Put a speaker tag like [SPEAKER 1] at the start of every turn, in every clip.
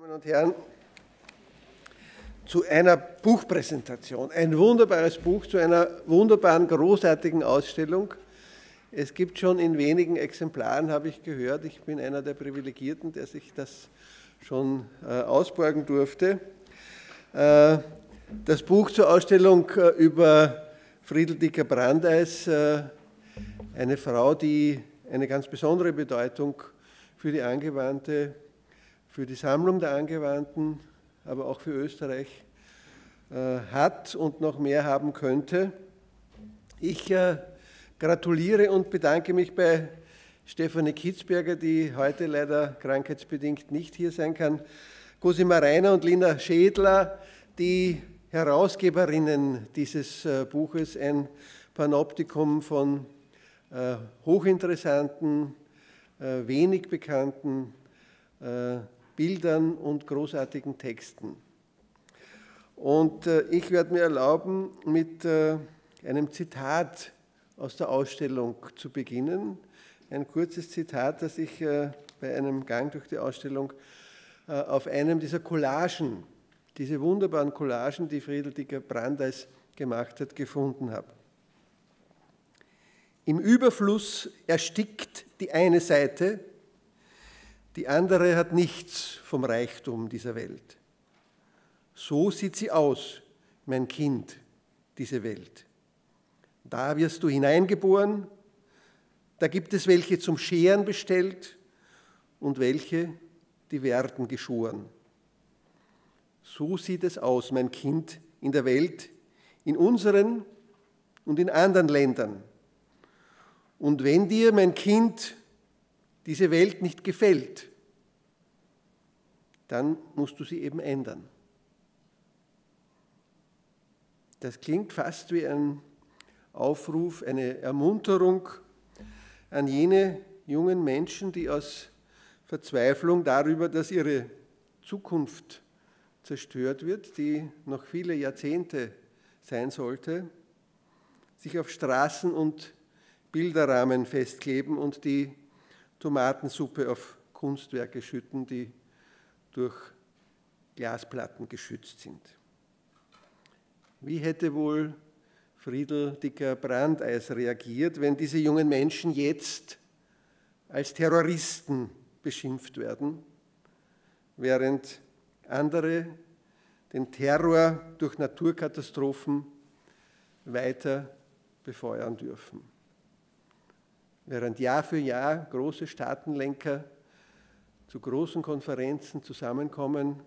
[SPEAKER 1] Damen und Herren, zu einer Buchpräsentation. Ein wunderbares Buch zu einer wunderbaren, großartigen Ausstellung. Es gibt schon in wenigen Exemplaren, habe ich gehört. Ich bin einer der Privilegierten, der sich das schon äh, ausborgen durfte. Äh, das Buch zur Ausstellung äh, über Friedel Dicker Brandeis, äh, eine Frau, die eine ganz besondere Bedeutung für die angewandte für die Sammlung der Angewandten, aber auch für Österreich äh, hat und noch mehr haben könnte. Ich äh, gratuliere und bedanke mich bei Stefanie Kitzberger, die heute leider krankheitsbedingt nicht hier sein kann, Cosima Reiner und Lina Schädler, die Herausgeberinnen dieses äh, Buches, ein Panoptikum von hochinteressanten, wenig bekannten Bildern und großartigen Texten. Und äh, ich werde mir erlauben, mit äh, einem Zitat aus der Ausstellung zu beginnen. Ein kurzes Zitat, das ich äh, bei einem Gang durch die Ausstellung auf einem dieser Collagen, diese wunderbaren Collagen, die Friedel Dicker Brandeis gemacht hat, gefunden habe. Im Überfluss erstickt die eine Seite, die andere hat nichts vom Reichtum dieser Welt. So sieht sie aus, mein Kind, diese Welt. Da wirst du hineingeboren, da gibt es welche zum Scheren bestellt und welche, die werden geschoren. So sieht es aus, mein Kind, in der Welt, in unseren und in anderen Ländern. Und wenn dir, mein Kind, diese Welt nicht gefällt, dann musst du sie eben ändern. Das klingt fast wie ein Aufruf, eine Ermunterung an jene jungen Menschen, die aus Verzweiflung darüber, dass ihre Zukunft zerstört wird, die noch viele Jahrzehnte sein sollte, sich auf Straßen und Bilderrahmen festkleben und die Tomatensuppe auf Kunstwerke schütten, die durch Glasplatten geschützt sind. Wie hätte wohl Friedel Dicker Brandeis reagiert, wenn diese jungen Menschen jetzt als Terroristen beschimpft werden, während andere den Terror durch Naturkatastrophen weiter befeuern dürfen? Während Jahr für Jahr große Staatenlenker zu großen Konferenzen zusammenkommen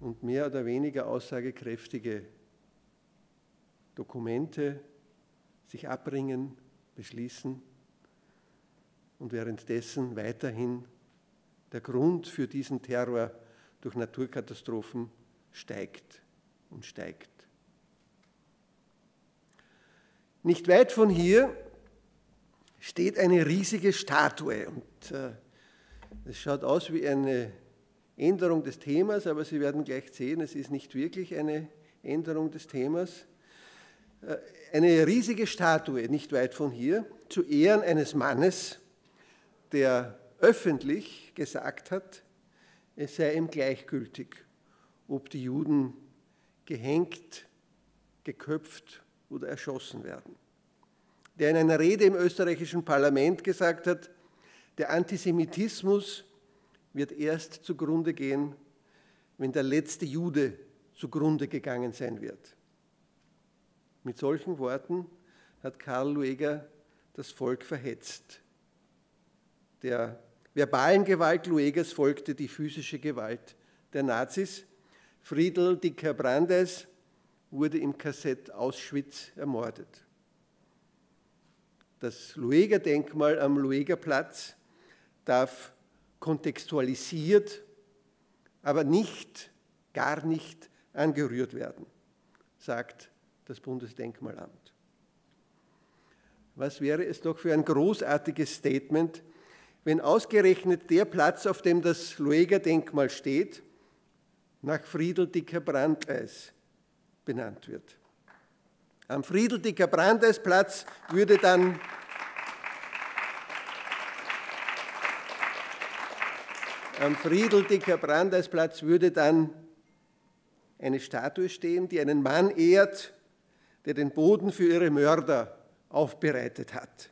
[SPEAKER 1] und mehr oder weniger aussagekräftige Dokumente sich abbringen, beschließen und währenddessen weiterhin der Grund für diesen Terror durch Naturkatastrophen steigt und steigt. Nicht weit von hier steht eine riesige Statue. Und äh, es schaut aus wie eine Änderung des Themas, aber Sie werden gleich sehen, es ist nicht wirklich eine Änderung des Themas. Äh, eine riesige Statue, nicht weit von hier, zu Ehren eines Mannes, der öffentlich gesagt hat, es sei ihm gleichgültig, ob die Juden gehängt, geköpft oder erschossen werden der in einer Rede im österreichischen Parlament gesagt hat, der Antisemitismus wird erst zugrunde gehen, wenn der letzte Jude zugrunde gegangen sein wird. Mit solchen Worten hat Karl Lueger das Volk verhetzt. Der verbalen Gewalt Luegers folgte die physische Gewalt der Nazis. Friedel Dicker Brandes wurde im Kassett Auschwitz ermordet das Lueger-Denkmal am Lueger-Platz darf kontextualisiert, aber nicht, gar nicht angerührt werden, sagt das Bundesdenkmalamt. Was wäre es doch für ein großartiges Statement, wenn ausgerechnet der Platz, auf dem das Lueger-Denkmal steht, nach Friedel Dicker Brandeis benannt wird. Am Friedeldicker Brandeisplatz würde dann am Friedeldicker Brandeisplatz würde dann eine Statue stehen, die einen Mann ehrt, der den Boden für ihre Mörder aufbereitet hat.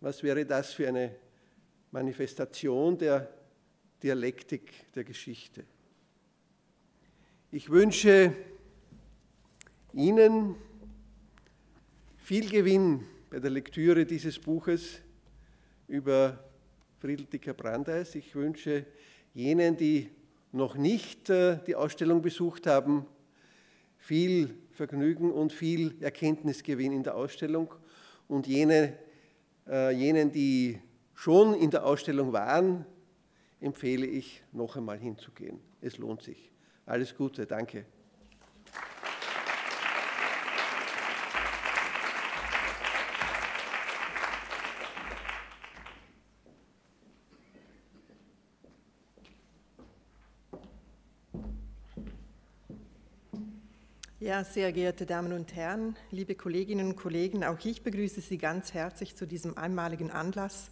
[SPEAKER 1] Was wäre das für eine Manifestation der Dialektik der Geschichte? Ich wünsche Ihnen viel Gewinn bei der Lektüre dieses Buches über Friedel Dicker Brandeis. Ich wünsche jenen, die noch nicht äh, die Ausstellung besucht haben, viel Vergnügen und viel Erkenntnisgewinn in der Ausstellung. Und jene, äh, jenen, die schon in der Ausstellung waren, empfehle ich, noch einmal hinzugehen. Es lohnt sich. Alles Gute, danke.
[SPEAKER 2] Ja, sehr geehrte Damen und Herren, liebe Kolleginnen und Kollegen, auch ich begrüße Sie ganz herzlich zu diesem einmaligen Anlass,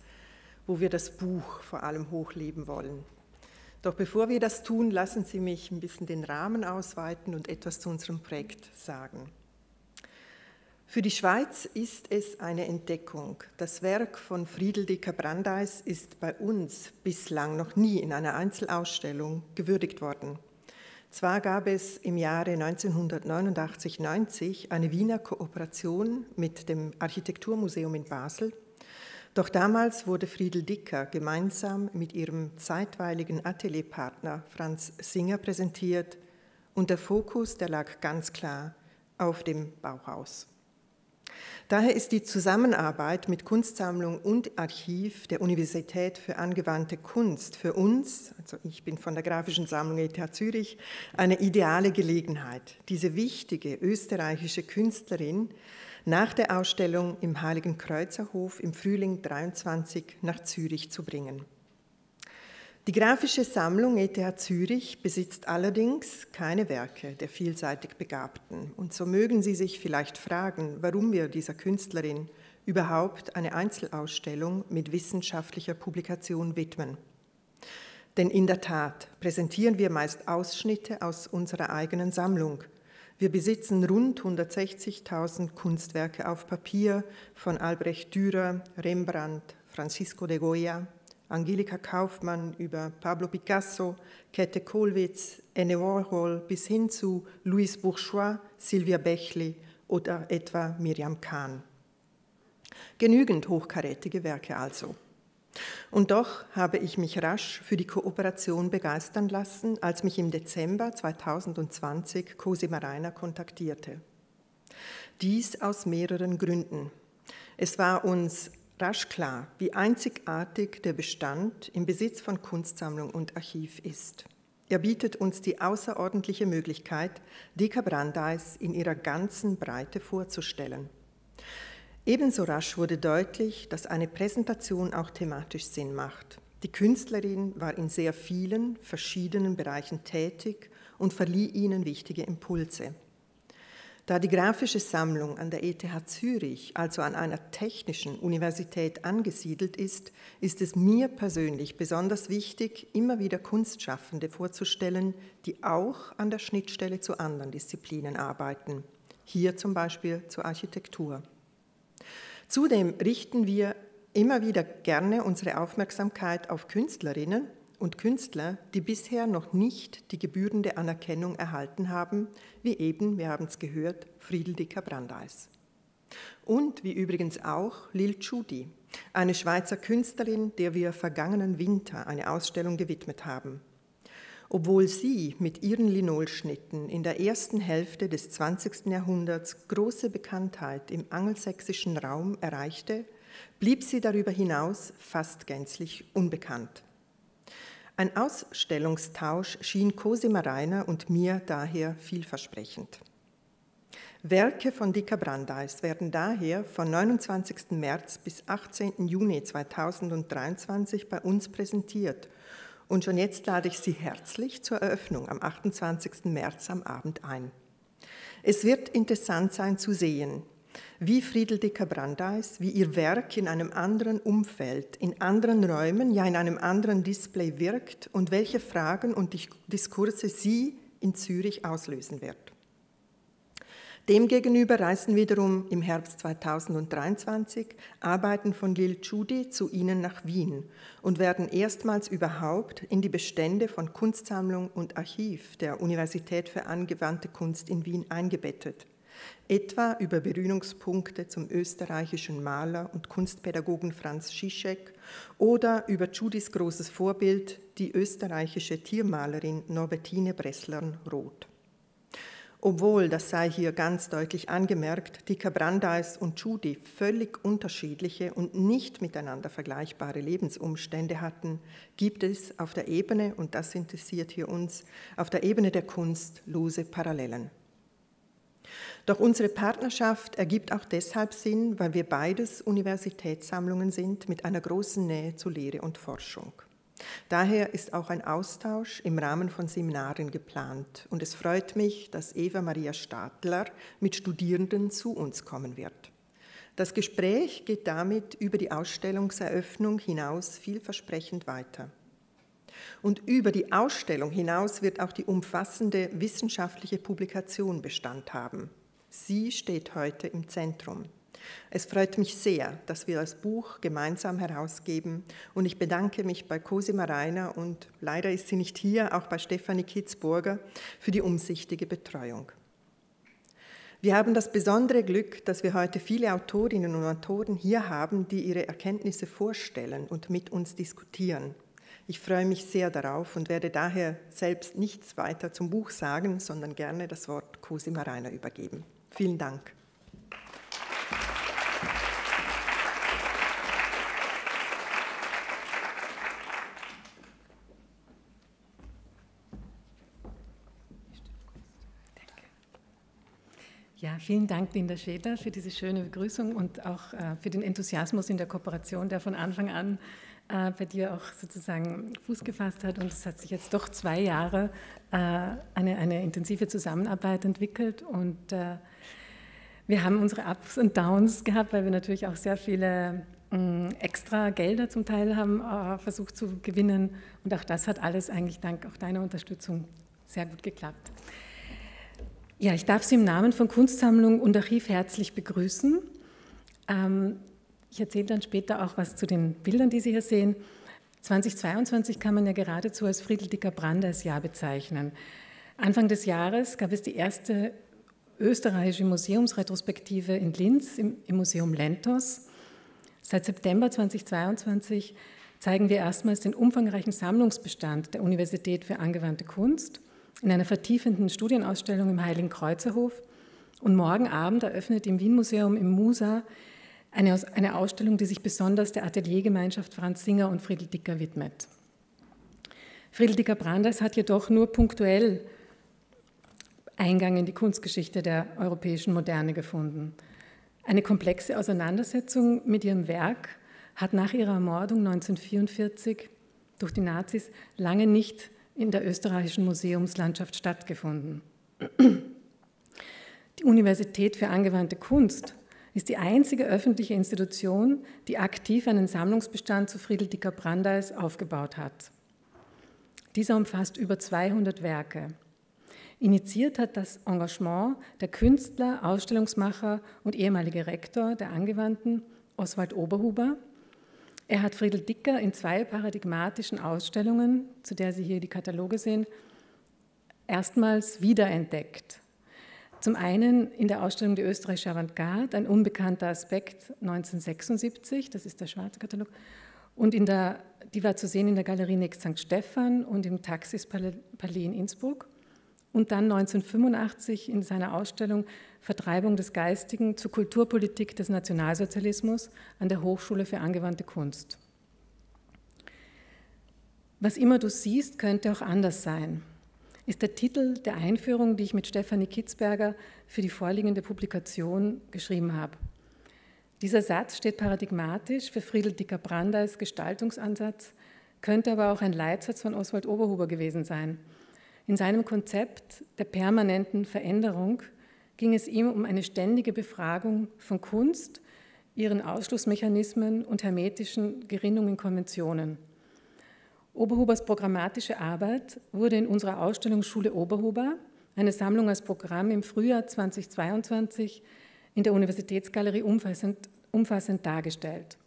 [SPEAKER 2] wo wir das Buch vor allem hochleben wollen. Doch bevor wir das tun, lassen Sie mich ein bisschen den Rahmen ausweiten und etwas zu unserem Projekt sagen. Für die Schweiz ist es eine Entdeckung. Das Werk von Friedel Dicker Brandeis ist bei uns bislang noch nie in einer Einzelausstellung gewürdigt worden. Zwar gab es im Jahre 1989-90 eine Wiener Kooperation mit dem Architekturmuseum in Basel, doch damals wurde Friedel Dicker gemeinsam mit ihrem zeitweiligen Atelierpartner Franz Singer präsentiert und der Fokus, der lag ganz klar auf dem Bauhaus. Daher ist die Zusammenarbeit mit Kunstsammlung und Archiv der Universität für angewandte Kunst für uns, also ich bin von der Grafischen Sammlung ETH Zürich, eine ideale Gelegenheit, diese wichtige österreichische Künstlerin nach der Ausstellung im Heiligen Kreuzerhof im Frühling 23 nach Zürich zu bringen. Die Grafische Sammlung ETH Zürich besitzt allerdings keine Werke der vielseitig Begabten. Und so mögen Sie sich vielleicht fragen, warum wir dieser Künstlerin überhaupt eine Einzelausstellung mit wissenschaftlicher Publikation widmen. Denn in der Tat präsentieren wir meist Ausschnitte aus unserer eigenen Sammlung. Wir besitzen rund 160.000 Kunstwerke auf Papier von Albrecht Dürer, Rembrandt, Francisco de Goya, Angelika Kaufmann über Pablo Picasso, Käthe Kohlwitz, Anne Warhol bis hin zu Louise Bourgeois, Sylvia Bechli oder etwa Miriam Kahn. Genügend hochkarätige Werke also. Und doch habe ich mich rasch für die Kooperation begeistern lassen, als mich im Dezember 2020 Cosima Reiner kontaktierte. Dies aus mehreren Gründen. Es war uns rasch klar, wie einzigartig der Bestand im Besitz von Kunstsammlung und Archiv ist. Er bietet uns die außerordentliche Möglichkeit, Deka Brandeis in ihrer ganzen Breite vorzustellen. Ebenso rasch wurde deutlich, dass eine Präsentation auch thematisch Sinn macht. Die Künstlerin war in sehr vielen verschiedenen Bereichen tätig und verlieh ihnen wichtige Impulse. Da die grafische Sammlung an der ETH Zürich, also an einer technischen Universität angesiedelt ist, ist es mir persönlich besonders wichtig, immer wieder Kunstschaffende vorzustellen, die auch an der Schnittstelle zu anderen Disziplinen arbeiten. Hier zum Beispiel zur Architektur. Zudem richten wir immer wieder gerne unsere Aufmerksamkeit auf Künstlerinnen, und Künstler, die bisher noch nicht die gebührende Anerkennung erhalten haben, wie eben, wir haben es gehört, Friedel Dicker Brandeis. Und wie übrigens auch Lil Chudi, eine Schweizer Künstlerin, der wir vergangenen Winter eine Ausstellung gewidmet haben. Obwohl sie mit ihren Linolschnitten in der ersten Hälfte des 20. Jahrhunderts große Bekanntheit im angelsächsischen Raum erreichte, blieb sie darüber hinaus fast gänzlich unbekannt. Ein Ausstellungstausch schien Cosima Reiner und mir daher vielversprechend. Werke von Dicker Brandeis werden daher von 29. März bis 18. Juni 2023 bei uns präsentiert. Und schon jetzt lade ich Sie herzlich zur Eröffnung am 28. März am Abend ein. Es wird interessant sein zu sehen, wie Friedel Dicker Brandeis, wie ihr Werk in einem anderen Umfeld, in anderen Räumen, ja in einem anderen Display wirkt und welche Fragen und Diskurse sie in Zürich auslösen wird. Demgegenüber reisen wiederum im Herbst 2023 Arbeiten von Lil Chudi zu ihnen nach Wien und werden erstmals überhaupt in die Bestände von Kunstsammlung und Archiv der Universität für angewandte Kunst in Wien eingebettet etwa über Berührungspunkte zum österreichischen Maler und Kunstpädagogen Franz Schischek oder über Judys großes Vorbild, die österreichische Tiermalerin Norbertine Bresslern-Roth. Obwohl, das sei hier ganz deutlich angemerkt, Dika Brandeis und Judy völlig unterschiedliche und nicht miteinander vergleichbare Lebensumstände hatten, gibt es auf der Ebene, und das interessiert hier uns, auf der Ebene der Kunst lose Parallelen. Doch unsere Partnerschaft ergibt auch deshalb Sinn, weil wir beides Universitätssammlungen sind mit einer großen Nähe zu Lehre und Forschung. Daher ist auch ein Austausch im Rahmen von Seminaren geplant und es freut mich, dass Eva Maria Stadler mit Studierenden zu uns kommen wird. Das Gespräch geht damit über die Ausstellungseröffnung hinaus vielversprechend weiter. Und über die Ausstellung hinaus wird auch die umfassende wissenschaftliche Publikation Bestand haben. Sie steht heute im Zentrum. Es freut mich sehr, dass wir das Buch gemeinsam herausgeben und ich bedanke mich bei Cosima Reiner und leider ist sie nicht hier, auch bei Stefanie Kitzburger für die umsichtige Betreuung. Wir haben das besondere Glück, dass wir heute viele Autorinnen und Autoren hier haben, die ihre Erkenntnisse vorstellen und mit uns diskutieren. Ich freue mich sehr darauf und werde daher selbst nichts weiter zum Buch sagen, sondern gerne das Wort Cosima Reiner übergeben. Vielen Dank.
[SPEAKER 3] Ja, vielen Dank, Linda Schäder, für diese schöne Begrüßung und auch äh, für den Enthusiasmus in der Kooperation, der von Anfang an äh, bei dir auch sozusagen Fuß gefasst hat. Und es hat sich jetzt doch zwei Jahre äh, eine, eine intensive Zusammenarbeit entwickelt. Und äh, wir haben unsere Ups und Downs gehabt, weil wir natürlich auch sehr viele mm, extra Gelder zum Teil haben äh, versucht zu gewinnen. Und auch das hat alles eigentlich dank auch deiner Unterstützung sehr gut geklappt. Ja, ich darf Sie im Namen von Kunstsammlung und Archiv herzlich begrüßen. Ähm, ich erzähle dann später auch was zu den Bildern, die Sie hier sehen. 2022 kann man ja geradezu als Friedel Dicker Brandes Jahr bezeichnen. Anfang des Jahres gab es die erste österreichische Museumsretrospektive in Linz im, im Museum Lentos. Seit September 2022 zeigen wir erstmals den umfangreichen Sammlungsbestand der Universität für angewandte Kunst in einer vertiefenden Studienausstellung im Heiligen Kreuzerhof. Und morgen Abend eröffnet im Wien Museum im Musa eine, eine Ausstellung, die sich besonders der Ateliergemeinschaft Franz Singer und Friedel Dicker widmet. Friedel Dicker Brandes hat jedoch nur punktuell Eingang in die Kunstgeschichte der europäischen Moderne gefunden. Eine komplexe Auseinandersetzung mit ihrem Werk hat nach ihrer Ermordung 1944 durch die Nazis lange nicht in der österreichischen Museumslandschaft stattgefunden. Die Universität für angewandte Kunst ist die einzige öffentliche Institution, die aktiv einen Sammlungsbestand zu Friedel Dicker Brandeis aufgebaut hat. Dieser umfasst über 200 Werke. Initiiert hat das Engagement der Künstler, Ausstellungsmacher und ehemalige Rektor der Angewandten Oswald Oberhuber. Er hat Friedel Dicker in zwei paradigmatischen Ausstellungen, zu der Sie hier die Kataloge sehen, erstmals wiederentdeckt. Zum einen in der Ausstellung Die österreichische Avantgarde, ein unbekannter Aspekt 1976, das ist der schwarze Katalog, und in der, die war zu sehen in der Galerie Next St. Stephan und im Taxis Palais in Innsbruck. Und dann 1985 in seiner Ausstellung Vertreibung des Geistigen zur Kulturpolitik des Nationalsozialismus an der Hochschule für angewandte Kunst. Was immer du siehst, könnte auch anders sein ist der Titel der Einführung, die ich mit Stefanie Kitzberger für die vorliegende Publikation geschrieben habe. Dieser Satz steht paradigmatisch für Friedel Dicker Brandeis Gestaltungsansatz, könnte aber auch ein Leitsatz von Oswald Oberhuber gewesen sein. In seinem Konzept der permanenten Veränderung ging es ihm um eine ständige Befragung von Kunst, ihren Ausschlussmechanismen und hermetischen Gerinnungen Konventionen. Oberhubers programmatische Arbeit wurde in unserer Ausstellung Schule Oberhuber, eine Sammlung als Programm im Frühjahr 2022 in der Universitätsgalerie umfassend, umfassend dargestellt.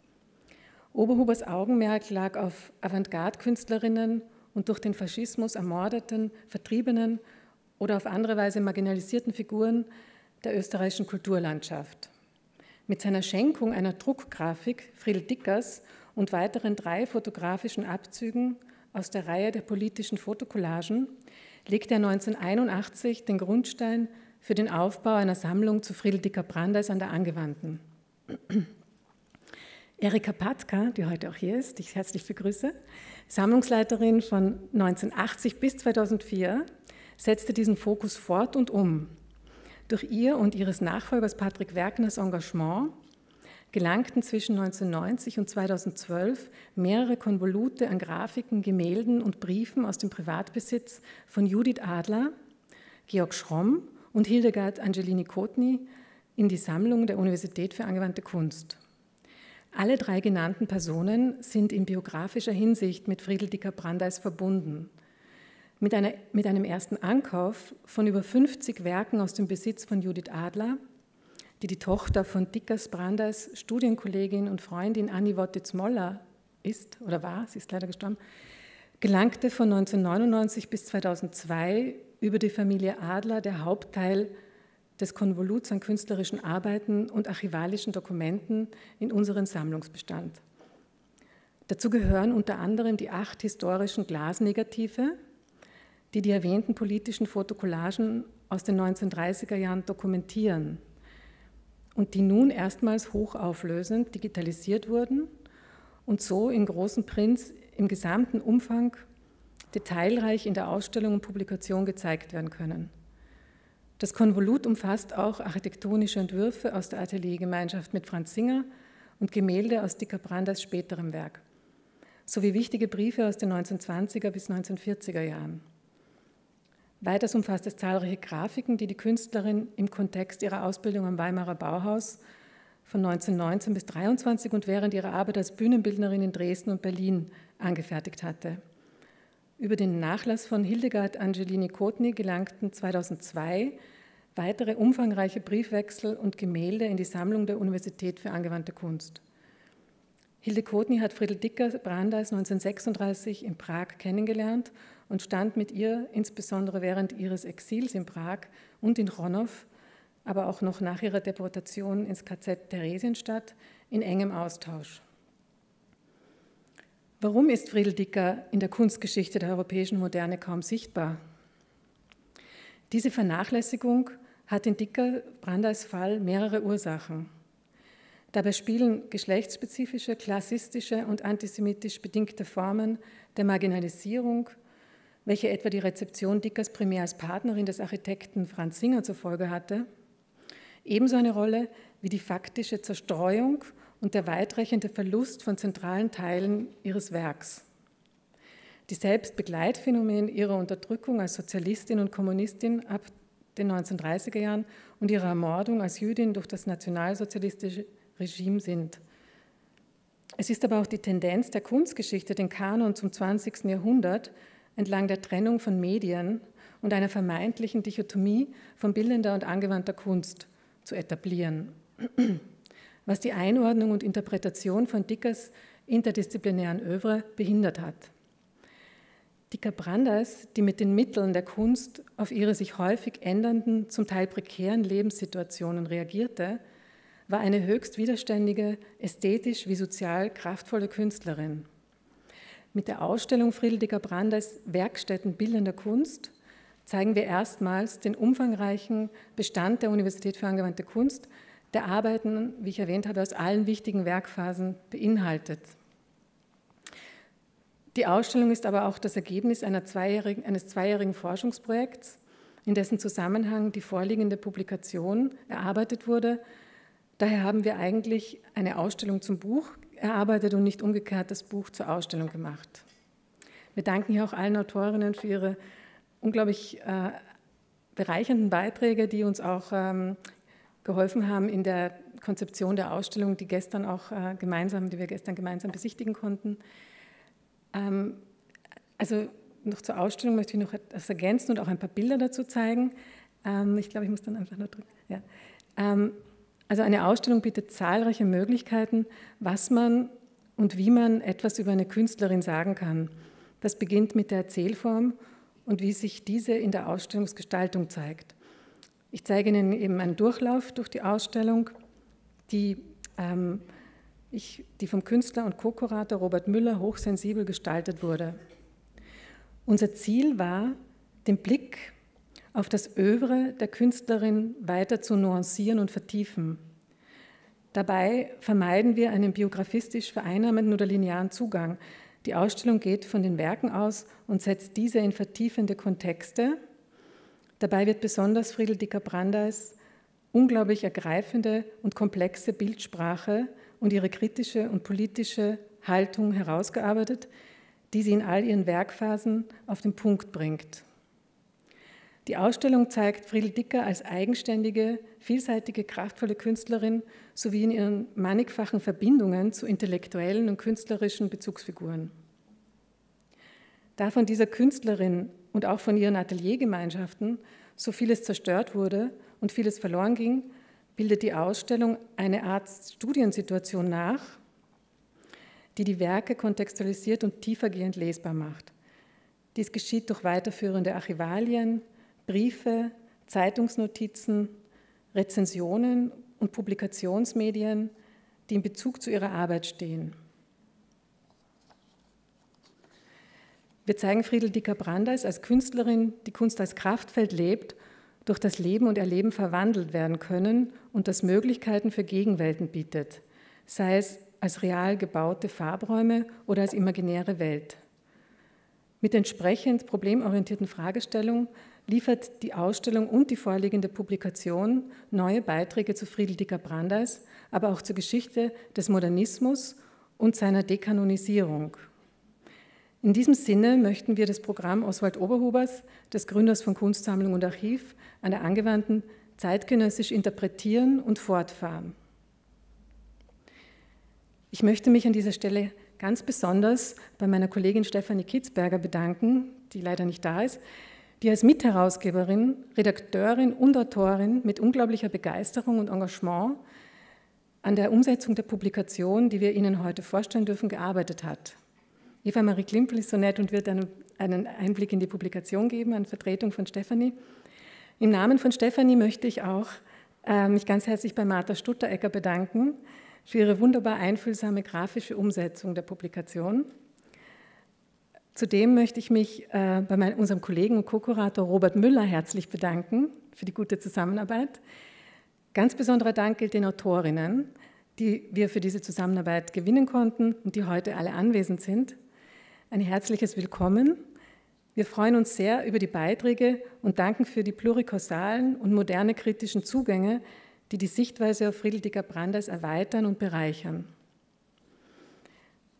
[SPEAKER 3] Oberhubers Augenmerk lag auf Avantgarde-Künstlerinnen und durch den Faschismus ermordeten, vertriebenen oder auf andere Weise marginalisierten Figuren der österreichischen Kulturlandschaft. Mit seiner Schenkung einer Druckgrafik Friedel Dickers und weiteren drei fotografischen Abzügen aus der Reihe der politischen Fotokollagen legte er 1981 den Grundstein für den Aufbau einer Sammlung zu Friedel Dicker Brandeis an der Angewandten. Erika Patka, die heute auch hier ist, ich herzlich begrüße, Sammlungsleiterin von 1980 bis 2004, setzte diesen Fokus fort und um. Durch ihr und ihres Nachfolgers Patrick Werkners Engagement gelangten zwischen 1990 und 2012 mehrere Konvolute an Grafiken, Gemälden und Briefen aus dem Privatbesitz von Judith Adler, Georg Schromm und Hildegard Angelini Kotny in die Sammlung der Universität für angewandte Kunst. Alle drei genannten Personen sind in biografischer Hinsicht mit Friedel Dicker Brandeis verbunden. Mit, einer, mit einem ersten Ankauf von über 50 Werken aus dem Besitz von Judith Adler, die die Tochter von Dickers Brandeis Studienkollegin und Freundin Annie Wottitz-Moller ist oder war, sie ist leider gestorben, gelangte von 1999 bis 2002 über die Familie Adler der Hauptteil des Konvoluts an künstlerischen Arbeiten und archivalischen Dokumenten in unseren Sammlungsbestand. Dazu gehören unter anderem die acht historischen Glasnegative, die die erwähnten politischen Fotokollagen aus den 1930er Jahren dokumentieren und die nun erstmals hochauflösend digitalisiert wurden und so in großen Prints im gesamten Umfang detailreich in der Ausstellung und Publikation gezeigt werden können. Das Konvolut umfasst auch architektonische Entwürfe aus der Ateliergemeinschaft mit Franz Singer und Gemälde aus Dicker Brandes späterem Werk, sowie wichtige Briefe aus den 1920er bis 1940er Jahren. Weiters umfasst es zahlreiche Grafiken, die die Künstlerin im Kontext ihrer Ausbildung am Weimarer Bauhaus von 1919 bis 1923 und während ihrer Arbeit als Bühnenbildnerin in Dresden und Berlin angefertigt hatte. Über den Nachlass von Hildegard Angelini Kotny gelangten 2002 weitere umfangreiche Briefwechsel und Gemälde in die Sammlung der Universität für angewandte Kunst. Hilde Kotny hat Friedel Dicker Brandeis 1936 in Prag kennengelernt und stand mit ihr insbesondere während ihres Exils in Prag und in Ronov, aber auch noch nach ihrer Deportation ins KZ Theresienstadt in engem Austausch. Warum ist Friedel Dicker in der Kunstgeschichte der europäischen Moderne kaum sichtbar? Diese Vernachlässigung hat in Dicker Brandeis Fall mehrere Ursachen. Dabei spielen geschlechtsspezifische, klassistische und antisemitisch bedingte Formen der Marginalisierung, welche etwa die Rezeption Dickers primär als Partnerin des Architekten Franz Singer zur Folge hatte, ebenso eine Rolle wie die faktische Zerstreuung und der weitreichende Verlust von zentralen Teilen ihres Werks. Die Selbstbegleitphänomen ihrer Unterdrückung als Sozialistin und Kommunistin ab den 1930er Jahren und ihrer Ermordung als Jüdin durch das nationalsozialistische Regime sind. Es ist aber auch die Tendenz der Kunstgeschichte, den Kanon zum 20. Jahrhundert entlang der Trennung von Medien und einer vermeintlichen Dichotomie von bildender und angewandter Kunst zu etablieren, was die Einordnung und Interpretation von Dickers interdisziplinären Övre behindert hat. Dicker Brandes, die mit den Mitteln der Kunst auf ihre sich häufig ändernden, zum Teil prekären Lebenssituationen reagierte, war eine höchst widerständige, ästhetisch wie sozial kraftvolle Künstlerin. Mit der Ausstellung Friedeldicker Brandes Werkstätten bildender Kunst zeigen wir erstmals den umfangreichen Bestand der Universität für angewandte Kunst, der Arbeiten, wie ich erwähnt habe, aus allen wichtigen Werkphasen beinhaltet. Die Ausstellung ist aber auch das Ergebnis zweijährigen, eines zweijährigen Forschungsprojekts, in dessen Zusammenhang die vorliegende Publikation erarbeitet wurde. Daher haben wir eigentlich eine Ausstellung zum Buch erarbeitet und nicht umgekehrt das Buch zur Ausstellung gemacht. Wir danken hier auch allen Autorinnen für ihre unglaublich äh, bereichernden Beiträge, die uns auch ähm, geholfen haben in der Konzeption der Ausstellung, die gestern auch äh, gemeinsam, die wir gestern gemeinsam besichtigen konnten. Ähm, also noch zur Ausstellung möchte ich noch etwas ergänzen und auch ein paar Bilder dazu zeigen. Ähm, ich glaube, ich muss dann einfach nur drücken. Ja. Also eine Ausstellung bietet zahlreiche Möglichkeiten, was man und wie man etwas über eine Künstlerin sagen kann. Das beginnt mit der Erzählform und wie sich diese in der Ausstellungsgestaltung zeigt. Ich zeige Ihnen eben einen Durchlauf durch die Ausstellung, die, ähm, ich, die vom Künstler und Co-Kurator Robert Müller hochsensibel gestaltet wurde. Unser Ziel war, den Blick auf das Övre der Künstlerin weiter zu nuancieren und vertiefen. Dabei vermeiden wir einen biografistisch vereinnahmenden oder linearen Zugang. Die Ausstellung geht von den Werken aus und setzt diese in vertiefende Kontexte. Dabei wird besonders Friedel Dicker-Brandeis unglaublich ergreifende und komplexe Bildsprache und ihre kritische und politische Haltung herausgearbeitet, die sie in all ihren Werkphasen auf den Punkt bringt. Die Ausstellung zeigt Friedel Dicker als eigenständige, vielseitige, kraftvolle Künstlerin sowie in ihren mannigfachen Verbindungen zu intellektuellen und künstlerischen Bezugsfiguren. Da von dieser Künstlerin und auch von ihren Ateliergemeinschaften so vieles zerstört wurde und vieles verloren ging, bildet die Ausstellung eine Art Studiensituation nach, die die Werke kontextualisiert und tiefergehend lesbar macht. Dies geschieht durch weiterführende Archivalien, Briefe, Zeitungsnotizen, Rezensionen und Publikationsmedien, die in Bezug zu ihrer Arbeit stehen. Wir zeigen Friedel Dicker-Brandeis als Künstlerin, die Kunst als Kraftfeld lebt, durch das Leben und Erleben verwandelt werden können und das Möglichkeiten für Gegenwelten bietet, sei es als real gebaute Farbräume oder als imaginäre Welt. Mit entsprechend problemorientierten Fragestellungen liefert die Ausstellung und die vorliegende Publikation neue Beiträge zu Friedel Dicker-Brandeis, aber auch zur Geschichte des Modernismus und seiner Dekanonisierung. In diesem Sinne möchten wir das Programm Oswald Oberhubers, des Gründers von Kunstsammlung und Archiv, an der angewandten zeitgenössisch interpretieren und fortfahren. Ich möchte mich an dieser Stelle ganz besonders bei meiner Kollegin Stefanie Kitzberger bedanken, die leider nicht da ist, die als Mitherausgeberin, Redakteurin und Autorin mit unglaublicher Begeisterung und Engagement an der Umsetzung der Publikation, die wir Ihnen heute vorstellen dürfen, gearbeitet hat. Eva Marie Klimpel ist so nett und wird einen Einblick in die Publikation geben, an Vertretung von Stefanie. Im Namen von Stefanie möchte ich auch äh, mich ganz herzlich bei Martha Stutterecker bedanken für ihre wunderbar einfühlsame grafische Umsetzung der Publikation. Zudem möchte ich mich äh, bei mein, unserem Kollegen und Co-Kurator Robert Müller herzlich bedanken für die gute Zusammenarbeit. Ganz besonderer Dank gilt den Autorinnen, die wir für diese Zusammenarbeit gewinnen konnten und die heute alle anwesend sind. Ein herzliches Willkommen. Wir freuen uns sehr über die Beiträge und danken für die plurikossalen und moderne kritischen Zugänge, die die Sichtweise auf Friedel Brandes erweitern und bereichern.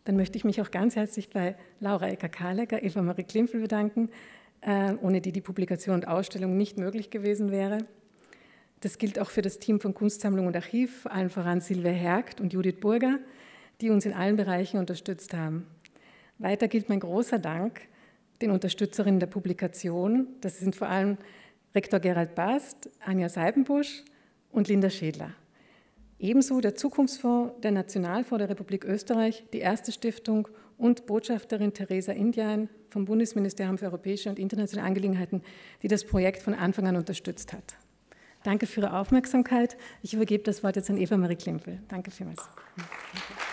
[SPEAKER 3] Dann möchte ich mich auch ganz herzlich bei Laura Ecker-Kahlecker, Eva Marie Klimpfel bedanken, äh, ohne die die Publikation und Ausstellung nicht möglich gewesen wäre. Das gilt auch für das Team von Kunstsammlung und Archiv, allen voran Silvia Hergt und Judith Burger, die uns in allen Bereichen unterstützt haben. Weiter gilt mein großer Dank den Unterstützerinnen der Publikation. Das sind vor allem Rektor Gerald Bast, Anja Seibenbusch und Linda Schädler. Ebenso der Zukunftsfonds, der Nationalfonds der Republik Österreich, die Erste Stiftung und Botschafterin Theresa Indian vom Bundesministerium für europäische und internationale Angelegenheiten, die das Projekt von Anfang an unterstützt hat. Danke für Ihre Aufmerksamkeit. Ich übergebe das Wort jetzt an Eva Marie Klimpel. Danke vielmals. Applaus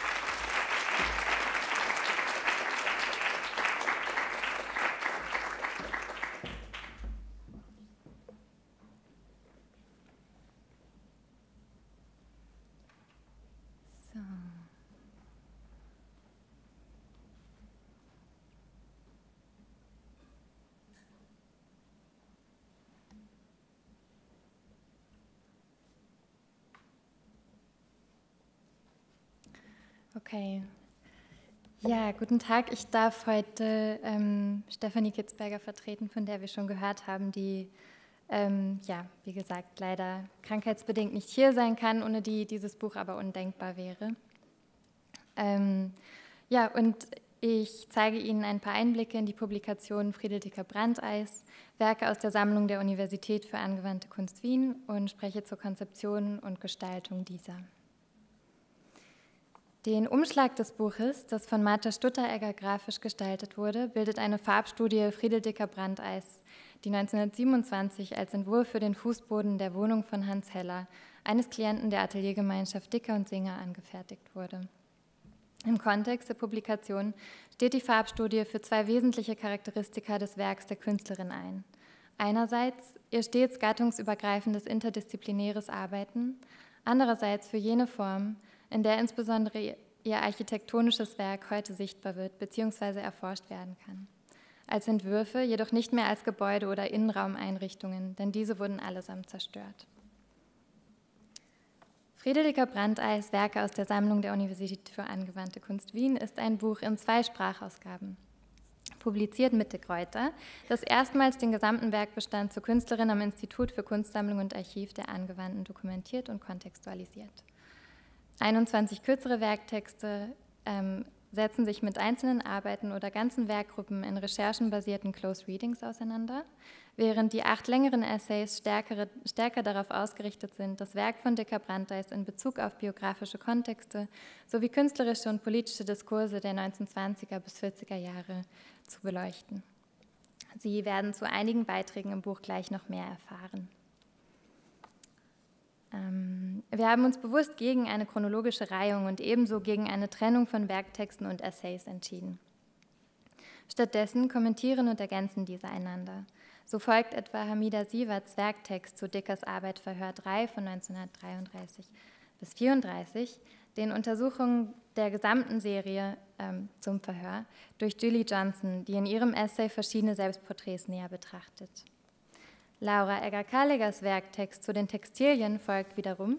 [SPEAKER 4] Okay. Ja, guten Tag. Ich darf heute ähm, Stefanie Kitzberger vertreten, von der wir schon gehört haben, die ähm, ja, wie gesagt, leider krankheitsbedingt nicht hier sein kann, ohne die dieses Buch aber undenkbar wäre. Ähm, ja, und ich zeige Ihnen ein paar Einblicke in die Publikation Friedel Brandeis, Werke aus der Sammlung der Universität für angewandte Kunst Wien und spreche zur Konzeption und Gestaltung dieser. Den Umschlag des Buches, das von Martha Stutteregger grafisch gestaltet wurde, bildet eine Farbstudie Friedel Dicker Brandeis, die 1927 als Entwurf für den Fußboden der Wohnung von Hans Heller, eines Klienten der Ateliergemeinschaft Dicker und Singer, angefertigt wurde. Im Kontext der Publikation steht die Farbstudie für zwei wesentliche Charakteristika des Werks der Künstlerin ein. Einerseits ihr stets gattungsübergreifendes interdisziplinäres Arbeiten, andererseits für jene Form, in der insbesondere ihr architektonisches Werk heute sichtbar wird bzw. erforscht werden kann. Als Entwürfe, jedoch nicht mehr als Gebäude oder Innenraumeinrichtungen, denn diese wurden allesamt zerstört. Friederiker Brandeis Werke aus der Sammlung der Universität für angewandte Kunst Wien ist ein Buch in zwei Sprachausgaben. Publiziert Mitte Kräuter, das erstmals den gesamten Werkbestand zur Künstlerin am Institut für Kunstsammlung und Archiv der Angewandten dokumentiert und kontextualisiert. 21 kürzere Werktexte ähm, setzen sich mit einzelnen Arbeiten oder ganzen Werkgruppen in recherchenbasierten Close Readings auseinander, während die acht längeren Essays stärkere, stärker darauf ausgerichtet sind, das Werk von Dicker Brandeis in Bezug auf biografische Kontexte sowie künstlerische und politische Diskurse der 1920er bis 40er Jahre zu beleuchten. Sie werden zu einigen Beiträgen im Buch gleich noch mehr erfahren. Ähm, wir haben uns bewusst gegen eine chronologische Reihung und ebenso gegen eine Trennung von Werktexten und Essays entschieden. Stattdessen kommentieren und ergänzen diese einander. So folgt etwa Hamida Sieverts Werktext zu Dickers Arbeit Verhör 3 von 1933 bis 34, den Untersuchungen der gesamten Serie ähm, zum Verhör durch Julie Johnson, die in ihrem Essay verschiedene Selbstporträts näher betrachtet. Laura Egger-Kalligers Werktext zu den Textilien folgt wiederum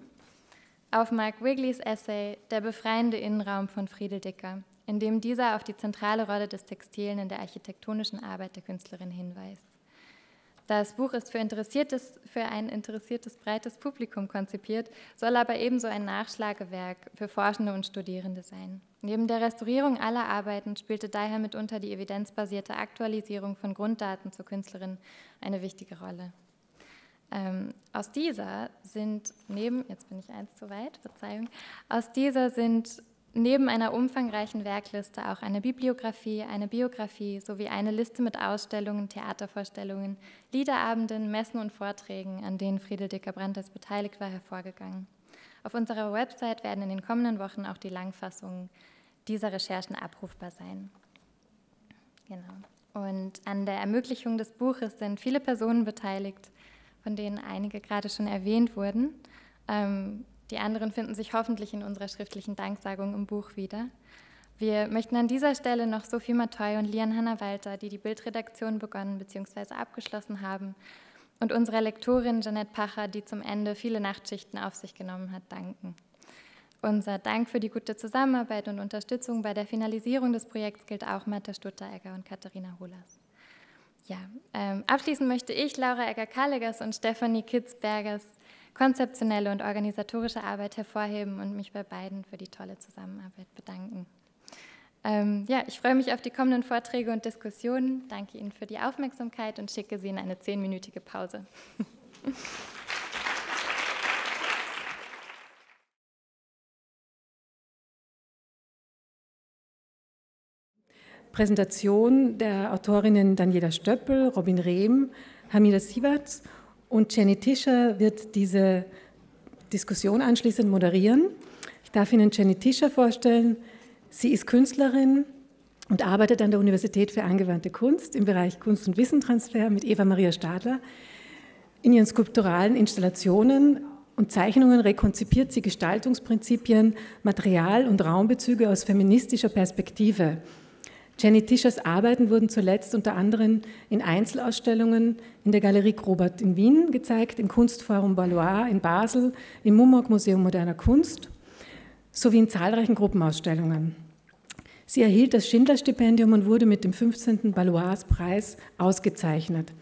[SPEAKER 4] auf Mark Wigleys Essay Der befreiende Innenraum von Friedel Dicker, in dem dieser auf die zentrale Rolle des Textilen in der architektonischen Arbeit der Künstlerin hinweist. Das Buch ist für, interessiertes, für ein interessiertes, breites Publikum konzipiert, soll aber ebenso ein Nachschlagewerk für Forschende und Studierende sein. Neben der Restaurierung aller Arbeiten spielte daher mitunter die evidenzbasierte Aktualisierung von Grunddaten zur Künstlerin eine wichtige Rolle. Ähm, aus dieser sind neben, jetzt bin ich eins zu weit, Verzeihung, aus dieser sind neben einer umfangreichen Werkliste auch eine Bibliografie, eine Biografie sowie eine Liste mit Ausstellungen, Theatervorstellungen, Liederabenden, Messen und Vorträgen, an denen Friedel Dicker Brandes beteiligt war, hervorgegangen. Auf unserer Website werden in den kommenden Wochen auch die Langfassungen dieser Recherchen abrufbar sein. Genau. Und an der Ermöglichung des Buches sind viele Personen beteiligt, von denen einige gerade schon erwähnt wurden. Ähm, die anderen finden sich hoffentlich in unserer schriftlichen Danksagung im Buch wieder. Wir möchten an dieser Stelle noch Sophie Matoy und Lian Hanna Walter, die die Bildredaktion begonnen bzw. abgeschlossen haben, und unserer Lektorin Janette Pacher, die zum Ende viele Nachtschichten auf sich genommen hat, danken. Unser Dank für die gute Zusammenarbeit und Unterstützung bei der Finalisierung des Projekts gilt auch Martha Stutteregger und Katharina Holas. Ja, ähm, abschließend möchte ich Laura Egger-Kallegers und Stefanie Kitzbergers konzeptionelle und organisatorische Arbeit hervorheben und mich bei beiden für die tolle Zusammenarbeit bedanken. Ähm, ja, ich freue mich auf die kommenden Vorträge und Diskussionen, danke Ihnen für die Aufmerksamkeit und schicke Sie in eine zehnminütige Pause.
[SPEAKER 3] Präsentation der Autorinnen Daniela Stöppel, Robin Rehm, Hamida Sieverts und Jenny Tischer wird diese Diskussion anschließend moderieren. Ich darf Ihnen Jenny Tischer vorstellen. Sie ist Künstlerin und arbeitet an der Universität für angewandte Kunst im Bereich Kunst- und Wissentransfer mit Eva Maria Stadler. In ihren skulpturalen Installationen und Zeichnungen rekonzipiert sie Gestaltungsprinzipien, Material- und Raumbezüge aus feministischer Perspektive – Jenny Tischers Arbeiten wurden zuletzt unter anderem in Einzelausstellungen in der Galerie Grobert in Wien gezeigt, im Kunstforum Ballois in Basel, im Mumok Museum moderner Kunst sowie in zahlreichen Gruppenausstellungen. Sie erhielt das Schindler-Stipendium und wurde mit dem 15. Ballois-Preis ausgezeichnet.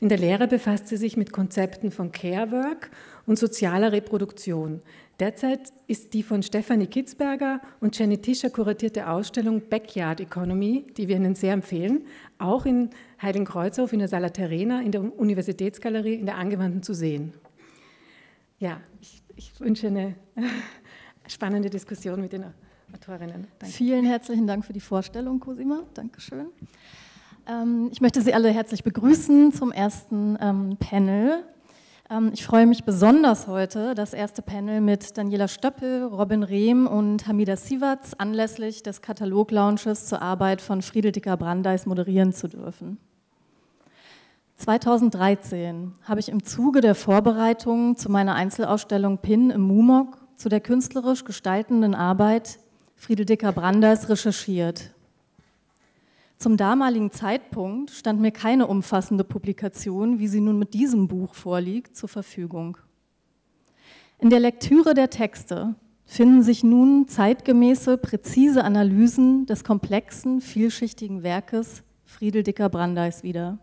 [SPEAKER 3] In der Lehre befasst sie sich mit Konzepten von Care Work und sozialer Reproduktion. Derzeit ist die von Stefanie Kitzberger und Jenny Tischer kuratierte Ausstellung Backyard Economy, die wir Ihnen sehr empfehlen, auch in Heiligenkreuzhof in der Sala Terrena in der Universitätsgalerie in der Angewandten zu sehen. Ja, ich, ich wünsche eine spannende Diskussion mit den Autorinnen.
[SPEAKER 5] Danke. Vielen herzlichen Dank für die Vorstellung, Cosima. Dankeschön. Ähm, ich möchte Sie alle herzlich begrüßen zum ersten ähm, Panel. Ähm, ich freue mich besonders heute, das erste Panel mit Daniela Stöppel, Robin Rehm und Hamida Sivatz anlässlich des Katalog-Launches zur Arbeit von Friedel Dicker-Brandeis moderieren zu dürfen. 2013 habe ich im Zuge der Vorbereitungen zu meiner Einzelausstellung PIN im MUMOC zu der künstlerisch gestaltenden Arbeit Friedel Dicker-Brandeis recherchiert zum damaligen Zeitpunkt stand mir keine umfassende Publikation, wie sie nun mit diesem Buch vorliegt, zur Verfügung. In der Lektüre der Texte finden sich nun zeitgemäße, präzise Analysen des komplexen, vielschichtigen Werkes Friedel Dicker-Brandeis wieder.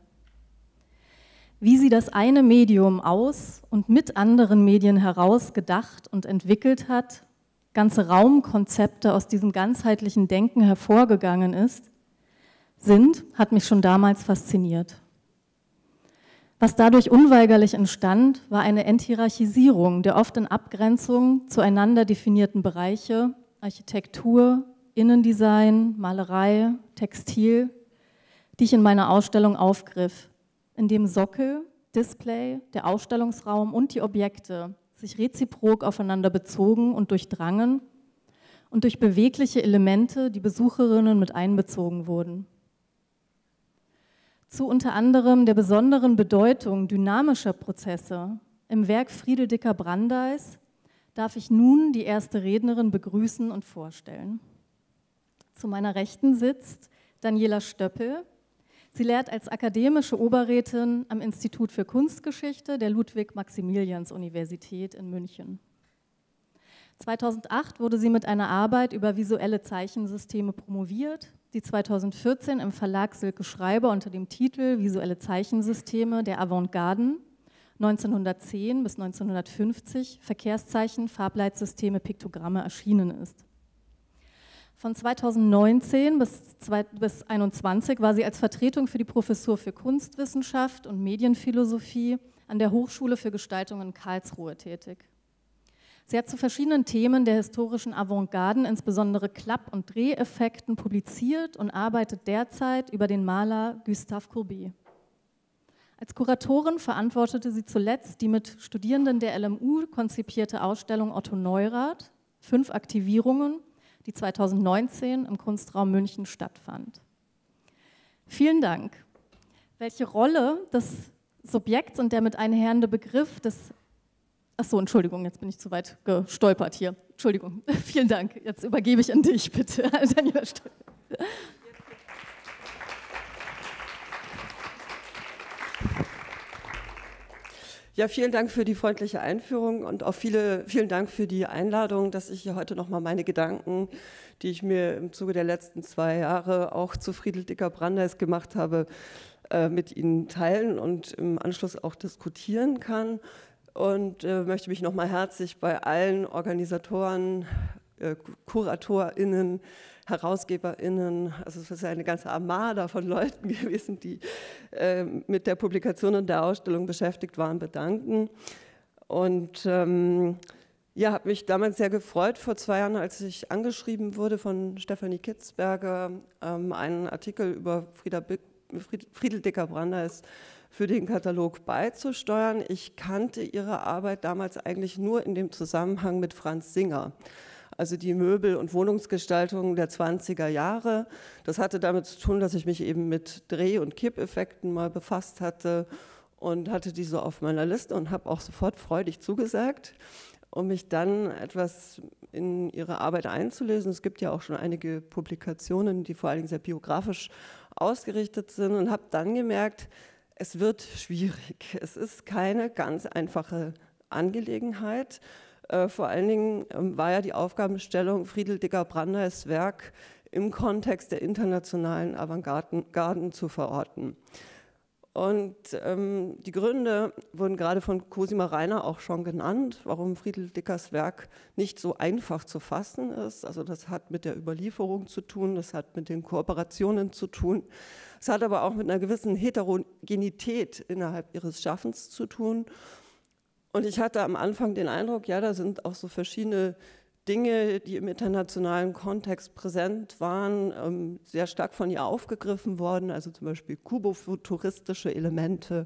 [SPEAKER 5] Wie sie das eine Medium aus und mit anderen Medien heraus gedacht und entwickelt hat, ganze Raumkonzepte aus diesem ganzheitlichen Denken hervorgegangen ist, sind, hat mich schon damals fasziniert. Was dadurch unweigerlich entstand, war eine Enthierarchisierung der oft in Abgrenzung zueinander definierten Bereiche Architektur, Innendesign, Malerei, Textil, die ich in meiner Ausstellung aufgriff, in dem Sockel, Display, der Ausstellungsraum und die Objekte sich reziprok aufeinander bezogen und durchdrangen und durch bewegliche Elemente die Besucherinnen mit einbezogen wurden zu unter anderem der besonderen Bedeutung dynamischer Prozesse im Werk Friedel Dicker Brandeis darf ich nun die erste Rednerin begrüßen und vorstellen. Zu meiner Rechten sitzt Daniela Stöppel. Sie lehrt als akademische Oberrätin am Institut für Kunstgeschichte der Ludwig-Maximilians-Universität in München. 2008 wurde sie mit einer Arbeit über visuelle Zeichensysteme promoviert die 2014 im Verlag Silke Schreiber unter dem Titel Visuelle Zeichensysteme der Avantgarden 1910 bis 1950 Verkehrszeichen, Farbleitsysteme, Piktogramme erschienen ist. Von 2019 bis 2021 war sie als Vertretung für die Professur für Kunstwissenschaft und Medienphilosophie an der Hochschule für Gestaltung in Karlsruhe tätig. Sie hat zu verschiedenen Themen der historischen Avantgarden, insbesondere Klapp- und Dreheffekten, publiziert und arbeitet derzeit über den Maler Gustave Courbet. Als Kuratorin verantwortete sie zuletzt die mit Studierenden der LMU konzipierte Ausstellung Otto Neurath, fünf Aktivierungen, die 2019 im Kunstraum München stattfand. Vielen Dank. Welche Rolle des Subjekts und der mit einherrende Begriff des Ach so, Entschuldigung, jetzt bin ich zu weit gestolpert hier. Entschuldigung, vielen Dank. Jetzt übergebe ich an dich, bitte, Daniela
[SPEAKER 6] Ja, vielen Dank für die freundliche Einführung und auch viele, vielen Dank für die Einladung, dass ich hier heute nochmal meine Gedanken, die ich mir im Zuge der letzten zwei Jahre auch zu Friedel Dicker-Brandeis gemacht habe, äh, mit Ihnen teilen und im Anschluss auch diskutieren kann und äh, möchte mich nochmal herzlich bei allen Organisatoren, äh, KuratorInnen, HerausgeberInnen, also es ist eine ganze Armada von Leuten gewesen, die äh, mit der Publikation und der Ausstellung beschäftigt waren, bedanken. Und ähm, ja, habe mich damals sehr gefreut, vor zwei Jahren, als ich angeschrieben wurde von Stefanie Kitzberger, ähm, einen Artikel über Frieda Friedel Dicker-Brandeis für den Katalog beizusteuern. Ich kannte ihre Arbeit damals eigentlich nur in dem Zusammenhang mit Franz Singer also die Möbel- und Wohnungsgestaltung der 20er Jahre. Das hatte damit zu tun, dass ich mich eben mit Dreh- und Kippeffekten mal befasst hatte und hatte die so auf meiner Liste und habe auch sofort freudig zugesagt, um mich dann etwas in ihre Arbeit einzulesen. Es gibt ja auch schon einige Publikationen, die vor allen Dingen sehr biografisch ausgerichtet sind und habe dann gemerkt, es wird schwierig. Es ist keine ganz einfache Angelegenheit. Äh, vor allen Dingen ähm, war ja die Aufgabenstellung Friedel Dicker-Brandeis Werk im Kontext der internationalen Avantgarden zu verorten. Und ähm, die Gründe wurden gerade von Cosima Reiner auch schon genannt, warum Friedel Dickers Werk nicht so einfach zu fassen ist. Also das hat mit der Überlieferung zu tun, das hat mit den Kooperationen zu tun, es hat aber auch mit einer gewissen Heterogenität innerhalb ihres Schaffens zu tun. Und ich hatte am Anfang den Eindruck, ja, da sind auch so verschiedene Dinge, die im internationalen Kontext präsent waren, ähm, sehr stark von ihr aufgegriffen worden, also zum Beispiel kubofuturistische Elemente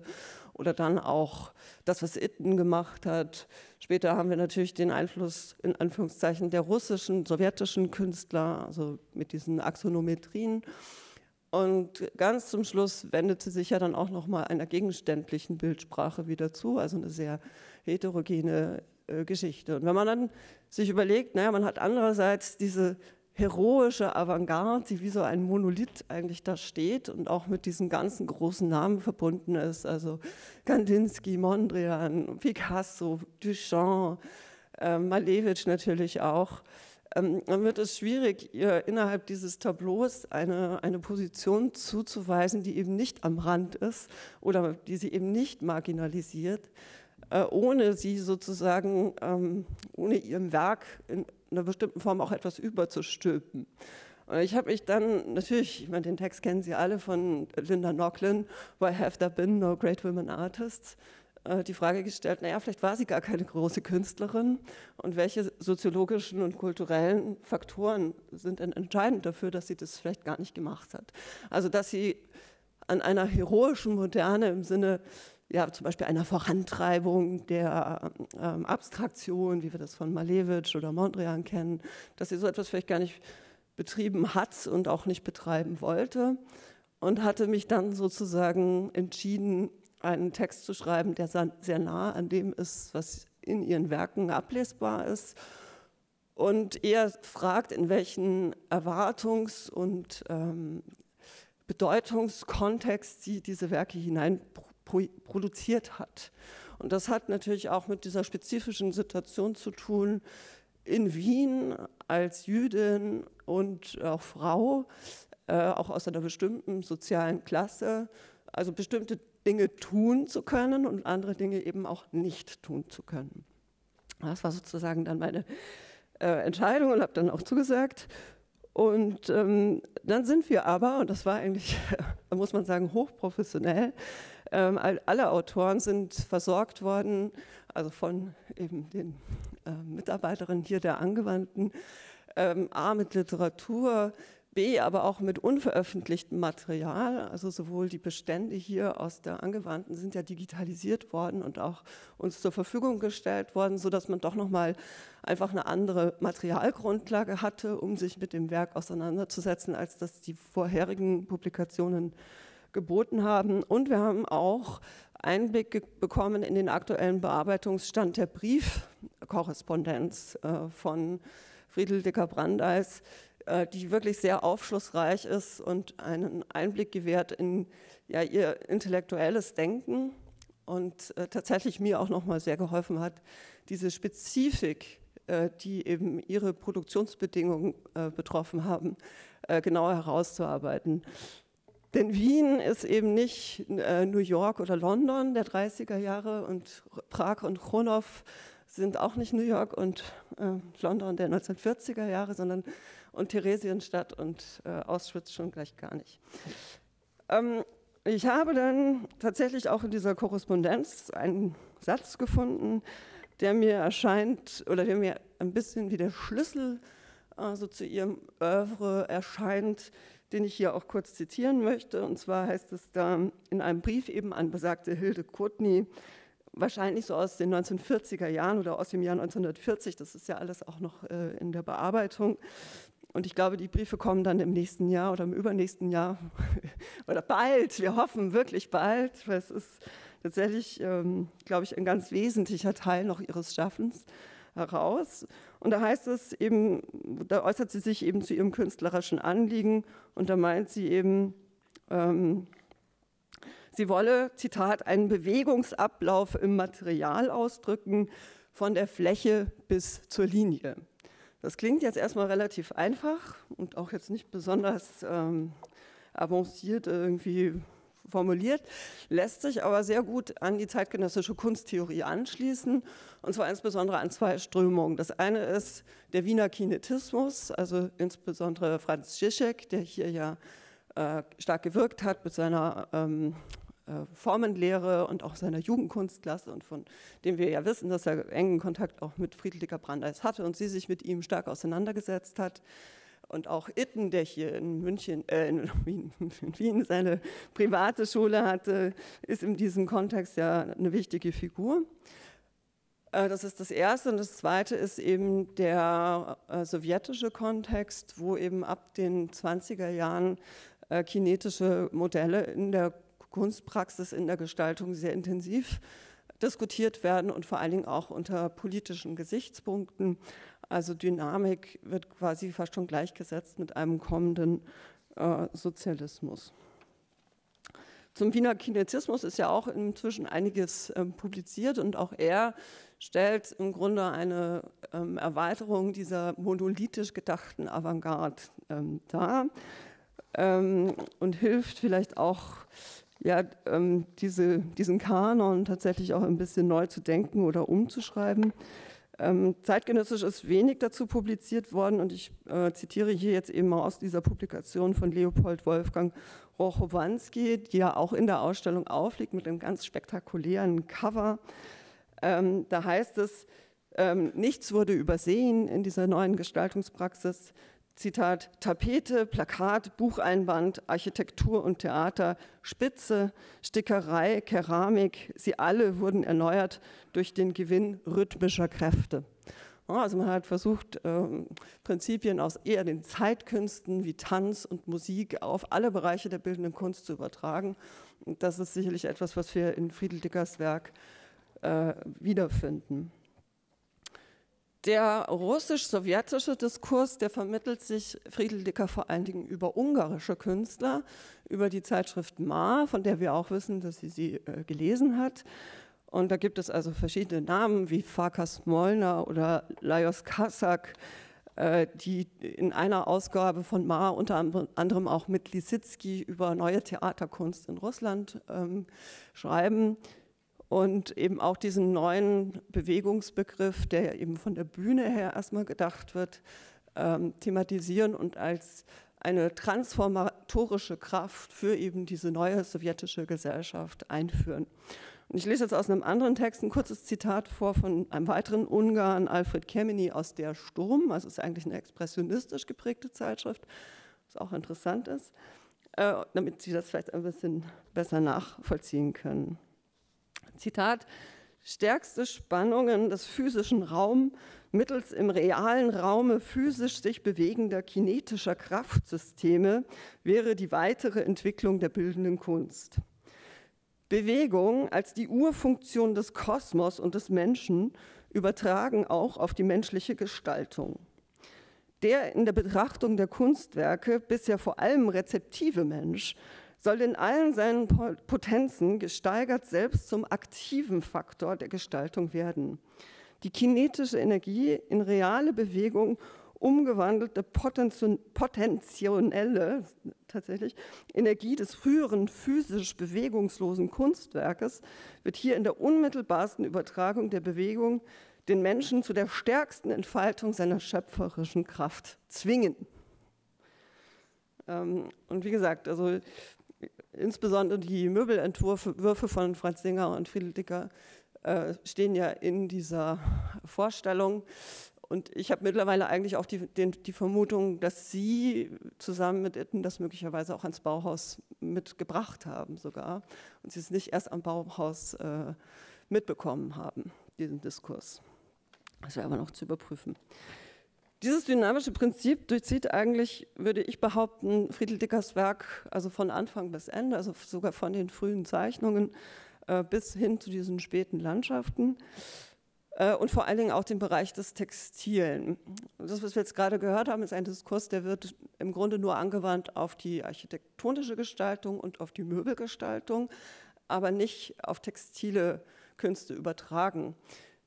[SPEAKER 6] oder dann auch das, was Itten gemacht hat. Später haben wir natürlich den Einfluss in Anführungszeichen der russischen, sowjetischen Künstler, also mit diesen Axonometrien. Und ganz zum Schluss wendet sie sich ja dann auch noch mal einer gegenständlichen Bildsprache wieder zu, also eine sehr heterogene äh, Geschichte. Und wenn man dann sich überlegt, naja, man hat andererseits diese heroische Avantgarde, die wie so ein Monolith eigentlich da steht und auch mit diesen ganzen großen Namen verbunden ist, also Kandinsky, Mondrian, Picasso, Duchamp, äh, Malevich natürlich auch, ähm, dann wird es schwierig, ihr innerhalb dieses Tableaus eine, eine Position zuzuweisen, die eben nicht am Rand ist oder die sie eben nicht marginalisiert, äh, ohne sie sozusagen, ähm, ohne ihrem Werk in einer bestimmten Form auch etwas überzustülpen. Und ich habe mich dann natürlich, ich meine, den Text kennen Sie alle von Linda Nochlin, Why have there been no great women artists? Äh, die Frage gestellt, naja, vielleicht war sie gar keine große Künstlerin und welche soziologischen und kulturellen Faktoren sind denn entscheidend dafür, dass sie das vielleicht gar nicht gemacht hat. Also dass sie an einer heroischen Moderne im Sinne ja, zum Beispiel einer Vorantreibung der ähm, Abstraktion, wie wir das von Malevich oder Mondrian kennen, dass sie so etwas vielleicht gar nicht betrieben hat und auch nicht betreiben wollte und hatte mich dann sozusagen entschieden, einen Text zu schreiben, der sehr nah an dem ist, was in ihren Werken ablesbar ist und eher fragt, in welchen Erwartungs- und ähm, Bedeutungskontext sie diese Werke hinein produziert hat. Und das hat natürlich auch mit dieser spezifischen Situation zu tun, in Wien als Jüdin und auch Frau, äh, auch aus einer bestimmten sozialen Klasse, also bestimmte Dinge tun zu können und andere Dinge eben auch nicht tun zu können. Das war sozusagen dann meine äh, Entscheidung und habe dann auch zugesagt. Und ähm, dann sind wir aber, und das war eigentlich, muss man sagen, hochprofessionell, ähm, alle Autoren sind versorgt worden, also von eben den äh, Mitarbeiterinnen hier der Angewandten, ähm, A mit Literatur, B aber auch mit unveröffentlichtem Material. Also sowohl die Bestände hier aus der Angewandten sind ja digitalisiert worden und auch uns zur Verfügung gestellt worden, sodass man doch nochmal einfach eine andere Materialgrundlage hatte, um sich mit dem Werk auseinanderzusetzen, als das die vorherigen Publikationen geboten haben. Und wir haben auch Einblick bekommen in den aktuellen Bearbeitungsstand der Briefkorrespondenz äh, von Friedel Dicker Brandeis, äh, die wirklich sehr aufschlussreich ist und einen Einblick gewährt in ja, ihr intellektuelles Denken und äh, tatsächlich mir auch nochmal sehr geholfen hat, diese Spezifik, äh, die eben ihre Produktionsbedingungen äh, betroffen haben, äh, genauer herauszuarbeiten. Denn Wien ist eben nicht äh, New York oder London der 30er Jahre und Prag und Chronov sind auch nicht New York und London der 1940er Jahre, sondern und Theresienstadt und äh, Auschwitz schon gleich gar nicht. Ähm, ich habe dann tatsächlich auch in dieser Korrespondenz einen Satz gefunden, der mir erscheint oder der mir ein bisschen wie der Schlüssel also zu ihrem Oeuvre erscheint, den ich hier auch kurz zitieren möchte. Und zwar heißt es da in einem Brief eben an besagte Hilde Kotny, wahrscheinlich so aus den 1940er Jahren oder aus dem Jahr 1940, das ist ja alles auch noch äh, in der Bearbeitung. Und ich glaube, die Briefe kommen dann im nächsten Jahr oder im übernächsten Jahr oder bald. Wir hoffen wirklich bald, weil es ist tatsächlich, ähm, glaube ich, ein ganz wesentlicher Teil noch ihres Schaffens heraus. Und da heißt es eben, da äußert sie sich eben zu ihrem künstlerischen Anliegen und da meint sie eben, ähm, sie wolle, Zitat, einen Bewegungsablauf im Material ausdrücken, von der Fläche bis zur Linie. Das klingt jetzt erstmal relativ einfach und auch jetzt nicht besonders ähm, avanciert irgendwie formuliert, lässt sich aber sehr gut an die zeitgenössische Kunsttheorie anschließen, und zwar insbesondere an zwei Strömungen. Das eine ist der Wiener Kinetismus, also insbesondere Franz Zizek, der hier ja äh, stark gewirkt hat mit seiner ähm, äh, Formenlehre und auch seiner Jugendkunstklasse und von dem wir ja wissen, dass er engen Kontakt auch mit Friedlicher Brandeis hatte und sie sich mit ihm stark auseinandergesetzt hat. Und auch Itten, der hier in München, äh, in, Wien, in Wien seine private Schule hatte, ist in diesem Kontext ja eine wichtige Figur. Äh, das ist das Erste. Und das Zweite ist eben der äh, sowjetische Kontext, wo eben ab den 20er Jahren äh, kinetische Modelle in der Kunstpraxis, in der Gestaltung sehr intensiv diskutiert werden und vor allen Dingen auch unter politischen Gesichtspunkten. Also Dynamik wird quasi fast schon gleichgesetzt mit einem kommenden äh, Sozialismus. Zum Wiener Kinetismus ist ja auch inzwischen einiges ähm, publiziert und auch er stellt im Grunde eine ähm, Erweiterung dieser monolithisch gedachten Avantgarde ähm, dar ähm, und hilft vielleicht auch ja, ähm, diese, diesen Kanon tatsächlich auch ein bisschen neu zu denken oder umzuschreiben. Ähm, zeitgenössisch ist wenig dazu publiziert worden und ich äh, zitiere hier jetzt eben mal aus dieser Publikation von Leopold Wolfgang Rochowanski, die ja auch in der Ausstellung aufliegt mit einem ganz spektakulären Cover. Ähm, da heißt es, ähm, nichts wurde übersehen in dieser neuen Gestaltungspraxis. Zitat, Tapete, Plakat, Bucheinband, Architektur und Theater, Spitze, Stickerei, Keramik, sie alle wurden erneuert durch den Gewinn rhythmischer Kräfte. Also man hat versucht, ähm, Prinzipien aus eher den Zeitkünsten wie Tanz und Musik auf alle Bereiche der bildenden Kunst zu übertragen. Und das ist sicherlich etwas, was wir in Friedel Dickers Werk äh, wiederfinden. Der russisch-sowjetische Diskurs, der vermittelt sich Friedel Dicker vor allen Dingen über ungarische Künstler, über die Zeitschrift Ma, von der wir auch wissen, dass sie sie äh, gelesen hat. Und da gibt es also verschiedene Namen wie Farkas Molnar oder Lajos Kasak, äh, die in einer Ausgabe von Ma unter anderem auch mit Lisitsky über neue Theaterkunst in Russland ähm, schreiben und eben auch diesen neuen Bewegungsbegriff, der eben von der Bühne her erstmal gedacht wird, ähm, thematisieren und als eine transformatorische Kraft für eben diese neue sowjetische Gesellschaft einführen. Und ich lese jetzt aus einem anderen Text ein kurzes Zitat vor von einem weiteren Ungarn, Alfred Kemeny aus Der Sturm, also es ist eigentlich eine expressionistisch geprägte Zeitschrift, was auch interessant ist, äh, damit Sie das vielleicht ein bisschen besser nachvollziehen können. Zitat, stärkste Spannungen des physischen Raums mittels im realen Raume physisch sich bewegender kinetischer Kraftsysteme wäre die weitere Entwicklung der bildenden Kunst. Bewegung als die Urfunktion des Kosmos und des Menschen übertragen auch auf die menschliche Gestaltung. Der in der Betrachtung der Kunstwerke bisher vor allem rezeptive Mensch soll in allen seinen Potenzen gesteigert selbst zum aktiven Faktor der Gestaltung werden. Die kinetische Energie in reale Bewegung umgewandelte potentionelle tatsächlich Energie des früheren physisch bewegungslosen Kunstwerkes wird hier in der unmittelbarsten Übertragung der Bewegung den Menschen zu der stärksten Entfaltung seiner schöpferischen Kraft zwingen. Ähm, und wie gesagt, also insbesondere die Möbelentwürfe von Franz Singer und Friedel Dicker äh, stehen ja in dieser Vorstellung. Und ich habe mittlerweile eigentlich auch die, den, die, Vermutung, dass Sie zusammen mit Itten das möglicherweise auch ans Bauhaus mitgebracht haben sogar und Sie es nicht erst am Bauhaus äh, mitbekommen haben, diesen Diskurs. Das wäre aber noch zu überprüfen. Dieses dynamische Prinzip durchzieht eigentlich, würde ich behaupten, Friedel Dickers Werk, also von Anfang bis Ende, also sogar von den frühen Zeichnungen äh, bis hin zu diesen späten Landschaften äh, und vor allen Dingen auch den Bereich des Textilen. Das, was wir jetzt gerade gehört haben, ist ein Diskurs, der wird im Grunde nur angewandt auf die architektonische Gestaltung und auf die Möbelgestaltung, aber nicht auf textile Künste übertragen.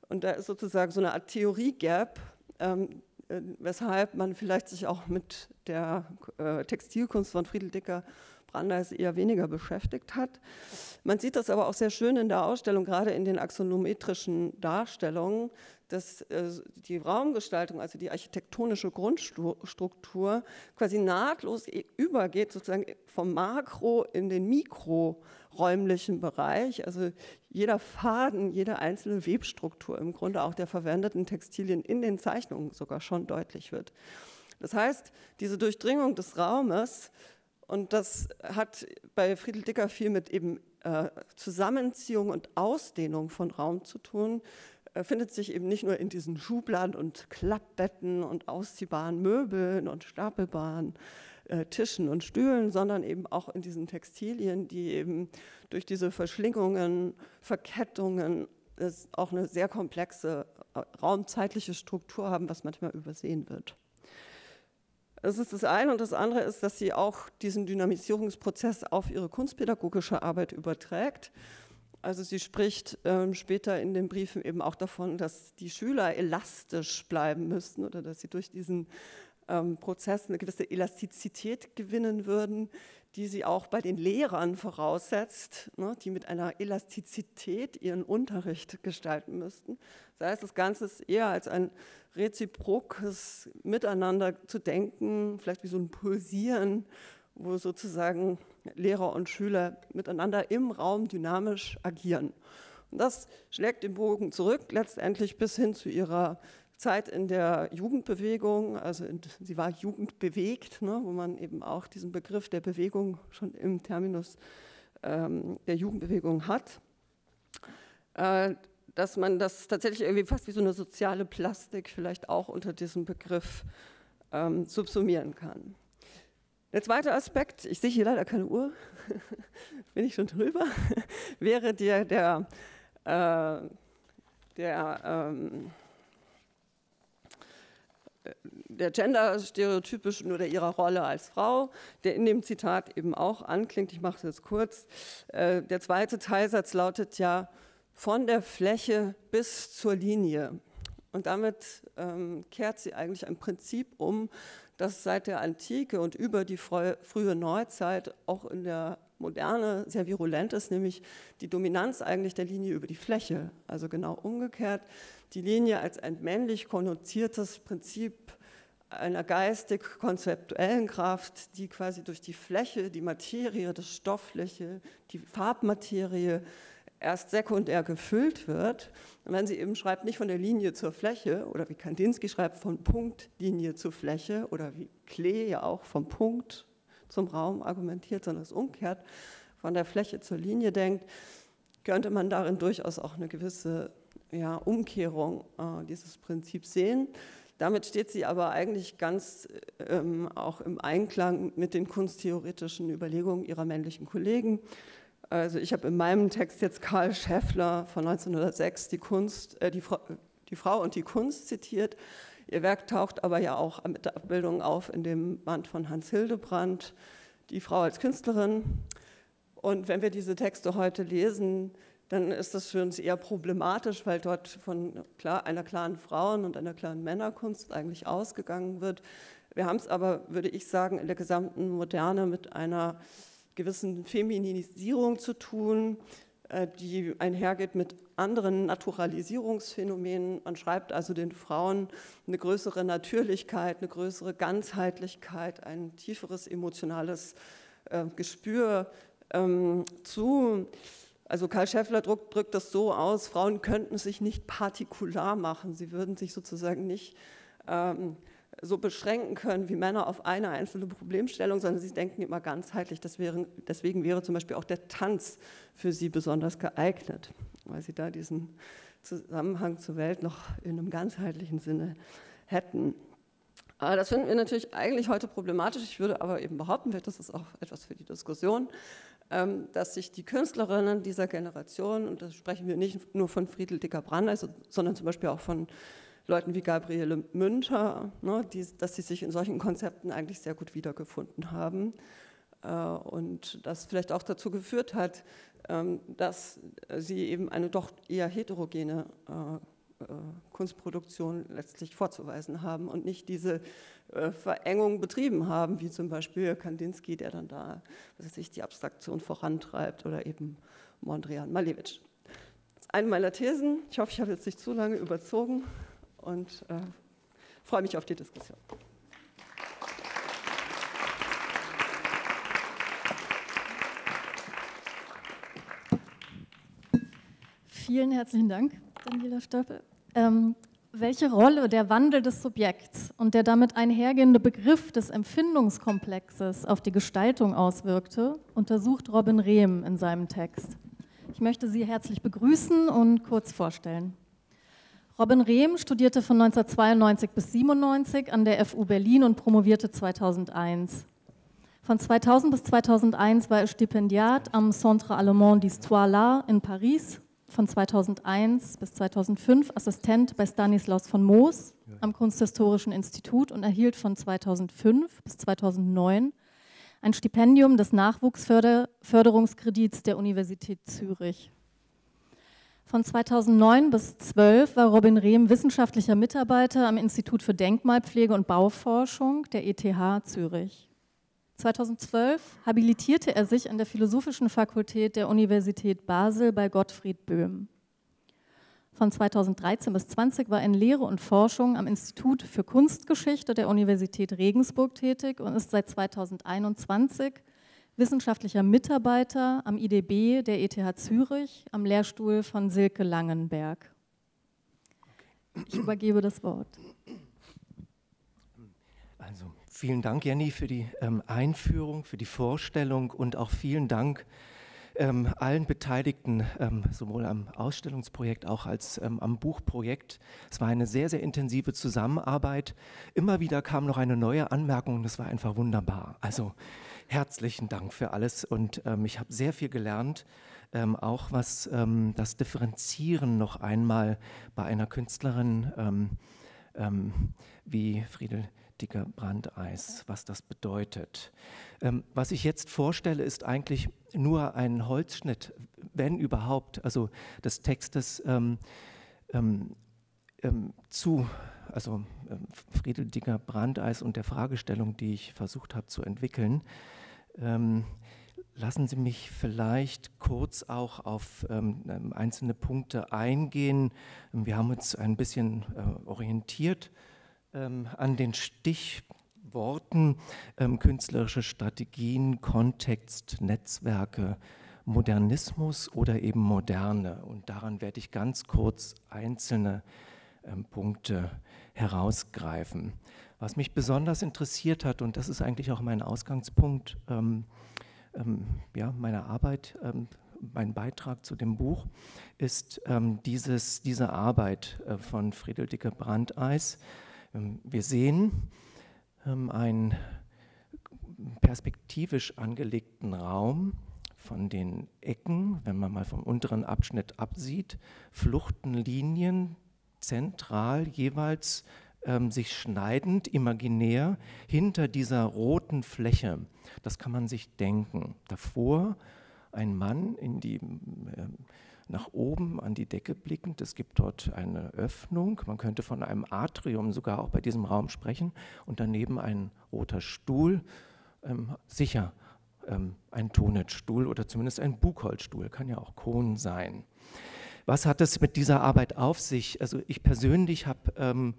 [SPEAKER 6] Und da ist sozusagen so eine Art Theorie-Gap, ähm, äh, weshalb man vielleicht sich auch mit der äh, Textilkunst von Friedel Dicker Brandeis eher weniger beschäftigt hat. Man sieht das aber auch sehr schön in der Ausstellung, gerade in den axonometrischen Darstellungen, dass äh, die Raumgestaltung, also die architektonische Grundstruktur quasi nahtlos übergeht, sozusagen vom Makro in den mikroräumlichen Bereich. Also jeder Faden, jede einzelne Webstruktur im Grunde auch der verwendeten Textilien in den Zeichnungen sogar schon deutlich wird. Das heißt, diese Durchdringung des Raumes, und das hat bei Friedel Dicker viel mit eben äh, Zusammenziehung und Ausdehnung von Raum zu tun, äh, findet sich eben nicht nur in diesen Schubladen und Klappbetten und ausziehbaren Möbeln und stapelbaren äh, Tischen und Stühlen, sondern eben auch in diesen Textilien, die eben durch diese Verschlingungen, Verkettungen auch eine sehr komplexe äh, raumzeitliche Struktur haben, was manchmal übersehen wird. Das ist das eine. Und das andere ist, dass sie auch diesen Dynamisierungsprozess auf ihre kunstpädagogische Arbeit überträgt. Also sie spricht ähm, später in den Briefen eben auch davon, dass die Schüler elastisch bleiben müssten oder dass sie durch diesen ähm, Prozess eine gewisse Elastizität gewinnen würden, die sie auch bei den Lehrern voraussetzt, ne, die mit einer Elastizität ihren Unterricht gestalten müssten. Das heißt, das Ganze ist eher als ein reziprokes Miteinander zu denken, vielleicht wie so ein Pulsieren wo sozusagen Lehrer und Schüler miteinander im Raum dynamisch agieren. Und das schlägt den Bogen zurück, letztendlich bis hin zu ihrer Zeit in der Jugendbewegung. Also in, sie war jugendbewegt, ne, wo man eben auch diesen Begriff der Bewegung schon im Terminus ähm, der Jugendbewegung hat. Äh, dass man das tatsächlich irgendwie fast wie so eine soziale Plastik vielleicht auch unter diesem Begriff ähm, subsumieren kann. Der zweite Aspekt, ich sehe hier leider keine Uhr, bin ich schon drüber, wäre der, der, äh, der, ähm, der Gender-stereotypischen oder ihrer Rolle als Frau, der in dem Zitat eben auch anklingt. Ich mache es jetzt kurz. Äh, der zweite Teilsatz lautet ja, von der Fläche bis zur Linie. Und damit ähm, kehrt sie eigentlich ein Prinzip um, das seit der Antike und über die frühe Neuzeit auch in der Moderne sehr virulent ist, nämlich die Dominanz eigentlich der Linie über die Fläche. Also genau umgekehrt, die Linie als ein männlich konnotiertes Prinzip einer geistig-konzeptuellen Kraft, die quasi durch die Fläche, die Materie, das Stoffliche, die Farbmaterie erst sekundär gefüllt wird. Und wenn sie eben schreibt, nicht von der Linie zur Fläche, oder wie Kandinsky schreibt, von Punktlinie zur Fläche, oder wie Klee ja auch vom Punkt zum Raum argumentiert, sondern es umkehrt, von der Fläche zur Linie denkt, könnte man darin durchaus auch eine gewisse ja, Umkehrung äh, dieses Prinzips sehen. Damit steht sie aber eigentlich ganz ähm, auch im Einklang mit den kunsttheoretischen Überlegungen ihrer männlichen Kollegen. Also ich habe in meinem Text jetzt Karl Schäffler von 1906 die Kunst, äh, die, Frau, die Frau und die Kunst zitiert. Ihr Werk taucht aber ja auch mit der Abbildung auf in dem Band von Hans Hildebrand, die Frau als Künstlerin. Und wenn wir diese Texte heute lesen, dann ist das für uns eher problematisch, weil dort von klar, einer klaren Frauen- und einer klaren Männerkunst eigentlich ausgegangen wird. Wir haben es aber, würde ich sagen, in der gesamten Moderne mit einer gewissen Feminisierung zu tun, äh, die einhergeht mit anderen Naturalisierungsphänomenen. Man schreibt also den Frauen eine größere Natürlichkeit, eine größere Ganzheitlichkeit, ein tieferes emotionales äh, Gespür ähm, zu. Also Karl Schäffler drückt, drückt, das so aus, Frauen könnten sich nicht partikular machen, sie würden sich sozusagen nicht ähm, so beschränken können wie Männer auf eine einzelne Problemstellung, sondern sie denken immer ganzheitlich. Wäre, deswegen wäre zum Beispiel auch der Tanz für sie besonders geeignet, weil sie da diesen Zusammenhang zur Welt noch in einem ganzheitlichen Sinne hätten. Das finden wir natürlich eigentlich heute problematisch. Ich würde aber eben behaupten, das ist auch etwas für die Diskussion, ähm, dass sich die Künstlerinnen dieser Generation, und da sprechen wir nicht nur von Friedel Dicker-Brandeis, sondern zum Beispiel auch von Leuten wie Gabriele Münter, ne, die, dass sie sich in solchen Konzepten eigentlich sehr gut wiedergefunden haben äh, und das vielleicht auch dazu geführt hat, ähm, dass sie eben eine doch eher heterogene äh, Kunstproduktion letztlich vorzuweisen haben und nicht diese äh, Verengung betrieben haben, wie zum Beispiel Kandinsky, der dann da was weiß ich, die Abstraktion vorantreibt oder eben Mondrian Malevich. Das ist eine meiner Thesen. Ich hoffe, ich habe jetzt nicht zu lange überzogen und äh, freue mich auf die Diskussion.
[SPEAKER 5] Vielen herzlichen Dank, Daniela Stöppel. Ähm, welche Rolle der Wandel des Subjekts und der damit einhergehende Begriff des Empfindungskomplexes auf die Gestaltung auswirkte, untersucht Robin Rehm in seinem Text. Ich möchte Sie herzlich begrüßen und kurz vorstellen. Robin Rehm studierte von 1992 bis 1997 an der FU Berlin und promovierte 2001. Von 2000 bis 2001 war er Stipendiat am Centre Allemand d'Histoire l'Art in Paris von 2001 bis 2005 Assistent bei Stanislaus von Moos am Kunsthistorischen Institut und erhielt von 2005 bis 2009 ein Stipendium des Nachwuchsförderungskredits der Universität Zürich. Von 2009 bis 2012 war Robin Rehm wissenschaftlicher Mitarbeiter am Institut für Denkmalpflege und Bauforschung der ETH Zürich. 2012 habilitierte er sich an der Philosophischen Fakultät der Universität Basel bei Gottfried Böhm. Von 2013 bis 2020 war er in Lehre und Forschung am Institut für Kunstgeschichte der Universität Regensburg tätig und ist seit 2021 wissenschaftlicher Mitarbeiter am IDB der ETH Zürich am Lehrstuhl von Silke Langenberg. Ich übergebe das Wort.
[SPEAKER 7] Vielen Dank, Jenny, für die ähm, Einführung, für die Vorstellung und auch vielen Dank ähm, allen Beteiligten, ähm, sowohl am Ausstellungsprojekt auch als ähm, am Buchprojekt. Es war eine sehr, sehr intensive Zusammenarbeit. Immer wieder kam noch eine neue Anmerkung und es war einfach wunderbar. Also herzlichen Dank für alles und ähm, ich habe sehr viel gelernt. Ähm, auch was das Differenzieren noch einmal bei einer Künstlerin wie Friedel dicker Brandeis, was das bedeutet. Ähm, was ich jetzt vorstelle, ist eigentlich nur ein Holzschnitt, wenn überhaupt, also des Textes ähm, ähm, ähm zu, also ähm, Friedel dicker Brandeis und der Fragestellung, die ich versucht habe zu entwickeln. Ähm, lassen Sie mich vielleicht kurz auch auf einzelne Punkte eingehen. Wir haben uns ein bisschen äh, orientiert ähm, an den Stichworten ähm, künstlerische Strategien, Kontext, Netzwerke, Modernismus oder eben Moderne. Und daran werde ich ganz kurz einzelne ähm, Punkte herausgreifen. Was mich besonders interessiert hat, und das ist eigentlich auch mein Ausgangspunkt ähm, ähm, ja, meiner Arbeit, ähm, mein Beitrag zu dem Buch, ist dieses, diese Arbeit äh, von Friedel Dicke Brandeis, ähm, wir sehen ähm, einen perspektivisch angelegten Raum von den Ecken, wenn man mal vom unteren Abschnitt absieht, Fluchtenlinien zentral jeweils ähm, sich schneidend, imaginär hinter dieser roten Fläche. Das kann man sich denken. Davor ein Mann in die äh, nach oben an die Decke blickend. Es gibt dort eine Öffnung. Man könnte von einem Atrium sogar auch bei diesem Raum sprechen. Und daneben ein roter Stuhl, ähm, sicher ähm, ein Tonetstuhl oder zumindest ein Buchholzstuhl, kann ja auch Kohn sein. Was hat es mit dieser Arbeit auf sich? Also ich persönlich habe ähm,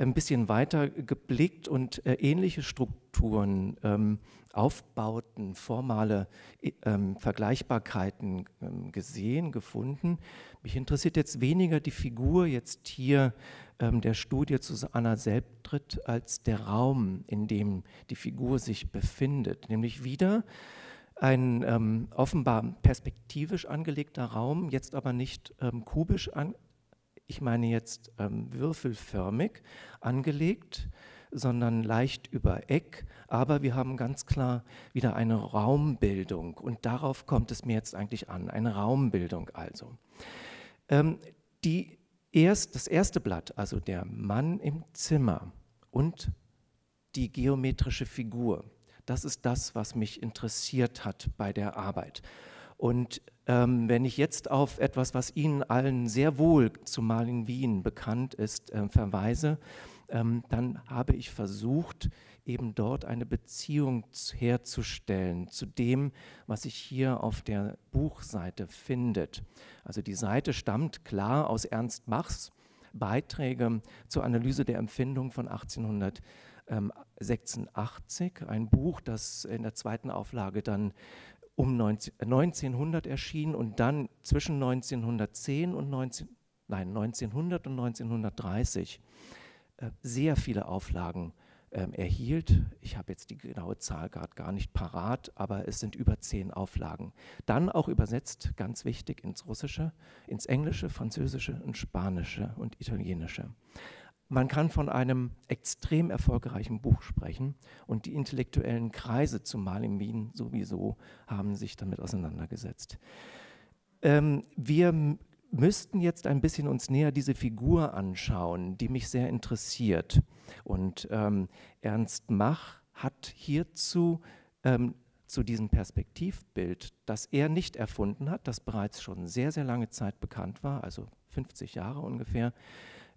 [SPEAKER 7] ein bisschen weiter geblickt und äh, ähnliche Strukturen, ähm, Aufbauten, formale äh, ähm, Vergleichbarkeiten ähm, gesehen, gefunden. Mich interessiert jetzt weniger die Figur jetzt hier ähm, der Studie zu Anna Selbtritt als der Raum, in dem die Figur sich befindet, nämlich wieder ein ähm, offenbar perspektivisch angelegter Raum, jetzt aber nicht ähm, kubisch an, ich meine jetzt ähm, würfelförmig angelegt, sondern leicht über Eck, aber wir haben ganz klar wieder eine Raumbildung und darauf kommt es mir jetzt eigentlich an, eine Raumbildung also. Ähm, die erst, das erste Blatt, also der Mann im Zimmer und die geometrische Figur, das ist das, was mich interessiert hat bei der Arbeit. Und wenn ich jetzt auf etwas, was Ihnen allen sehr wohl, zumal in Wien bekannt ist, äh, verweise, ähm, dann habe ich versucht, eben dort eine Beziehung herzustellen zu dem, was sich hier auf der Buchseite findet. Also die Seite stammt klar aus Ernst Machs Beiträge zur Analyse der Empfindung von 1886, ein Buch, das in der zweiten Auflage dann um 19, 1900 erschien und dann zwischen 1910 und 19, nein, 1900 und 1930 äh, sehr viele Auflagen ähm, erhielt. Ich habe jetzt die genaue Zahl gerade gar nicht parat, aber es sind über zehn Auflagen. Dann auch übersetzt, ganz wichtig, ins Russische, ins Englische, Französische und Spanische und Italienische. Man kann von einem extrem erfolgreichen Buch sprechen und die intellektuellen Kreise, zumal in Wien sowieso, haben sich damit auseinandergesetzt. Ähm, wir müssten jetzt ein bisschen uns näher diese Figur anschauen, die mich sehr interessiert. Und ähm, Ernst Mach hat hierzu ähm, zu diesem Perspektivbild, das er nicht erfunden hat, das bereits schon sehr, sehr lange Zeit bekannt war, also 50 Jahre ungefähr,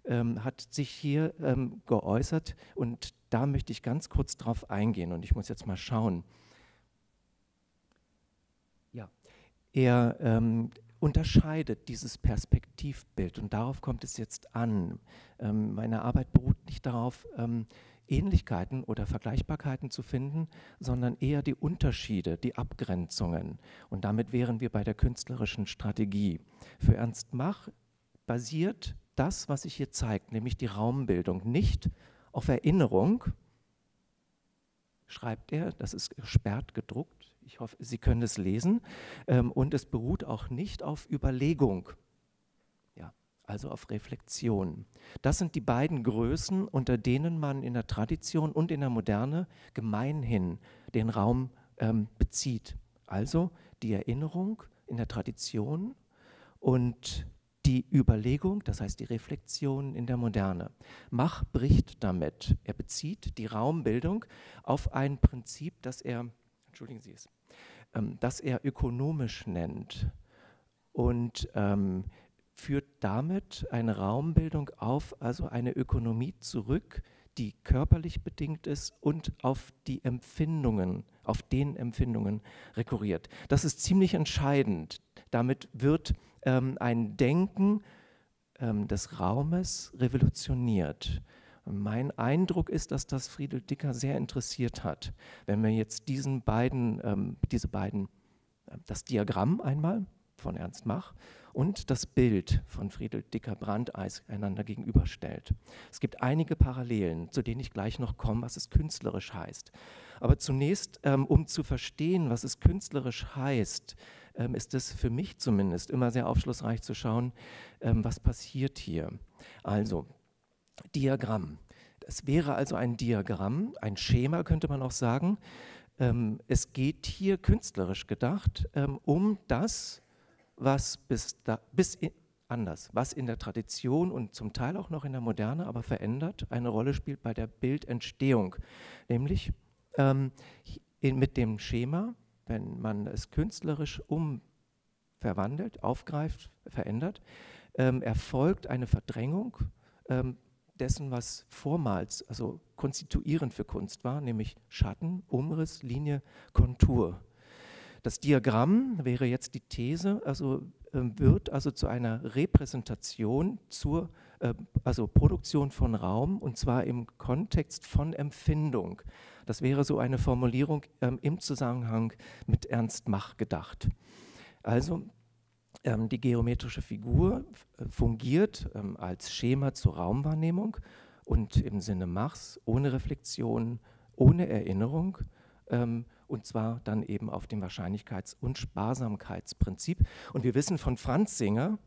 [SPEAKER 7] ähm, hat sich hier ähm, geäußert und da möchte ich ganz kurz drauf eingehen und ich muss jetzt mal schauen. Ja, er ähm, unterscheidet dieses Perspektivbild und darauf kommt es jetzt an. Ähm, meine Arbeit beruht nicht darauf, ähm, Ähnlichkeiten oder Vergleichbarkeiten zu finden, sondern eher die Unterschiede, die Abgrenzungen. Und damit wären wir bei der künstlerischen Strategie. Für Ernst Mach basiert das, was sich hier zeigt, nämlich die Raumbildung, nicht auf Erinnerung, schreibt er, das ist gesperrt gedruckt, ich hoffe, Sie können es lesen. Ähm, und es beruht auch nicht auf Überlegung, ja, also auf Reflexion. Das sind die beiden Größen, unter denen man in der Tradition und in der Moderne gemeinhin den Raum ähm, bezieht. Also die Erinnerung in der Tradition und die Überlegung, das heißt die Reflexion in der Moderne. Mach bricht damit. Er bezieht die Raumbildung auf ein Prinzip, das er entschuldigen Sie es, ähm, das er ökonomisch nennt und ähm, führt damit eine Raumbildung auf, also eine Ökonomie zurück, die körperlich bedingt ist und auf die Empfindungen, auf den Empfindungen rekurriert. Das ist ziemlich entscheidend. Damit wird ähm, ein Denken ähm, des Raumes revolutioniert. Mein Eindruck ist, dass das Friedel Dicker sehr interessiert hat. Wenn wir jetzt diesen beiden, ähm, diese beiden, äh, das Diagramm einmal von Ernst Mach und das Bild von Friedel Dicker Brandeis einander gegenüberstellt. Es gibt einige Parallelen, zu denen ich gleich noch komme, was es künstlerisch heißt. Aber zunächst, ähm, um zu verstehen, was es künstlerisch heißt, ähm, ist es für mich zumindest immer sehr aufschlussreich zu schauen, ähm, was passiert hier. Also, Diagramm. Es wäre also ein Diagramm, ein Schema könnte man auch sagen. Ähm, es geht hier künstlerisch gedacht ähm, um das, was bis, da, bis in, anders, was in der Tradition und zum Teil auch noch in der Moderne aber verändert, eine Rolle spielt bei der Bildentstehung. Nämlich ähm, in, mit dem Schema, wenn man es künstlerisch umverwandelt, aufgreift, verändert, ähm, erfolgt eine Verdrängung ähm, dessen, was vormals, also konstituierend für Kunst war, nämlich Schatten, Umriss, Linie, Kontur. Das Diagramm wäre jetzt die These, also äh, wird also zu einer Repräsentation zur also Produktion von Raum und zwar im Kontext von Empfindung. Das wäre so eine Formulierung ähm, im Zusammenhang mit Ernst Mach gedacht. Also ähm, die geometrische Figur äh, fungiert ähm, als Schema zur Raumwahrnehmung und im Sinne Machs ohne Reflexion, ohne Erinnerung und zwar dann eben auf dem Wahrscheinlichkeits- und Sparsamkeitsprinzip. Und wir wissen von Franz Singer,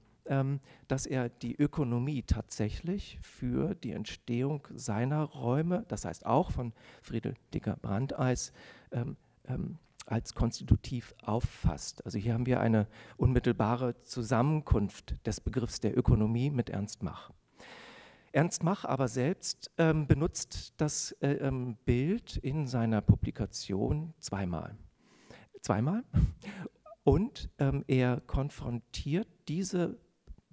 [SPEAKER 7] dass er die Ökonomie tatsächlich für die Entstehung seiner Räume, das heißt auch von Friedel Dicker-Brandeis, ähm, ähm, als konstitutiv auffasst. Also hier haben wir eine unmittelbare Zusammenkunft des Begriffs der Ökonomie mit Ernst Mach. Ernst Mach aber selbst ähm, benutzt das äh, ähm, Bild in seiner Publikation zweimal. Zweimal. Und ähm, er konfrontiert diese,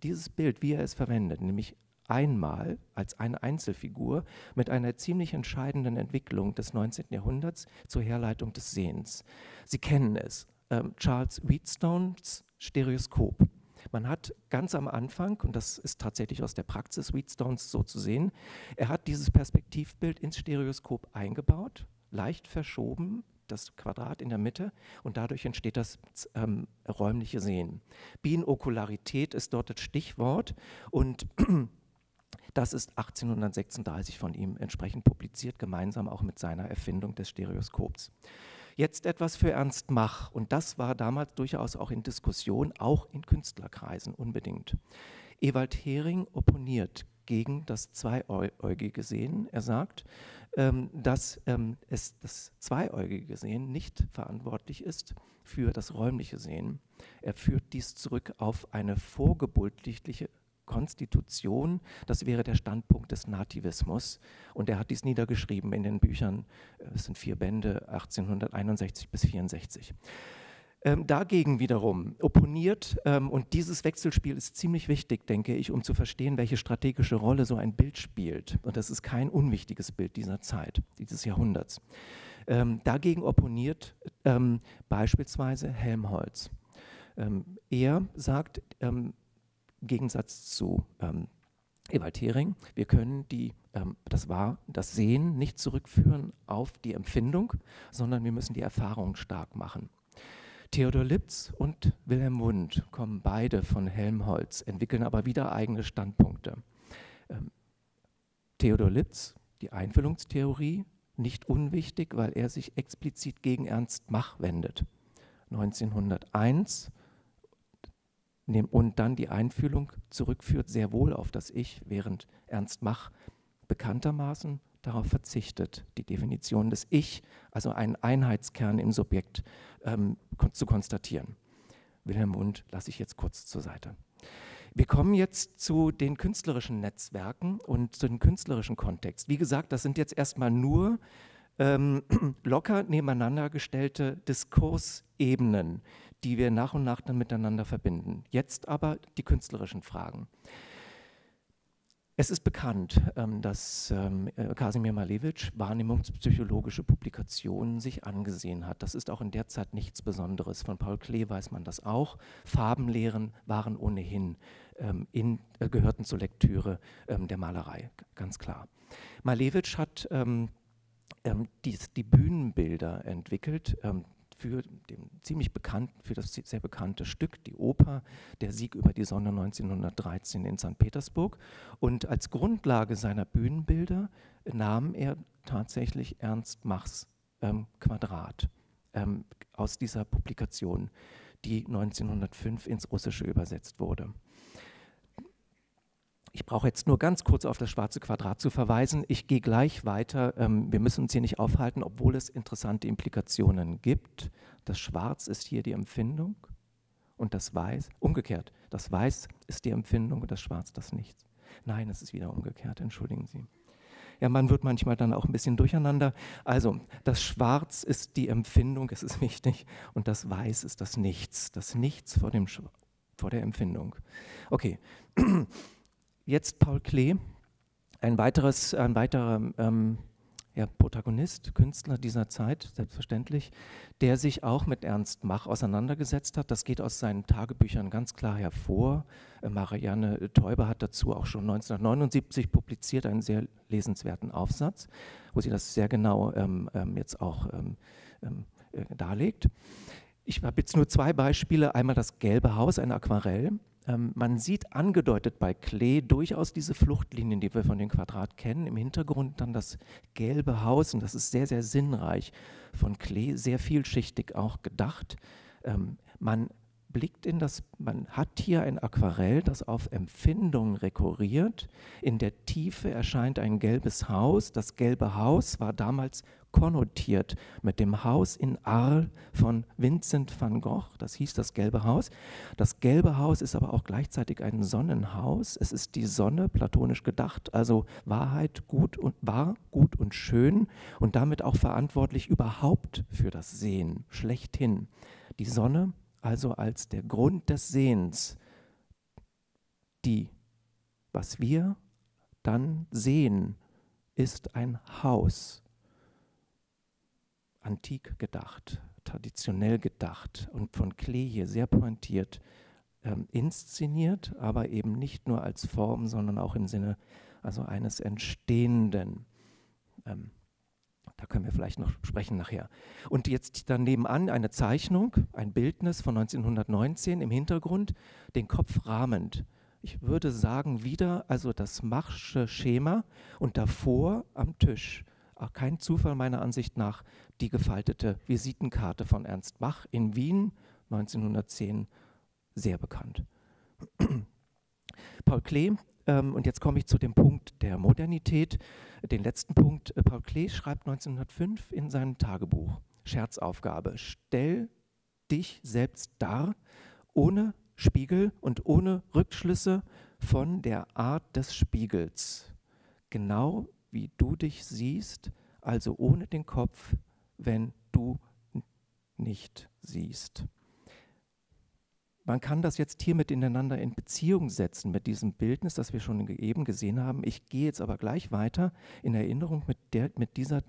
[SPEAKER 7] dieses Bild, wie er es verwendet, nämlich einmal als eine Einzelfigur mit einer ziemlich entscheidenden Entwicklung des 19. Jahrhunderts zur Herleitung des Sehens. Sie kennen es, ähm, Charles Wheatstones Stereoskop. Man hat ganz am Anfang, und das ist tatsächlich aus der Praxis Wheatstones so zu sehen, er hat dieses Perspektivbild ins Stereoskop eingebaut, leicht verschoben, das Quadrat in der Mitte und dadurch entsteht das ähm, räumliche Sehen. Binokularität ist dort das Stichwort und das ist 1836 von ihm entsprechend publiziert, gemeinsam auch mit seiner Erfindung des Stereoskops. Jetzt etwas für Ernst Mach und das war damals durchaus auch in Diskussion, auch in Künstlerkreisen unbedingt. Ewald Hering opponiert gegen das zweäugige Sehen. Er sagt, ähm, dass ähm, es das zweäugige Sehen nicht verantwortlich ist für das räumliche Sehen. Er führt dies zurück auf eine vorgeburtliche Konstitution, das wäre der Standpunkt des Nativismus. Und er hat dies niedergeschrieben in den Büchern, äh, es sind vier Bände, 1861 bis 1864. Ähm, dagegen wiederum opponiert, ähm, und dieses Wechselspiel ist ziemlich wichtig, denke ich, um zu verstehen, welche strategische Rolle so ein Bild spielt. Und das ist kein unwichtiges Bild dieser Zeit, dieses Jahrhunderts. Ähm, dagegen opponiert ähm, beispielsweise Helmholtz. Ähm, er sagt, ähm, im Gegensatz zu Ewald Hering, wir können die, das war das Sehen nicht zurückführen auf die Empfindung, sondern wir müssen die Erfahrung stark machen. Theodor Lipz und Wilhelm Wundt kommen beide von Helmholtz, entwickeln aber wieder eigene Standpunkte. Ähm, Theodor Lipz, die Einfüllungstheorie, nicht unwichtig, weil er sich explizit gegen Ernst Mach wendet. 1901 und dann die Einfühlung zurückführt sehr wohl auf das Ich, während Ernst Mach bekanntermaßen darauf verzichtet, die Definition des Ich, also einen Einheitskern im Subjekt, ähm, zu konstatieren. Wilhelm Wundt lasse ich jetzt kurz zur Seite. Wir kommen jetzt zu den künstlerischen Netzwerken und zu dem künstlerischen Kontext. Wie gesagt, das sind jetzt erstmal nur ähm, locker nebeneinander gestellte Diskursebenen, die wir nach und nach dann miteinander verbinden. Jetzt aber die künstlerischen Fragen. Es ist bekannt, ähm, dass ähm, äh, Kasimir Malevich wahrnehmungspsychologische Publikationen sich angesehen hat. Das ist auch in der Zeit nichts Besonderes. Von Paul Klee weiß man das auch. Farbenlehren waren ohnehin ähm, in, äh, gehörten zur Lektüre der Malerei, ganz klar. Malevich hat die, die Bühnenbilder entwickelt, für den ziemlich bekannt, für das sehr bekannte Stück, die Oper Der Sieg über die Sonne 1913 in St. Petersburg. Und als Grundlage seiner Bühnenbilder nahm er tatsächlich Ernst Machs ähm, Quadrat ähm, aus dieser Publikation, die 1905 ins Russische übersetzt wurde. Ich brauche jetzt nur ganz kurz auf das schwarze Quadrat zu verweisen. Ich gehe gleich weiter. Ähm, wir müssen uns hier nicht aufhalten, obwohl es interessante Implikationen gibt. Das Schwarz ist hier die Empfindung und das Weiß, umgekehrt, das Weiß ist die Empfindung und das Schwarz das Nichts. Nein, es ist wieder umgekehrt, entschuldigen Sie. Ja, man wird manchmal dann auch ein bisschen durcheinander. Also, das Schwarz ist die Empfindung, es ist wichtig, und das Weiß ist das Nichts. Das Nichts vor, dem, vor der Empfindung. Okay. Jetzt Paul Klee, ein, weiteres, ein weiterer ähm, ja, Protagonist, Künstler dieser Zeit, selbstverständlich, der sich auch mit Ernst Mach auseinandergesetzt hat. Das geht aus seinen Tagebüchern ganz klar hervor. Äh, Marianne Teuber hat dazu auch schon 1979 publiziert, einen sehr lesenswerten Aufsatz, wo sie das sehr genau ähm, ähm, jetzt auch ähm, ähm äh, darlegt. Ich habe jetzt nur zwei Beispiele. Einmal das Gelbe Haus, ein Aquarell ähm, man sieht angedeutet bei Klee durchaus diese Fluchtlinien, die wir von dem Quadrat kennen. Im Hintergrund dann das gelbe Haus und das ist sehr, sehr sinnreich von Klee, sehr vielschichtig auch gedacht. Ähm, man blickt in das, man hat hier ein Aquarell, das auf Empfindung rekurriert. In der Tiefe erscheint ein gelbes Haus. Das gelbe Haus war damals konnotiert mit dem Haus in Arles von Vincent van Gogh. Das hieß das gelbe Haus. Das gelbe Haus ist aber auch gleichzeitig ein Sonnenhaus. Es ist die Sonne, platonisch gedacht, also Wahrheit, gut und wahr, gut und schön und damit auch verantwortlich überhaupt für das Sehen, schlechthin. Die Sonne also als der Grund des Sehens, die, was wir dann sehen, ist ein Haus. Antik gedacht, traditionell gedacht und von Klee hier sehr pointiert ähm, inszeniert, aber eben nicht nur als Form, sondern auch im Sinne also eines Entstehenden. Ähm, da können wir vielleicht noch sprechen nachher. Und jetzt dann nebenan eine Zeichnung, ein Bildnis von 1919 im Hintergrund, den Kopf rahmend. Ich würde sagen, wieder also das Machsche Schema und davor am Tisch, auch kein Zufall meiner Ansicht nach, die gefaltete Visitenkarte von Ernst Mach in Wien 1910, sehr bekannt. Paul Klee ähm, und jetzt komme ich zu dem Punkt der Modernität. Den letzten Punkt, äh, Paul Klee schreibt 1905 in seinem Tagebuch, Scherzaufgabe, stell dich selbst dar, ohne Spiegel und ohne Rückschlüsse von der Art des Spiegels. Genau wie du dich siehst, also ohne den Kopf, wenn du nicht siehst. Man kann das jetzt hier mit ineinander in Beziehung setzen mit diesem Bildnis, das wir schon eben gesehen haben. Ich gehe jetzt aber gleich weiter in Erinnerung mit, der, mit, dieser,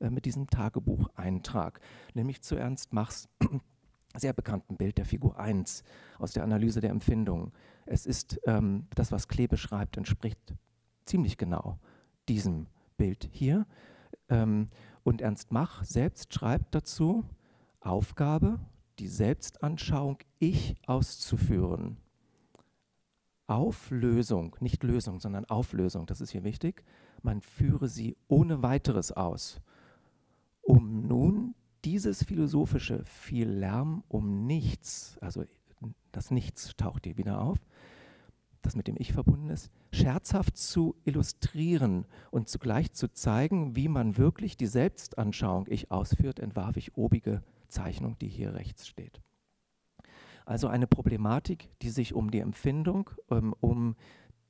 [SPEAKER 7] äh, mit diesem Tagebucheintrag, nämlich zu Ernst Machs sehr bekannten Bild der Figur 1 aus der Analyse der Empfindungen. Es ist ähm, das, was Klee beschreibt, entspricht ziemlich genau diesem Bild hier. Ähm, und Ernst Mach selbst schreibt dazu, Aufgabe, die Selbstanschauung Ich auszuführen. Auflösung, nicht Lösung, sondern Auflösung, das ist hier wichtig. Man führe sie ohne weiteres aus, um nun dieses philosophische viel Lärm um nichts, also das Nichts taucht hier wieder auf, das mit dem Ich verbunden ist, scherzhaft zu illustrieren und zugleich zu zeigen, wie man wirklich die Selbstanschauung Ich ausführt, entwarf ich obige Zeichnung, die hier rechts steht. Also eine Problematik, die sich um die Empfindung, ähm, um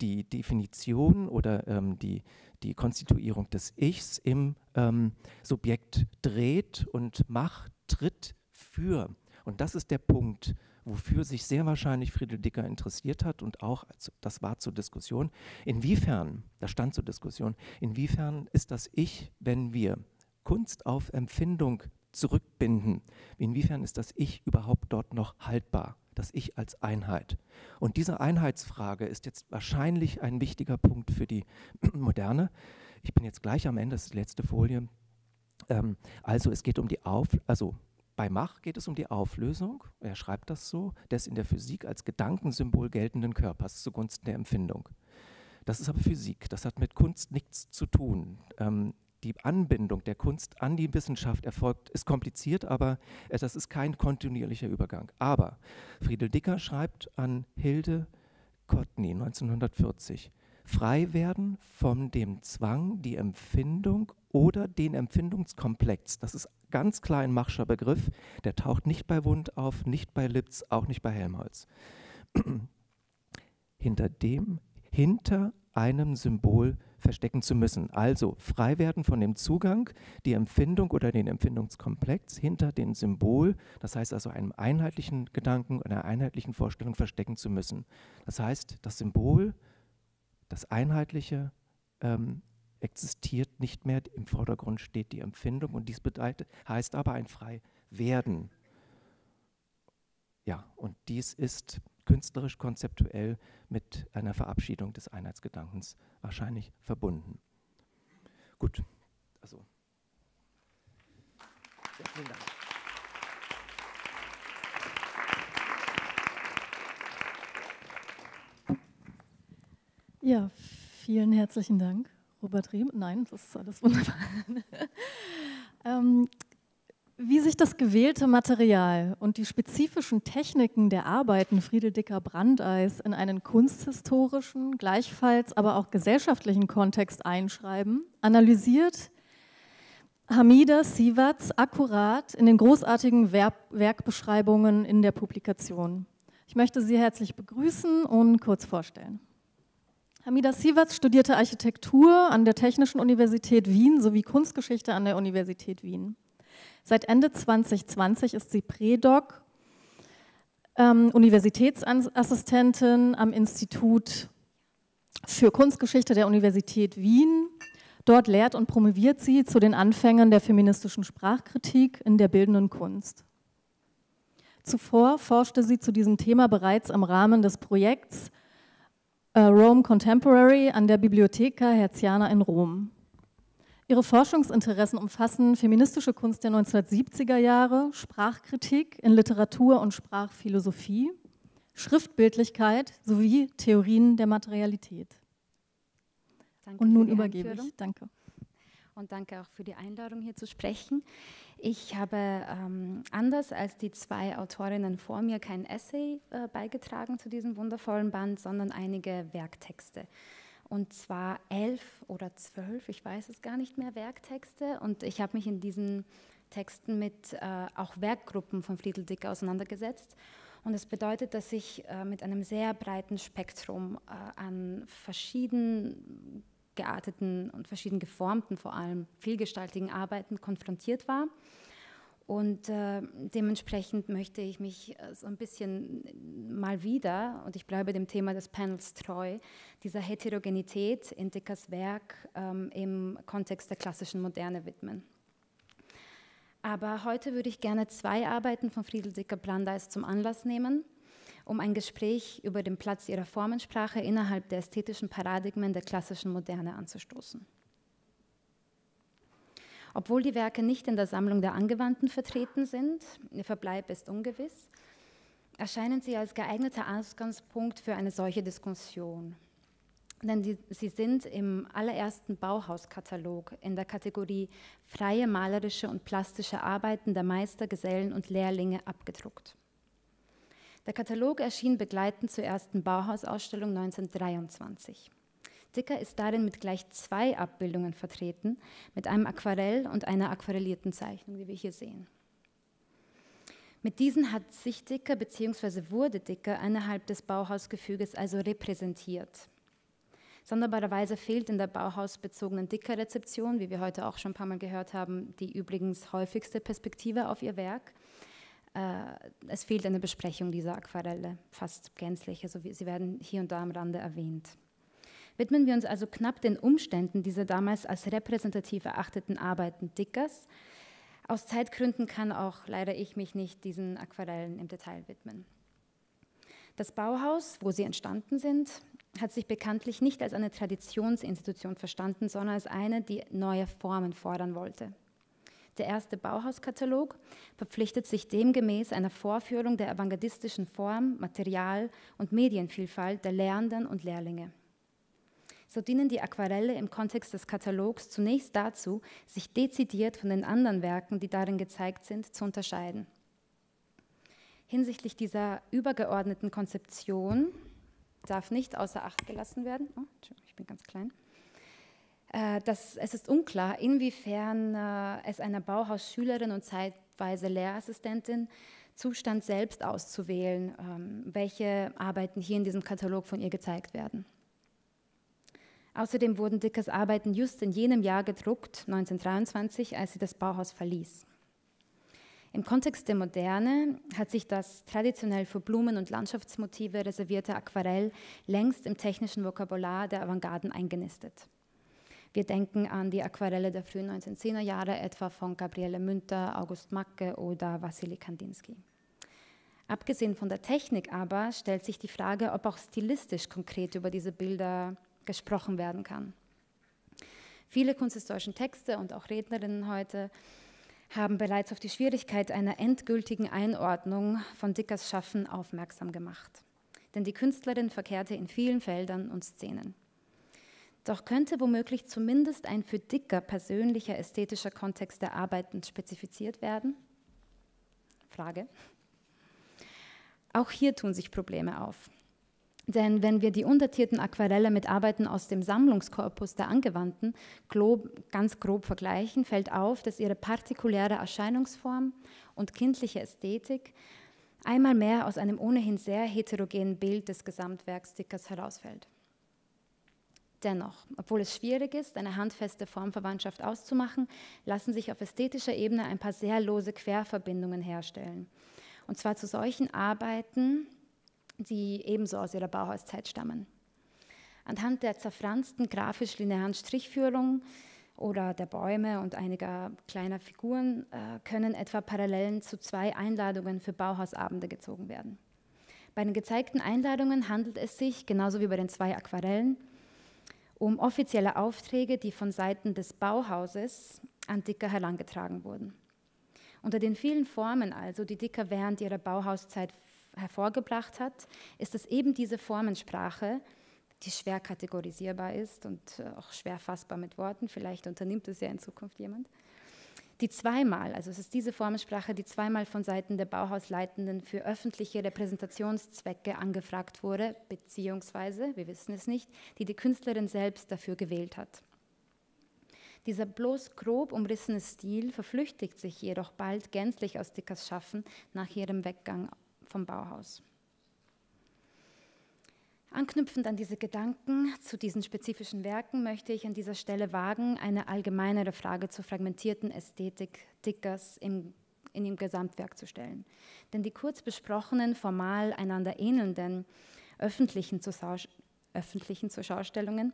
[SPEAKER 7] die Definition oder ähm, die, die Konstituierung des Ichs im ähm, Subjekt dreht und Macht tritt für. Und das ist der Punkt, wofür sich sehr wahrscheinlich Friedel Dicker interessiert hat und auch, das war zur Diskussion, inwiefern, das stand zur Diskussion, inwiefern ist das Ich, wenn wir Kunst auf Empfindung zurückbinden. Inwiefern ist das Ich überhaupt dort noch haltbar? Das Ich als Einheit. Und diese Einheitsfrage ist jetzt wahrscheinlich ein wichtiger Punkt für die Moderne. Ich bin jetzt gleich am Ende, das ist die letzte Folie. Ähm, also es geht um die Auf, also bei Mach geht es um die Auflösung, er schreibt das so, des in der Physik als Gedankensymbol geltenden Körpers zugunsten der Empfindung. Das ist aber Physik, das hat mit Kunst nichts zu tun. Ähm, die Anbindung der Kunst an die Wissenschaft erfolgt, ist kompliziert, aber das ist kein kontinuierlicher Übergang. Aber Friedel Dicker schreibt an Hilde Cottney 1940, frei werden von dem Zwang, die Empfindung oder den Empfindungskomplex. Das ist ganz klar ein Machscher Begriff, der taucht nicht bei Wund auf, nicht bei Lipz, auch nicht bei Helmholtz. hinter dem, hinter einem Symbol verstecken zu müssen. Also frei werden von dem Zugang, die Empfindung oder den Empfindungskomplex hinter dem Symbol, das heißt also einem einheitlichen Gedanken, einer einheitlichen Vorstellung verstecken zu müssen. Das heißt, das Symbol, das Einheitliche ähm, existiert nicht mehr, im Vordergrund steht die Empfindung und dies bedeutet, heißt aber ein Freiwerden. Ja, und dies ist künstlerisch konzeptuell mit einer Verabschiedung des Einheitsgedankens wahrscheinlich verbunden. Gut, also. Ja, vielen Dank.
[SPEAKER 5] Ja, vielen herzlichen Dank, Robert Riem. Nein, das ist alles wunderbar. ähm, wie sich das gewählte Material und die spezifischen Techniken der Arbeiten Friedeldicker Brandeis in einen kunsthistorischen, gleichfalls aber auch gesellschaftlichen Kontext einschreiben, analysiert Hamida Sivatz akkurat in den großartigen Werk Werkbeschreibungen in der Publikation. Ich möchte Sie herzlich begrüßen und kurz vorstellen. Hamida Sivatz studierte Architektur an der Technischen Universität Wien sowie Kunstgeschichte an der Universität Wien. Seit Ende 2020 ist sie Prädoc, ähm, Universitätsassistentin am Institut für Kunstgeschichte der Universität Wien. Dort lehrt und promoviert sie zu den Anfängen der feministischen Sprachkritik in der bildenden Kunst. Zuvor forschte sie zu diesem Thema bereits im Rahmen des Projekts äh, Rome Contemporary an der Bibliotheca Herziana in Rom. Ihre Forschungsinteressen umfassen feministische Kunst der 1970er Jahre, Sprachkritik in Literatur und Sprachphilosophie, Schriftbildlichkeit sowie Theorien der Materialität.
[SPEAKER 8] Danke und nun übergebe Einführung. ich. Danke. Und danke auch für die Einladung, hier zu sprechen. Ich habe ähm, anders als die zwei Autorinnen vor mir kein Essay äh, beigetragen zu diesem wundervollen Band, sondern einige Werktexte. Und zwar elf oder zwölf, ich weiß es gar nicht mehr, Werktexte. Und ich habe mich in diesen Texten mit äh, auch Werkgruppen von Friedel Dick auseinandergesetzt. Und das bedeutet, dass ich äh, mit einem sehr breiten Spektrum äh, an verschieden gearteten und verschieden geformten, vor allem vielgestaltigen Arbeiten konfrontiert war. Und äh, dementsprechend möchte ich mich äh, so ein bisschen mal wieder, und ich bleibe dem Thema des Panels treu, dieser Heterogenität in Dickers Werk ähm, im Kontext der klassischen Moderne widmen. Aber heute würde ich gerne zwei Arbeiten von Friedel Dicker-Brandeis zum Anlass nehmen, um ein Gespräch über den Platz ihrer Formensprache innerhalb der ästhetischen Paradigmen der klassischen Moderne anzustoßen. Obwohl die Werke nicht in der Sammlung der Angewandten vertreten sind, ihr Verbleib ist ungewiss, erscheinen sie als geeigneter Ausgangspunkt für eine solche Diskussion. Denn die, sie sind im allerersten Bauhauskatalog in der Kategorie freie malerische und plastische Arbeiten der Meister, Gesellen und Lehrlinge abgedruckt. Der Katalog erschien begleitend zur ersten Bauhausausstellung 1923. Dicker ist darin mit gleich zwei Abbildungen vertreten, mit einem Aquarell und einer aquarellierten Zeichnung, wie wir hier sehen. Mit diesen hat sich Dicker bzw. wurde Dicker innerhalb des Bauhausgefüges also repräsentiert. Sonderbarerweise fehlt in der Bauhausbezogenen Dicker-Rezeption, wie wir heute auch schon ein paar Mal gehört haben, die übrigens häufigste Perspektive auf ihr Werk. Äh, es fehlt eine Besprechung dieser Aquarelle, fast gänzlich. Also sie werden hier und da am Rande erwähnt. Widmen wir uns also knapp den Umständen dieser damals als repräsentativ erachteten Arbeiten Dickers. Aus Zeitgründen kann auch leider ich mich nicht diesen Aquarellen im Detail widmen. Das Bauhaus, wo sie entstanden sind, hat sich bekanntlich nicht als eine Traditionsinstitution verstanden, sondern als eine, die neue Formen fordern wollte. Der erste Bauhauskatalog verpflichtet sich demgemäß einer Vorführung der avantgardistischen Form, Material und Medienvielfalt der Lehrenden und Lehrlinge. So dienen die Aquarelle im Kontext des Katalogs zunächst dazu, sich dezidiert von den anderen Werken, die darin gezeigt sind, zu unterscheiden. Hinsichtlich dieser übergeordneten Konzeption darf nicht außer Acht gelassen werden. Oh, ich bin ganz klein. Äh, das, es ist unklar, inwiefern äh, es einer Bauhausschülerin und zeitweise Lehrassistentin zustand, selbst auszuwählen, ähm, welche Arbeiten hier in diesem Katalog von ihr gezeigt werden. Außerdem wurden Dickers Arbeiten just in jenem Jahr gedruckt, 1923, als sie das Bauhaus verließ. Im Kontext der Moderne hat sich das traditionell für Blumen- und Landschaftsmotive reservierte Aquarell längst im technischen Vokabular der Avantgarden eingenistet. Wir denken an die Aquarelle der frühen 1910er Jahre, etwa von Gabriele Münter, August Macke oder Wassily Kandinsky. Abgesehen von der Technik aber stellt sich die Frage, ob auch stilistisch konkret über diese Bilder gesprochen werden kann. Viele kunsthistorischen Texte und auch Rednerinnen heute haben bereits auf die Schwierigkeit einer endgültigen Einordnung von Dickers Schaffen aufmerksam gemacht. Denn die Künstlerin verkehrte in vielen Feldern und Szenen. Doch könnte womöglich zumindest ein für Dicker persönlicher ästhetischer Kontext der Arbeiten spezifiziert werden? Frage. Auch hier tun sich Probleme auf. Denn wenn wir die undatierten Aquarelle mit Arbeiten aus dem Sammlungskorpus der Angewandten grob, ganz grob vergleichen, fällt auf, dass ihre partikuläre Erscheinungsform und kindliche Ästhetik einmal mehr aus einem ohnehin sehr heterogenen Bild des Gesamtwerks Dickers herausfällt. Dennoch, obwohl es schwierig ist, eine handfeste Formverwandtschaft auszumachen, lassen sich auf ästhetischer Ebene ein paar sehr lose Querverbindungen herstellen. Und zwar zu solchen Arbeiten, die ebenso aus ihrer Bauhauszeit stammen. Anhand der zerfransten grafisch-linearen Strichführung oder der Bäume und einiger kleiner Figuren äh, können etwa Parallelen zu zwei Einladungen für Bauhausabende gezogen werden. Bei den gezeigten Einladungen handelt es sich, genauso wie bei den zwei Aquarellen, um offizielle Aufträge, die von Seiten des Bauhauses an Dicker herangetragen wurden. Unter den vielen Formen also, die Dicker während ihrer Bauhauszeit hervorgebracht hat, ist es eben diese Formensprache, die schwer kategorisierbar ist und äh, auch schwer fassbar mit Worten. Vielleicht unternimmt es ja in Zukunft jemand. Die zweimal, also es ist diese Formensprache, die zweimal von Seiten der Bauhausleitenden für öffentliche Repräsentationszwecke angefragt wurde, beziehungsweise, wir wissen es nicht, die die Künstlerin selbst dafür gewählt hat. Dieser bloß grob umrissene Stil verflüchtigt sich jedoch bald gänzlich aus Dickers Schaffen nach ihrem Weggang vom Bauhaus. Anknüpfend an diese Gedanken zu diesen spezifischen Werken möchte ich an dieser Stelle wagen, eine allgemeinere Frage zur fragmentierten Ästhetik Dickers im, in dem Gesamtwerk zu stellen. Denn die kurz besprochenen, formal einander ähnelnden öffentlichen, öffentlichen Zuschaustellungen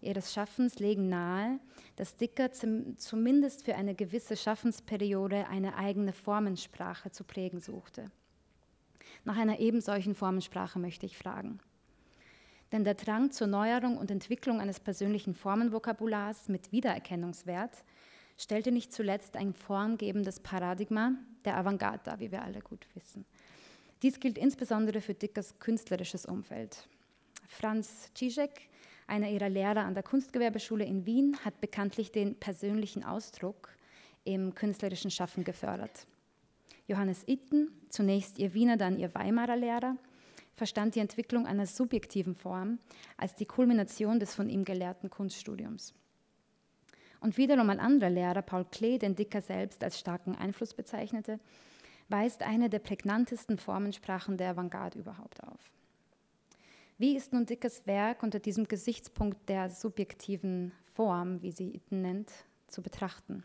[SPEAKER 8] ihres Schaffens legen nahe, dass Dicker zum, zumindest für eine gewisse Schaffensperiode eine eigene Formensprache zu prägen suchte. Nach einer ebensolchen Formensprache möchte ich fragen. Denn der Drang zur Neuerung und Entwicklung eines persönlichen Formenvokabulars mit Wiedererkennungswert stellte nicht zuletzt ein formgebendes Paradigma der Avantgarde dar, wie wir alle gut wissen. Dies gilt insbesondere für Dickers künstlerisches Umfeld. Franz Zizek, einer ihrer Lehrer an der Kunstgewerbeschule in Wien, hat bekanntlich den persönlichen Ausdruck im künstlerischen Schaffen gefördert. Johannes Itten, zunächst ihr Wiener, dann ihr Weimarer Lehrer, verstand die Entwicklung einer subjektiven Form als die Kulmination des von ihm gelehrten Kunststudiums. Und wiederum ein anderer Lehrer, Paul Klee, den Dicker selbst als starken Einfluss bezeichnete, weist eine der prägnantesten Formensprachen der Avantgarde überhaupt auf. Wie ist nun Dickers Werk unter diesem Gesichtspunkt der subjektiven Form, wie sie ihn nennt, zu betrachten?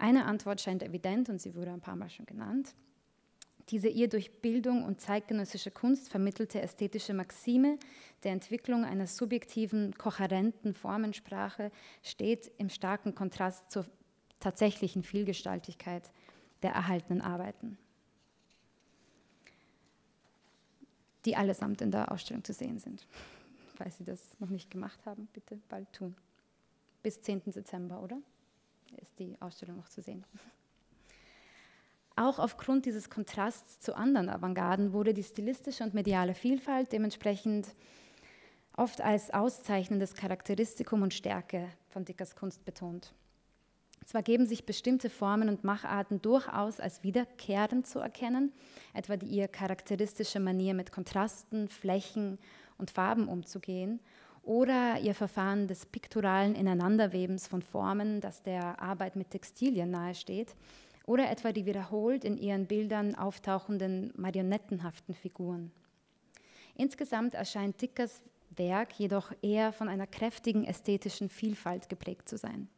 [SPEAKER 8] Eine Antwort scheint evident und sie wurde ein paar Mal schon genannt. Diese ihr durch Bildung und zeitgenössische Kunst vermittelte ästhetische Maxime der Entwicklung einer subjektiven, kohärenten Formensprache steht im starken Kontrast zur tatsächlichen Vielgestaltigkeit der erhaltenen Arbeiten, die allesamt in der Ausstellung zu sehen sind. Falls Sie das noch nicht gemacht haben, bitte bald tun. Bis 10. Dezember, oder? Ist die Ausstellung noch zu sehen. Auch aufgrund dieses Kontrasts zu anderen Avantgarden wurde die stilistische und mediale Vielfalt dementsprechend oft als auszeichnendes Charakteristikum und Stärke von Dickers Kunst betont. Zwar geben sich bestimmte Formen und Macharten durchaus als wiederkehrend zu erkennen, etwa die ihr charakteristische Manier mit Kontrasten, Flächen und Farben umzugehen oder ihr Verfahren des pikturalen Ineinanderwebens von Formen, das der Arbeit mit Textilien nahesteht, oder etwa die wiederholt in ihren Bildern auftauchenden marionettenhaften Figuren. Insgesamt erscheint Dickers Werk jedoch eher von einer kräftigen ästhetischen Vielfalt geprägt zu sein.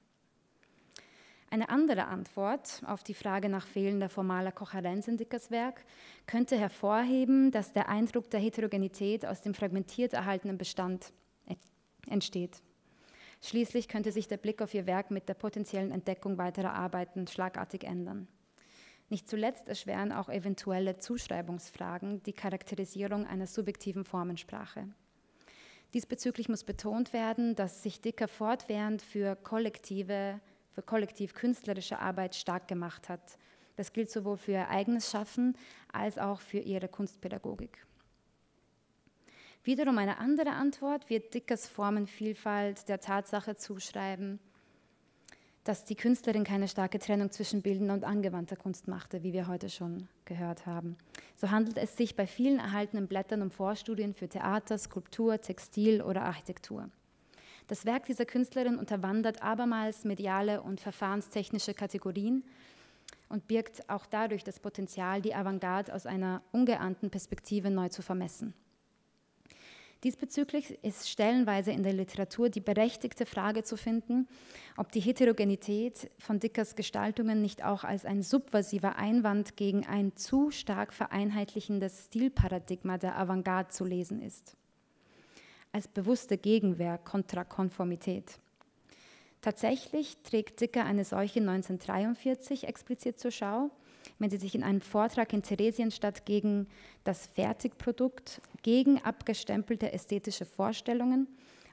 [SPEAKER 8] Eine andere Antwort auf die Frage nach fehlender formaler Kohärenz in Dickers Werk könnte hervorheben, dass der Eindruck der Heterogenität aus dem fragmentiert erhaltenen Bestand entsteht. Schließlich könnte sich der Blick auf ihr Werk mit der potenziellen Entdeckung weiterer Arbeiten schlagartig ändern. Nicht zuletzt erschweren auch eventuelle Zuschreibungsfragen die Charakterisierung einer subjektiven Formensprache. Diesbezüglich muss betont werden, dass sich Dicker fortwährend für kollektive, für kollektiv künstlerische Arbeit stark gemacht hat. Das gilt sowohl für ihr eigenes Schaffen als auch für ihre Kunstpädagogik. Wiederum eine andere Antwort wird Dickers Formenvielfalt der Tatsache zuschreiben, dass die Künstlerin keine starke Trennung zwischen bildender und angewandter Kunst machte, wie wir heute schon gehört haben. So handelt es sich bei vielen erhaltenen Blättern um Vorstudien für Theater, Skulptur, Textil oder Architektur. Das Werk dieser Künstlerin unterwandert abermals mediale und verfahrenstechnische Kategorien und birgt auch dadurch das Potenzial, die Avantgarde aus einer ungeahnten Perspektive neu zu vermessen. Diesbezüglich ist stellenweise in der Literatur die berechtigte Frage zu finden, ob die Heterogenität von Dickers Gestaltungen nicht auch als ein subversiver Einwand gegen ein zu stark vereinheitlichendes Stilparadigma der Avantgarde zu lesen ist. als bewusste Gegenwehr kontra Konformität. Tatsächlich trägt Dicker eine solche 1943 explizit zur Schau, wenn sie sich in einem Vortrag in Theresienstadt gegen das Fertigprodukt, gegen abgestempelte ästhetische Vorstellungen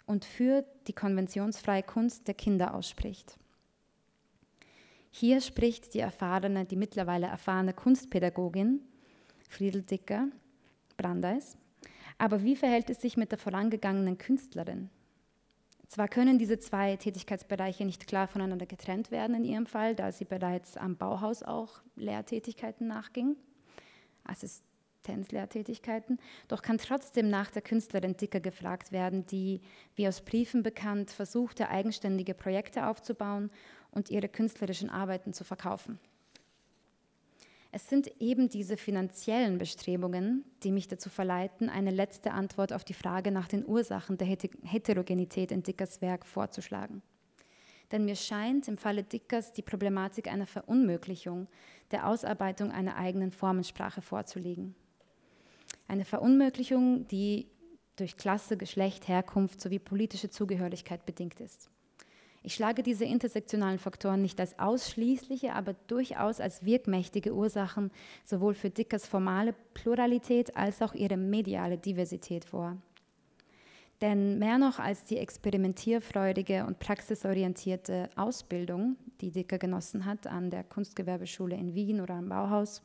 [SPEAKER 8] und für die konventionsfreie Kunst der Kinder ausspricht. Hier spricht die erfahrene, die mittlerweile erfahrene Kunstpädagogin Friedel Dicker Brandeis. Aber wie verhält es sich mit der vorangegangenen Künstlerin? Zwar können diese zwei Tätigkeitsbereiche nicht klar voneinander getrennt werden in ihrem Fall, da sie bereits am Bauhaus auch Lehrtätigkeiten nachging, Assistenzlehrtätigkeiten, doch kann trotzdem nach der Künstlerin Dicker gefragt werden, die, wie aus Briefen bekannt, versuchte, eigenständige Projekte aufzubauen und ihre künstlerischen Arbeiten zu verkaufen. Es sind eben diese finanziellen Bestrebungen, die mich dazu verleiten, eine letzte Antwort auf die Frage nach den Ursachen der Heterogenität in Dickers Werk vorzuschlagen. Denn mir scheint im Falle Dickers die Problematik einer Verunmöglichung der Ausarbeitung einer eigenen Formensprache vorzulegen. Eine Verunmöglichung, die durch Klasse, Geschlecht, Herkunft sowie politische Zugehörigkeit bedingt ist. Ich schlage diese intersektionalen Faktoren nicht als ausschließliche, aber durchaus als wirkmächtige Ursachen sowohl für Dickers formale Pluralität als auch ihre mediale Diversität vor. Denn mehr noch als die experimentierfreudige und praxisorientierte Ausbildung, die Dicker genossen hat an der Kunstgewerbeschule in Wien oder am Bauhaus,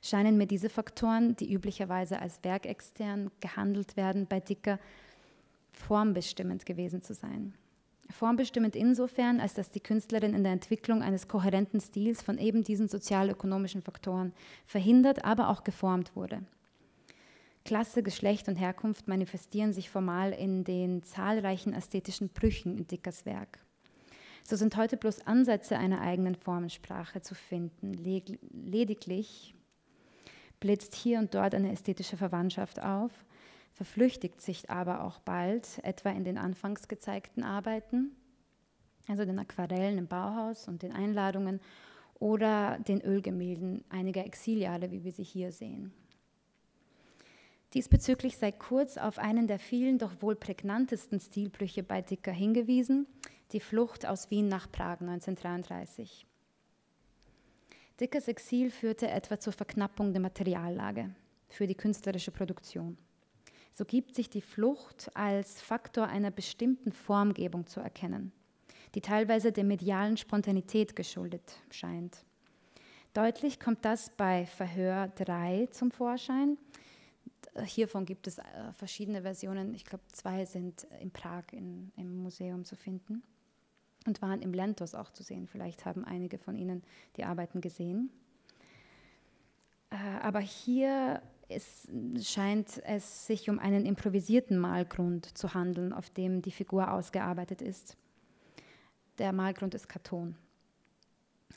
[SPEAKER 8] scheinen mir diese Faktoren, die üblicherweise als werkextern gehandelt werden, bei Dicker formbestimmend gewesen zu sein. Formbestimmend insofern, als dass die Künstlerin in der Entwicklung eines kohärenten Stils von eben diesen sozialökonomischen Faktoren verhindert, aber auch geformt wurde. Klasse, Geschlecht und Herkunft manifestieren sich formal in den zahlreichen ästhetischen Brüchen in Dickers Werk. So sind heute bloß Ansätze einer eigenen Formensprache zu finden. Lediglich blitzt hier und dort eine ästhetische Verwandtschaft auf, verflüchtigt sich aber auch bald, etwa in den anfangs gezeigten Arbeiten, also den Aquarellen im Bauhaus und den Einladungen oder den Ölgemälden einiger Exiljahre, wie wir sie hier sehen. Diesbezüglich sei kurz auf einen der vielen, doch wohl prägnantesten Stilbrüche bei Dicker hingewiesen, die Flucht aus Wien nach Prag 1933. Dickers Exil führte etwa zur Verknappung der Materiallage für die künstlerische Produktion so gibt sich die Flucht als Faktor einer bestimmten Formgebung zu erkennen, die teilweise der medialen Spontanität geschuldet scheint. Deutlich kommt das bei Verhör 3 zum Vorschein. Hiervon gibt es äh, verschiedene Versionen. Ich glaube, zwei sind in Prag in, im Museum zu finden und waren im Lentos auch zu sehen. Vielleicht haben einige von Ihnen die Arbeiten gesehen. Äh, aber hier es scheint es sich um einen improvisierten Malgrund zu handeln, auf dem die Figur ausgearbeitet ist. Der Malgrund ist Karton.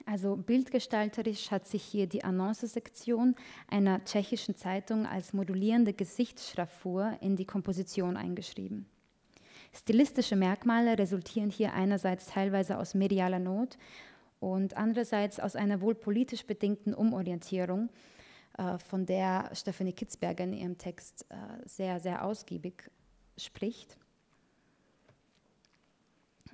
[SPEAKER 8] Also bildgestalterisch hat sich hier die Annonce-Sektion einer tschechischen Zeitung als modulierende Gesichtsschraffur in die Komposition eingeschrieben. Stilistische Merkmale resultieren hier einerseits teilweise aus medialer Not und andererseits aus einer wohl politisch bedingten Umorientierung, von der Stephanie Kitzberger in ihrem Text äh, sehr, sehr ausgiebig spricht.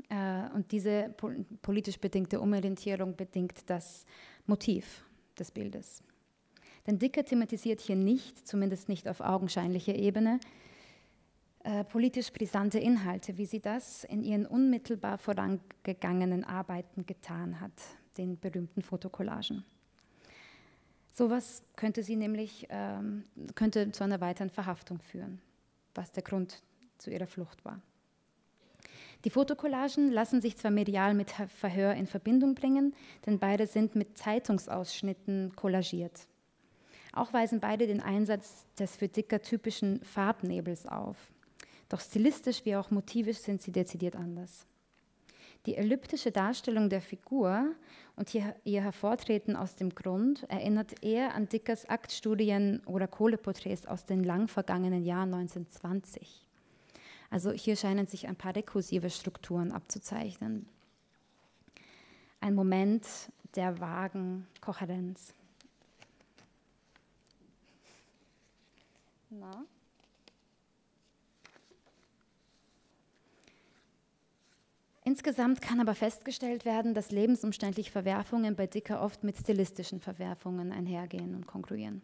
[SPEAKER 8] Äh, und diese politisch bedingte Umorientierung bedingt das Motiv des Bildes. Denn Dicker thematisiert hier nicht, zumindest nicht auf augenscheinlicher Ebene, politisch brisante Inhalte, wie sie das in ihren unmittelbar vorangegangenen Arbeiten getan hat, den berühmten Fotokollagen. Sowas könnte sie nämlich ähm, könnte zu einer weiteren Verhaftung führen, was der Grund zu ihrer Flucht war. Die Fotokollagen lassen sich zwar medial mit Verhör in Verbindung bringen, denn beide sind mit Zeitungsausschnitten kollagiert. Auch weisen beide den Einsatz des für Dicker typischen Farbnebels auf. Doch stilistisch wie auch motivisch sind sie dezidiert anders. Die elliptische Darstellung der Figur und ihr, ihr Hervortreten aus dem Grund erinnert eher an Dickers Aktstudien oder Kohleporträts aus den lang vergangenen Jahren 1920. Also hier scheinen sich ein paar rekursive Strukturen abzuzeichnen. Ein Moment der vagen Kohärenz. Na? Insgesamt kann aber festgestellt werden, dass lebensumständliche Verwerfungen bei Dicker oft mit stilistischen Verwerfungen einhergehen und konkurrieren.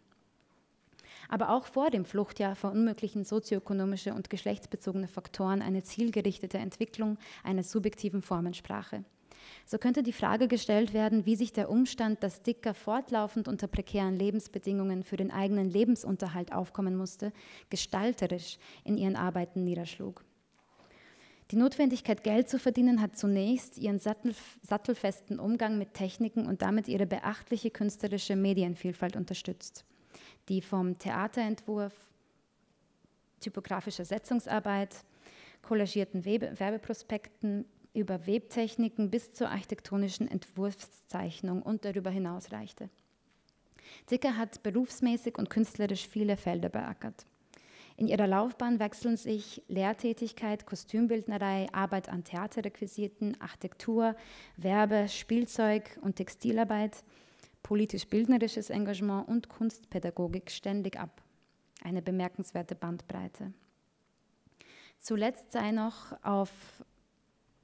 [SPEAKER 8] Aber auch vor dem Fluchtjahr verunmöglichen sozioökonomische und geschlechtsbezogene Faktoren eine zielgerichtete Entwicklung einer subjektiven Formensprache. So könnte die Frage gestellt werden, wie sich der Umstand, dass Dicker fortlaufend unter prekären Lebensbedingungen für den eigenen Lebensunterhalt aufkommen musste, gestalterisch in ihren Arbeiten niederschlug. Die Notwendigkeit, Geld zu verdienen, hat zunächst ihren sattelfesten Umgang mit Techniken und damit ihre beachtliche künstlerische Medienvielfalt unterstützt die vom Theaterentwurf, typografischer Setzungsarbeit, kollagierten Werbeprospekten über Webtechniken bis zur architektonischen Entwurfszeichnung und darüber hinaus reichte. Dicker hat berufsmäßig und künstlerisch viele Felder beackert. In ihrer Laufbahn wechseln sich Lehrtätigkeit, Kostümbildnerei, Arbeit an Theaterrequisiten, Architektur, Werbe, Spielzeug und Textilarbeit – politisch-bildnerisches Engagement und Kunstpädagogik ständig ab. Eine bemerkenswerte Bandbreite. Zuletzt sei noch auf,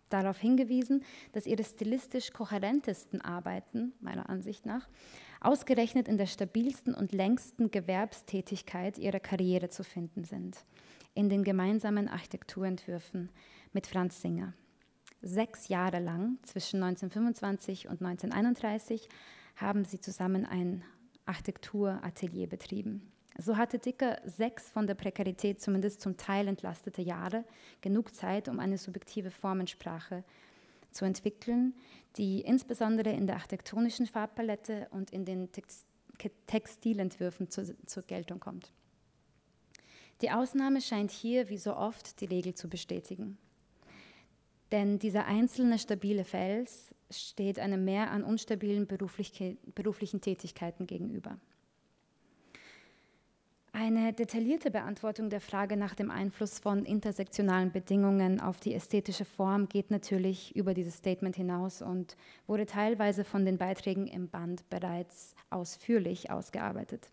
[SPEAKER 8] darauf hingewiesen, dass ihre stilistisch kohärentesten Arbeiten, meiner Ansicht nach, ausgerechnet in der stabilsten und längsten Gewerbstätigkeit ihrer Karriere zu finden sind, in den gemeinsamen Architekturentwürfen mit Franz Singer. Sechs Jahre lang, zwischen 1925 und 1931, haben sie zusammen ein Architekturatelier betrieben. So hatte Dicker sechs von der Prekarität zumindest zum Teil entlastete Jahre genug Zeit, um eine subjektive Formensprache zu entwickeln, die insbesondere in der architektonischen Farbpalette und in den Textilentwürfen zu, zur Geltung kommt. Die Ausnahme scheint hier wie so oft die Regel zu bestätigen. Denn dieser einzelne stabile Fels steht einem Mehr an unstabilen beruflichen Tätigkeiten gegenüber. Eine detaillierte Beantwortung der Frage nach dem Einfluss von intersektionalen Bedingungen auf die ästhetische Form geht natürlich über dieses Statement hinaus und wurde teilweise von den Beiträgen im Band bereits ausführlich ausgearbeitet.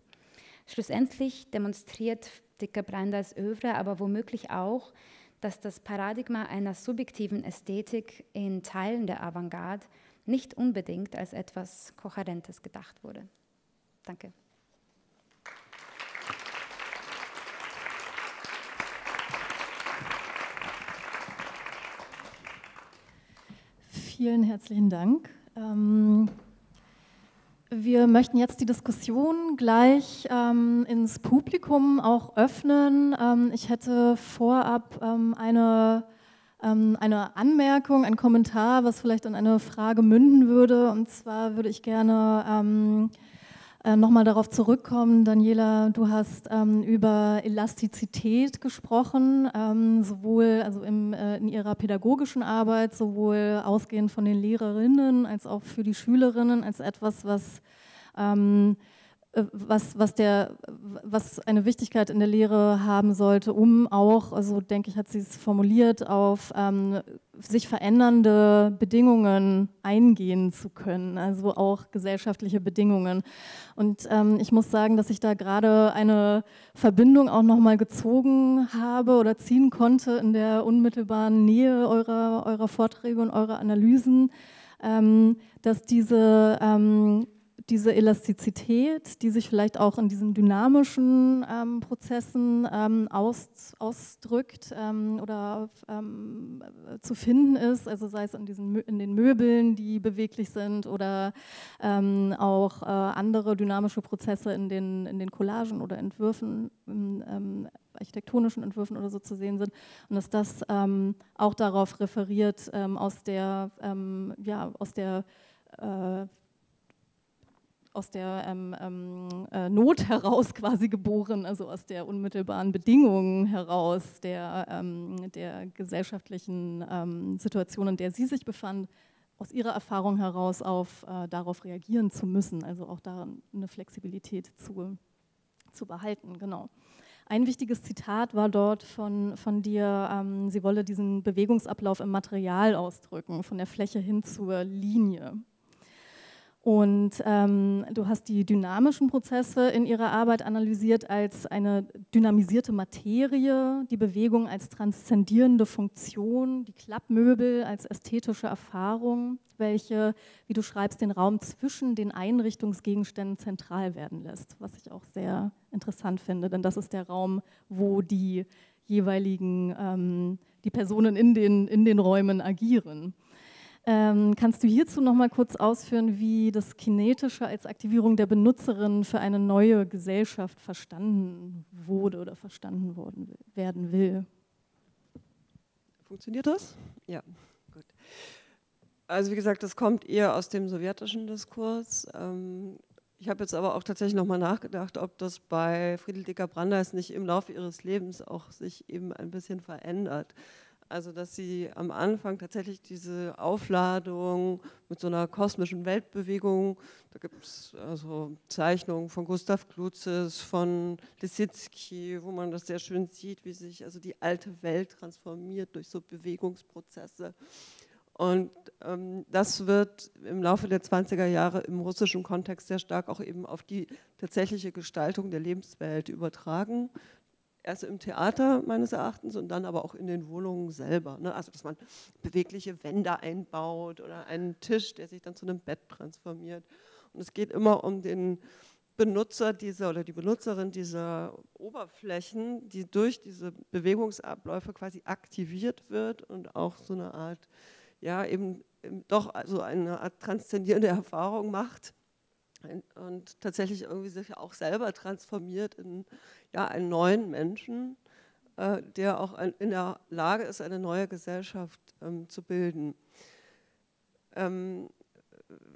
[SPEAKER 8] Schlussendlich demonstriert Dicker Brandas Övre aber womöglich auch, dass das Paradigma einer subjektiven Ästhetik in Teilen der Avantgarde nicht unbedingt als etwas Kohärentes gedacht wurde. Danke.
[SPEAKER 5] Vielen herzlichen Dank. Ähm wir möchten jetzt die Diskussion gleich ähm, ins Publikum auch öffnen. Ähm, ich hätte vorab eine, eine Anmerkung, ein Kommentar, was vielleicht in eine Frage münden würde. Und zwar würde ich gerne äh, nochmal darauf zurückkommen. Daniela, du hast ähm, über Elastizität gesprochen, sowohl also im, äh, in ihrer pädagogischen Arbeit, sowohl ausgehend von den Lehrerinnen als auch für die Schülerinnen, als etwas, was ähm, äh, was, was, der, was eine Wichtigkeit in der Lehre haben sollte, um auch, also denke ich, hat sie es formuliert, auf ähm, sich verändernde Bedingungen eingehen zu können, also auch gesellschaftliche Bedingungen. Und ähm, ich muss sagen, dass ich da gerade eine Verbindung auch nochmal gezogen habe oder ziehen konnte in der unmittelbaren Nähe eurer, eurer Vorträge und eurer Analysen, ähm, dass diese ähm, diese Elastizität, die sich vielleicht auch in diesen dynamischen ähm, Prozessen ähm, aus, ausdrückt ähm, oder ähm, zu finden ist, also sei es in, diesen, in den Möbeln, die beweglich sind oder ähm, auch äh, andere dynamische Prozesse in den, in den Collagen oder Entwürfen, ähm, architektonischen Entwürfen oder so zu sehen sind. Und dass das auch darauf referiert aus der, ja, aus der äh, aus der ähm, ähm, äh, Not heraus quasi geboren, also aus der unmittelbaren Bedingungen heraus, der, ähm, der gesellschaftlichen ähm, Situation, in der sie sich befand, aus ihrer Erfahrung heraus auf, äh, darauf reagieren zu müssen, also auch da eine Flexibilität zu, zu behalten. Genau. Ein wichtiges Zitat war dort von, von dir, ähm, sie wolle diesen Bewegungsablauf im Material ausdrücken, von der Fläche hin zur Linie. Und ähm, du hast die dynamischen Prozesse in ihrer Arbeit analysiert als eine dynamisierte Materie, die Bewegung als transzendierende Funktion, die Klappmöbel als ästhetische Erfahrung, welche, wie du schreibst, den Raum zwischen den Einrichtungsgegenständen zentral werden lässt, was ich auch sehr interessant finde, denn das ist der Raum, wo die jeweiligen, ähm, die Personen in den, in den Räumen agieren. Ähm, kannst du hierzu noch mal kurz ausführen, wie das Kinetische als Aktivierung der Benutzerin für eine neue Gesellschaft verstanden wurde oder verstanden worden, werden will?
[SPEAKER 6] Funktioniert das? Ja, gut. Also wie gesagt, das kommt eher aus dem sowjetischen Diskurs. Ähm, ich habe jetzt aber auch tatsächlich nochmal nachgedacht, ob das bei Friedel Dicker Brandeis nicht im Laufe ihres Lebens auch sich eben ein bisschen verändert. Also dass sie am Anfang tatsächlich diese Aufladung mit so einer kosmischen Weltbewegung, da gibt es also Zeichnungen von Gustav Klutzes, von Lisitzky, wo man das sehr schön sieht, wie sich also die alte Welt transformiert durch so Bewegungsprozesse. Und ähm, das wird im Laufe der 20er Jahre im russischen Kontext sehr stark auch eben auf die tatsächliche Gestaltung der Lebenswelt übertragen erst im Theater meines Erachtens und dann aber auch in den Wohnungen selber. Ne? Also dass man bewegliche Wände einbaut oder einen Tisch, der sich dann zu einem Bett transformiert. Und es geht immer um den Benutzer dieser oder die Benutzerin dieser Oberflächen, die durch diese Bewegungsabläufe quasi aktiviert wird und auch so eine Art, ja, eben, doch also eine Art transzendierende Erfahrung macht und tatsächlich irgendwie sich auch selber transformiert in ja, einen neuen Menschen, äh, der auch ein, in der Lage ist, eine neue Gesellschaft ähm, zu bilden. Ähm,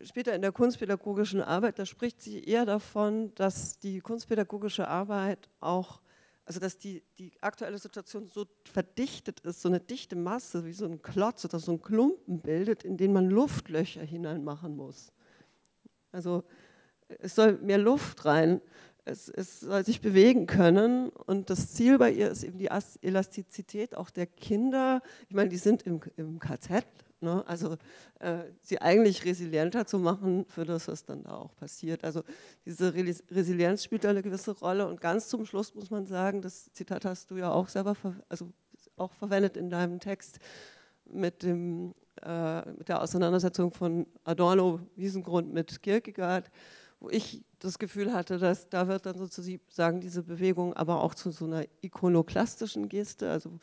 [SPEAKER 6] später in der kunstpädagogischen Arbeit, da spricht sie eher davon, dass die kunstpädagogische Arbeit auch, also dass die, die aktuelle Situation so verdichtet ist, so eine dichte Masse, wie so ein Klotz oder so ein Klumpen bildet, in den man Luftlöcher hineinmachen muss. Also es soll mehr Luft rein es, es, soll sich bewegen können und das Ziel bei ihr ist eben die Elastizität auch der Kinder. Ich meine, die sind im, im KZ, ne? also äh, sie eigentlich resilienter zu machen für das, was dann da auch passiert. Also diese Resilienz spielt da eine gewisse Rolle und ganz zum Schluss muss man sagen, das Zitat hast du ja auch selber also auch verwendet in deinem Text mit, dem, äh, mit der Auseinandersetzung von Adorno, Wiesengrund mit Kierkegaard wo ich das Gefühl hatte, dass da wird dann sozusagen diese Bewegung aber auch zu so einer ikonoklastischen Geste, also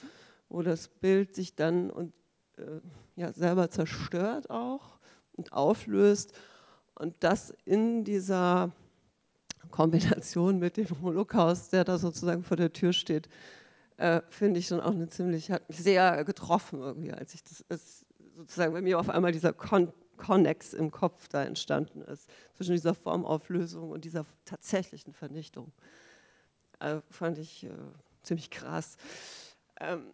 [SPEAKER 6] wo das Bild sich dann und äh, ja selber zerstört auch und auflöst. Und das in dieser Kombination mit dem Holocaust, der da sozusagen vor der Tür steht, äh, finde ich schon auch eine ziemlich, hat mich sehr getroffen irgendwie, als ich das, sozusagen bei mir auf einmal dieser Kon Konnex im Kopf da entstanden ist, zwischen dieser Formauflösung und dieser tatsächlichen Vernichtung. Äh, fand ich äh, ziemlich krass. Ähm,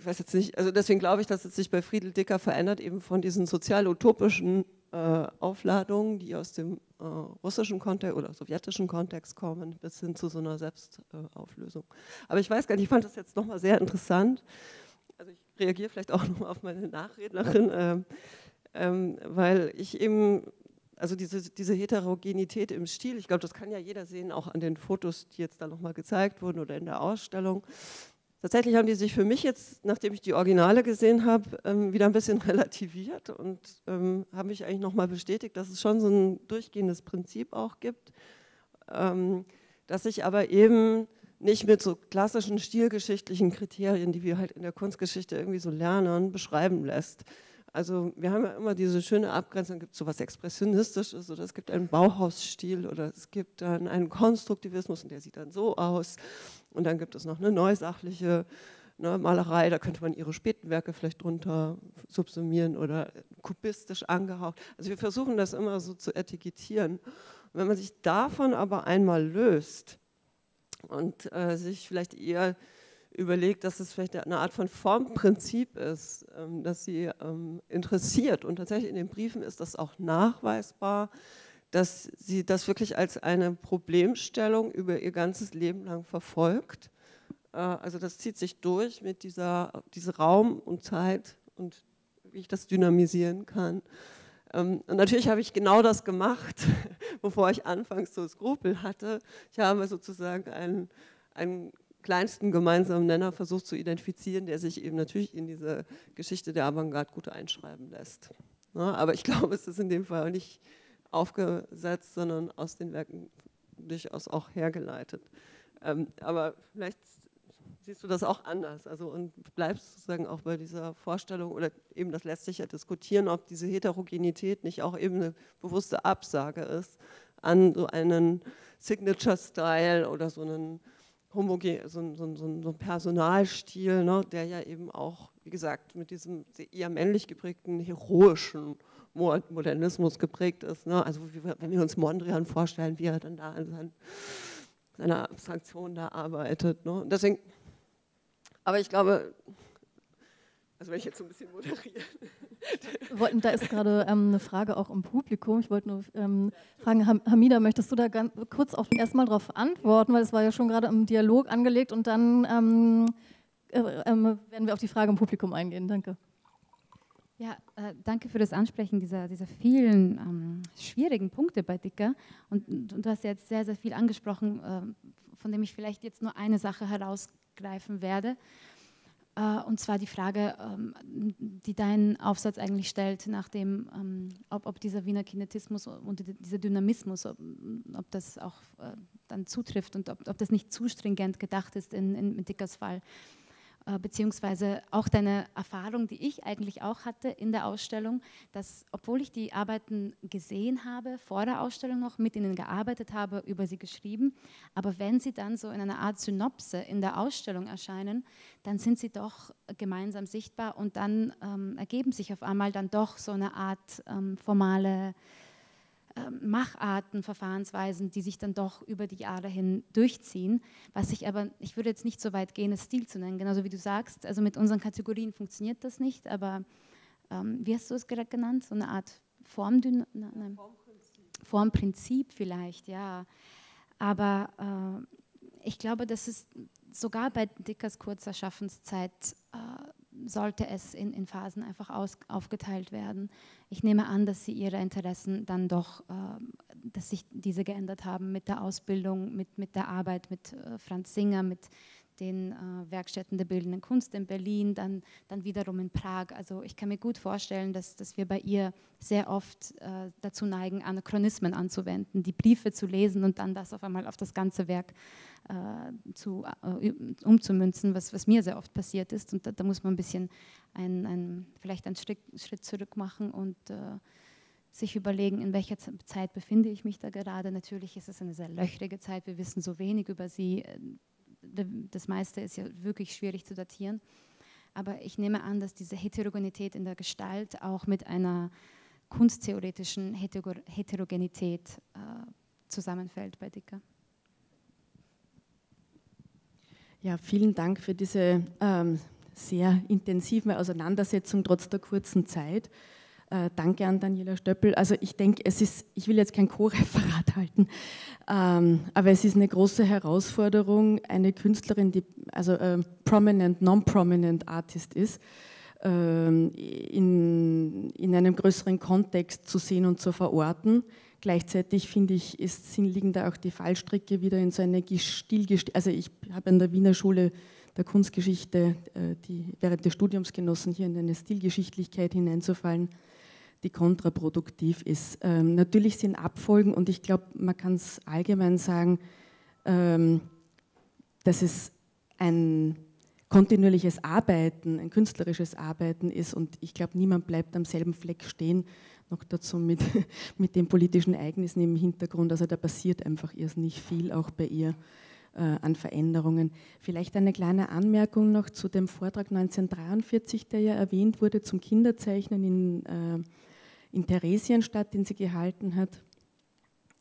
[SPEAKER 6] ich weiß jetzt nicht, also deswegen glaube ich, dass es sich bei Friedel Dicker verändert, eben von diesen sozial-utopischen äh, Aufladungen, die aus dem äh, russischen Kontext oder sowjetischen Kontext kommen, bis hin zu so einer Selbstauflösung. Aber ich weiß gar nicht, ich fand das jetzt nochmal sehr interessant. Also ich reagiere vielleicht auch nochmal auf meine Nachrednerin. Ähm, ähm, weil ich eben, also diese, diese Heterogenität im Stil, ich glaube, das kann ja jeder sehen, auch an den Fotos, die jetzt da nochmal gezeigt wurden oder in der Ausstellung. Tatsächlich haben die sich für mich jetzt, nachdem ich die Originale gesehen habe, ähm, wieder ein bisschen relativiert und ähm, haben mich eigentlich nochmal bestätigt, dass es schon so ein durchgehendes Prinzip auch gibt, ähm, dass sich aber eben nicht mit so klassischen stilgeschichtlichen Kriterien, die wir halt in der Kunstgeschichte irgendwie so lernen, beschreiben lässt. Also wir haben ja immer diese schöne Abgrenzung, gibt so was Expressionistisches oder es gibt einen Bauhausstil oder es gibt dann einen Konstruktivismus und der sieht dann so aus. Und dann gibt es noch eine neusachliche ne, Malerei, da könnte man ihre späten Werke vielleicht drunter subsumieren oder kubistisch angehaucht. Also wir versuchen das immer so zu etikettieren. Und wenn man sich davon aber einmal löst und äh, sich vielleicht eher überlegt, dass es vielleicht eine Art von Formprinzip ist, ähm, das sie ähm, interessiert. Und tatsächlich in den Briefen ist das auch nachweisbar, dass sie das wirklich als eine Problemstellung über ihr ganzes Leben lang verfolgt. Äh, also das zieht sich durch mit dieser, dieser Raum und Zeit und wie ich das dynamisieren kann. Ähm, und natürlich habe ich genau das gemacht, bevor ich anfangs so Skrupel hatte. Ich habe sozusagen einen, einen kleinsten gemeinsamen Nenner versucht zu identifizieren, der sich eben natürlich in diese Geschichte der Avantgarde gut einschreiben lässt. Ne, aber ich glaube, es ist in dem Fall nicht aufgesetzt, sondern aus den Werken durchaus auch hergeleitet. Ähm, aber vielleicht siehst du das auch anders also, und bleibst sozusagen auch bei dieser Vorstellung oder eben das lässt sich ja diskutieren, ob diese Heterogenität nicht auch eben eine bewusste Absage ist an so einen Signature-Style oder so einen homogen, so, so, so, so Personalstil, ne, der ja eben auch, wie gesagt, mit diesem eher männlich geprägten, heroischen Modernismus geprägt ist. Ne? Also wenn wir uns Mondrian vorstellen, wie er dann da an seinen, seiner Abstraktion da arbeitet. Ne? deswegen aber ich glaube, also wenn ich jetzt so ein bisschen moderiere.
[SPEAKER 5] Da ist gerade ähm, eine Frage auch im Publikum. Ich wollte nur ähm, fragen, Hamida, möchtest du da ganz kurz auch erstmal darauf antworten, weil es war ja schon gerade im Dialog angelegt und dann ähm, äh, äh, werden wir auf die Frage im Publikum eingehen. Danke.
[SPEAKER 8] Ja, äh, danke für das Ansprechen dieser, dieser vielen ähm, schwierigen Punkte bei Dicker. Und, und, du hast jetzt sehr, sehr viel angesprochen, äh, von dem ich vielleicht jetzt nur eine Sache heraus greifen werde. Äh, und zwar die Frage, ähm, die dein Aufsatz eigentlich stellt, nach dem, ähm, ob, ob dieser Wiener Kinetismus und dieser Dynamismus, ob, ob das auch äh, dann zutrifft und ob, ob, das nicht zu stringent gedacht ist in, in Dickers Fall. Äh, beziehungsweise auch deine Erfahrung, die ich eigentlich auch hatte in der Ausstellung, dass obwohl ich die Arbeiten gesehen habe, vor der Ausstellung noch mit ihnen gearbeitet habe, über sie geschrieben, aber wenn sie dann so in einer Art Synopse in der Ausstellung erscheinen, dann sind sie doch gemeinsam sichtbar und dann ähm, ergeben sich auf einmal dann doch so eine Art ähm, formale Macharten, Verfahrensweisen, die sich dann doch über die Jahre hin durchziehen. Was ich aber, ich würde jetzt nicht so weit gehen, es Stil zu nennen, genauso wie du sagst. Also mit unseren Kategorien funktioniert das nicht, aber ähm, wie hast du es gerade genannt? So eine Art Formdyn nein. Formprinzip. Formprinzip vielleicht, ja. Aber äh, ich glaube, dass es sogar bei Dickers kurzer Schaffenszeit äh, sollte es in, in Phasen einfach aus, aufgeteilt werden. Ich nehme an, dass Sie Ihre Interessen dann doch, äh, dass sich diese geändert haben mit der Ausbildung, mit, mit der Arbeit mit äh, Franz Singer, mit den äh, Werkstätten der bildenden Kunst in Berlin, dann, dann wiederum in Prag. Also ich kann mir gut vorstellen, dass, dass wir bei ihr sehr oft äh, dazu neigen, Anachronismen anzuwenden, die Briefe zu lesen und dann das auf einmal auf das ganze Werk äh, zu, äh, umzumünzen, was, was mir sehr oft passiert ist. Und da, da muss man ein bisschen ein, ein, vielleicht einen Schritt, Schritt zurück machen und äh, sich überlegen, in welcher Zeit befinde ich mich da gerade. Natürlich ist es eine sehr löchrige Zeit, wir wissen so wenig über sie das meiste ist ja wirklich schwierig zu datieren. Aber ich nehme an, dass diese Heterogenität in der Gestalt auch mit einer kunsttheoretischen Heterogenität äh, zusammenfällt bei Dicker.
[SPEAKER 9] Ja, vielen Dank für diese ähm, sehr intensive Auseinandersetzung trotz der kurzen Zeit. Äh, danke an Daniela Stöppel. Also ich denke, es ist, ich will jetzt kein Co-Referat halten, ähm, aber es ist eine große Herausforderung, eine Künstlerin, die also äh, prominent, non-prominent Artist ist, ähm, in, in einem größeren Kontext zu sehen und zu verorten. Gleichzeitig finde ich, ist, liegen da auch die Fallstricke wieder in so eine Stilgeschichte. Also ich habe an der Wiener Schule der Kunstgeschichte äh, die während des Studiums genossen, hier in eine Stilgeschichtlichkeit hineinzufallen die kontraproduktiv ist. Ähm, natürlich sind Abfolgen, und ich glaube, man kann es allgemein sagen, ähm, dass es ein kontinuierliches Arbeiten, ein künstlerisches Arbeiten ist und ich glaube, niemand bleibt am selben Fleck stehen, noch dazu mit, mit den politischen Ereignissen im Hintergrund. Also da passiert einfach irrsinnig viel auch bei ihr äh, an Veränderungen. Vielleicht eine kleine Anmerkung noch zu dem Vortrag 1943, der ja erwähnt wurde zum Kinderzeichnen in äh, in Theresienstadt, den sie gehalten hat,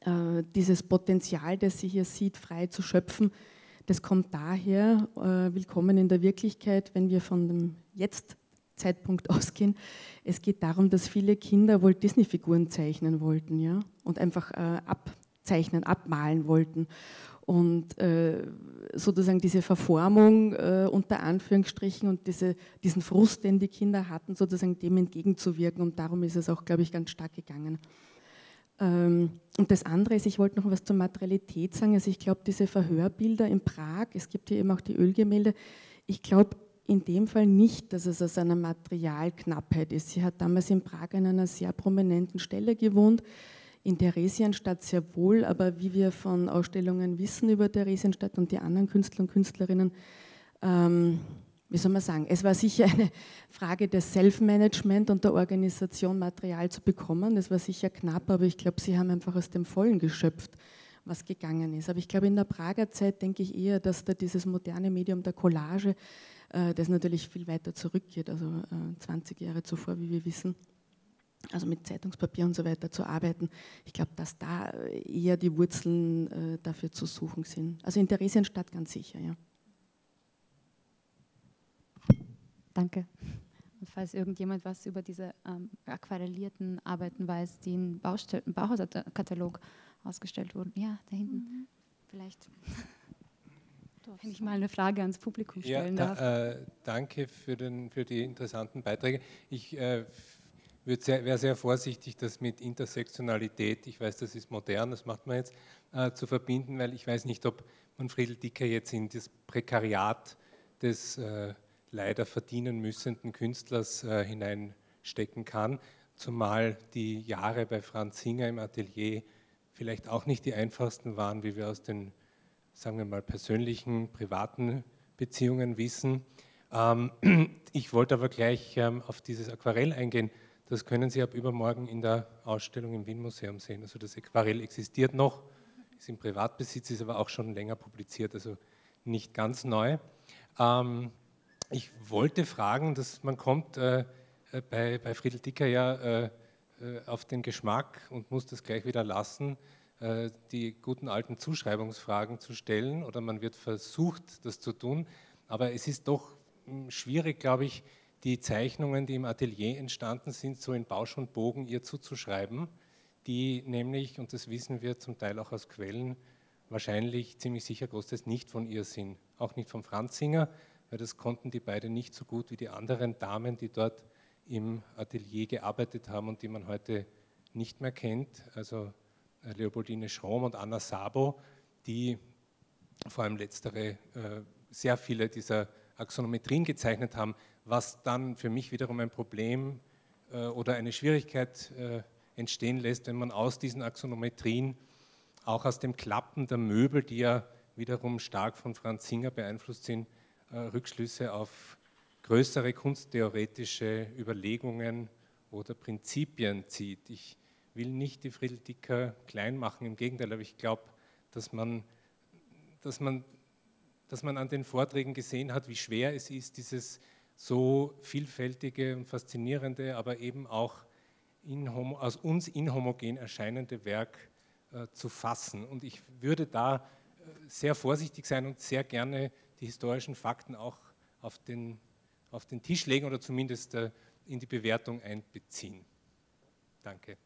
[SPEAKER 9] äh, dieses Potenzial, das sie hier sieht, frei zu schöpfen, das kommt daher, äh, willkommen in der Wirklichkeit, wenn wir von dem Jetzt-Zeitpunkt ausgehen. Es geht darum, dass viele Kinder Walt Disney-Figuren zeichnen wollten ja? und einfach äh, abzeichnen, abmalen wollten. Und äh, sozusagen diese Verformung äh, unter Anführungsstrichen und diese, diesen Frust, den die Kinder hatten, sozusagen dem entgegenzuwirken. Und darum ist es auch, glaube ich, ganz stark gegangen. Ähm, und das andere ist, ich wollte noch was zur Materialität sagen. Also ich glaube, diese Verhörbilder in Prag, es gibt hier eben auch die Ölgemälde, ich glaube in dem Fall nicht, dass es aus einer Materialknappheit ist. Sie hat damals in Prag an einer sehr prominenten Stelle gewohnt, in Theresienstadt sehr wohl, aber wie wir von Ausstellungen wissen über Theresienstadt und die anderen Künstler und Künstlerinnen, ähm, wie soll man sagen, es war sicher eine Frage des Self-Management und der Organisation, Material zu bekommen. Das war sicher knapp, aber ich glaube, sie haben einfach aus dem Vollen geschöpft, was gegangen ist. Aber ich glaube, in der Prager Zeit denke ich eher, dass da dieses moderne Medium der Collage, äh, das natürlich viel weiter zurückgeht, also äh, 20 Jahre zuvor, wie wir wissen, also mit Zeitungspapier und so weiter zu arbeiten. Ich glaube, dass da eher die Wurzeln äh, dafür zu suchen sind. Also in Theresienstadt ganz sicher, ja.
[SPEAKER 8] Danke. Und falls irgendjemand was über diese ähm, aquarellierten Arbeiten weiß, die im Bauhauskatalog ausgestellt wurden. Ja, da hinten. Mhm. Vielleicht. Wenn ich mal eine Frage ans Publikum stellen ja, da, darf.
[SPEAKER 10] Äh, danke für, den, für die interessanten Beiträge. Ich äh, sehr, wäre sehr vorsichtig, das mit Intersektionalität, ich weiß, das ist modern, das macht man jetzt, äh, zu verbinden, weil ich weiß nicht, ob man Friedel Dicker jetzt in das Prekariat des äh, leider verdienen müssenden Künstlers äh, hineinstecken kann, zumal die Jahre bei Franz Singer im Atelier vielleicht auch nicht die einfachsten waren, wie wir aus den, sagen wir mal, persönlichen, privaten Beziehungen wissen. Ähm, ich wollte aber gleich ähm, auf dieses Aquarell eingehen. Das können Sie ab übermorgen in der Ausstellung im Wien-Museum sehen. Also das Aquarell existiert noch, ist im Privatbesitz, ist aber auch schon länger publiziert, also nicht ganz neu. Ähm, ich wollte fragen, dass man kommt äh, äh, bei, bei Friedel Dicker ja äh, äh, auf den Geschmack und muss das gleich wieder lassen, äh, die guten alten Zuschreibungsfragen zu stellen oder man wird versucht, das zu tun. Aber es ist doch hm, schwierig, glaube ich, die Zeichnungen, die im Atelier entstanden sind, so in Bausch und Bogen ihr zuzuschreiben, die nämlich, und das wissen wir zum Teil auch aus Quellen, wahrscheinlich ziemlich sicher großteils nicht von ihr sind. Auch nicht von Franz Singer, weil das konnten die beiden nicht so gut wie die anderen Damen, die dort im Atelier gearbeitet haben und die man heute nicht mehr kennt, also äh, Leopoldine Schrom und Anna Sabo, die vor allem letztere äh, sehr viele dieser Axonometrien gezeichnet haben, was dann für mich wiederum ein Problem äh, oder eine Schwierigkeit entstehen lässt, wenn man aus diesen Axonometrien, auch aus dem Klappen der Möbel, die ja wiederum stark von Franz Singer beeinflusst sind, äh, Rückschlüsse auf größere kunsttheoretische Überlegungen oder Prinzipien zieht. Ich will nicht die Friedel Dicker klein machen, im Gegenteil, aber ich glaube, dass man, dass, man, dass man an den Vorträgen gesehen hat, wie schwer es ist, dieses so vielfältige und faszinierende, aber eben auch inhomo, aus uns inhomogen erscheinende Werk äh, zu fassen. Und ich würde da äh, sehr vorsichtig sein und sehr gerne die historischen Fakten auch auf den, auf den Tisch legen oder zumindest äh, in die Bewertung einbeziehen. Danke.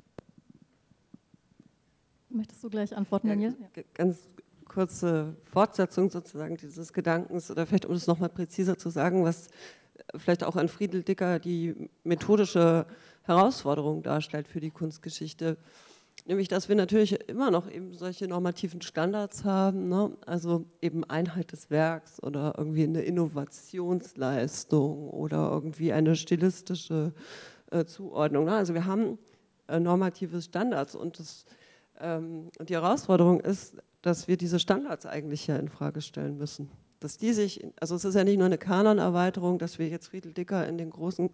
[SPEAKER 5] Möchtest du gleich antworten, Daniel?
[SPEAKER 6] Ja, ganz kurze Fortsetzung sozusagen dieses Gedankens oder vielleicht um es nochmal präziser zu sagen, was vielleicht auch an Friedel Dicker die methodische Herausforderung darstellt für die Kunstgeschichte. Nämlich, dass wir natürlich immer noch eben solche normativen Standards haben, ne? also eben Einheit des Werks oder irgendwie eine Innovationsleistung oder irgendwie eine stilistische äh, Zuordnung. Ne? Also wir haben äh, normative Standards und, das, ähm, und die Herausforderung ist, dass wir diese Standards eigentlich ja in Frage stellen müssen. Dass die sich, also es ist ja nicht nur eine Kanonerweiterung, dass wir jetzt Friedel Dicker in den großen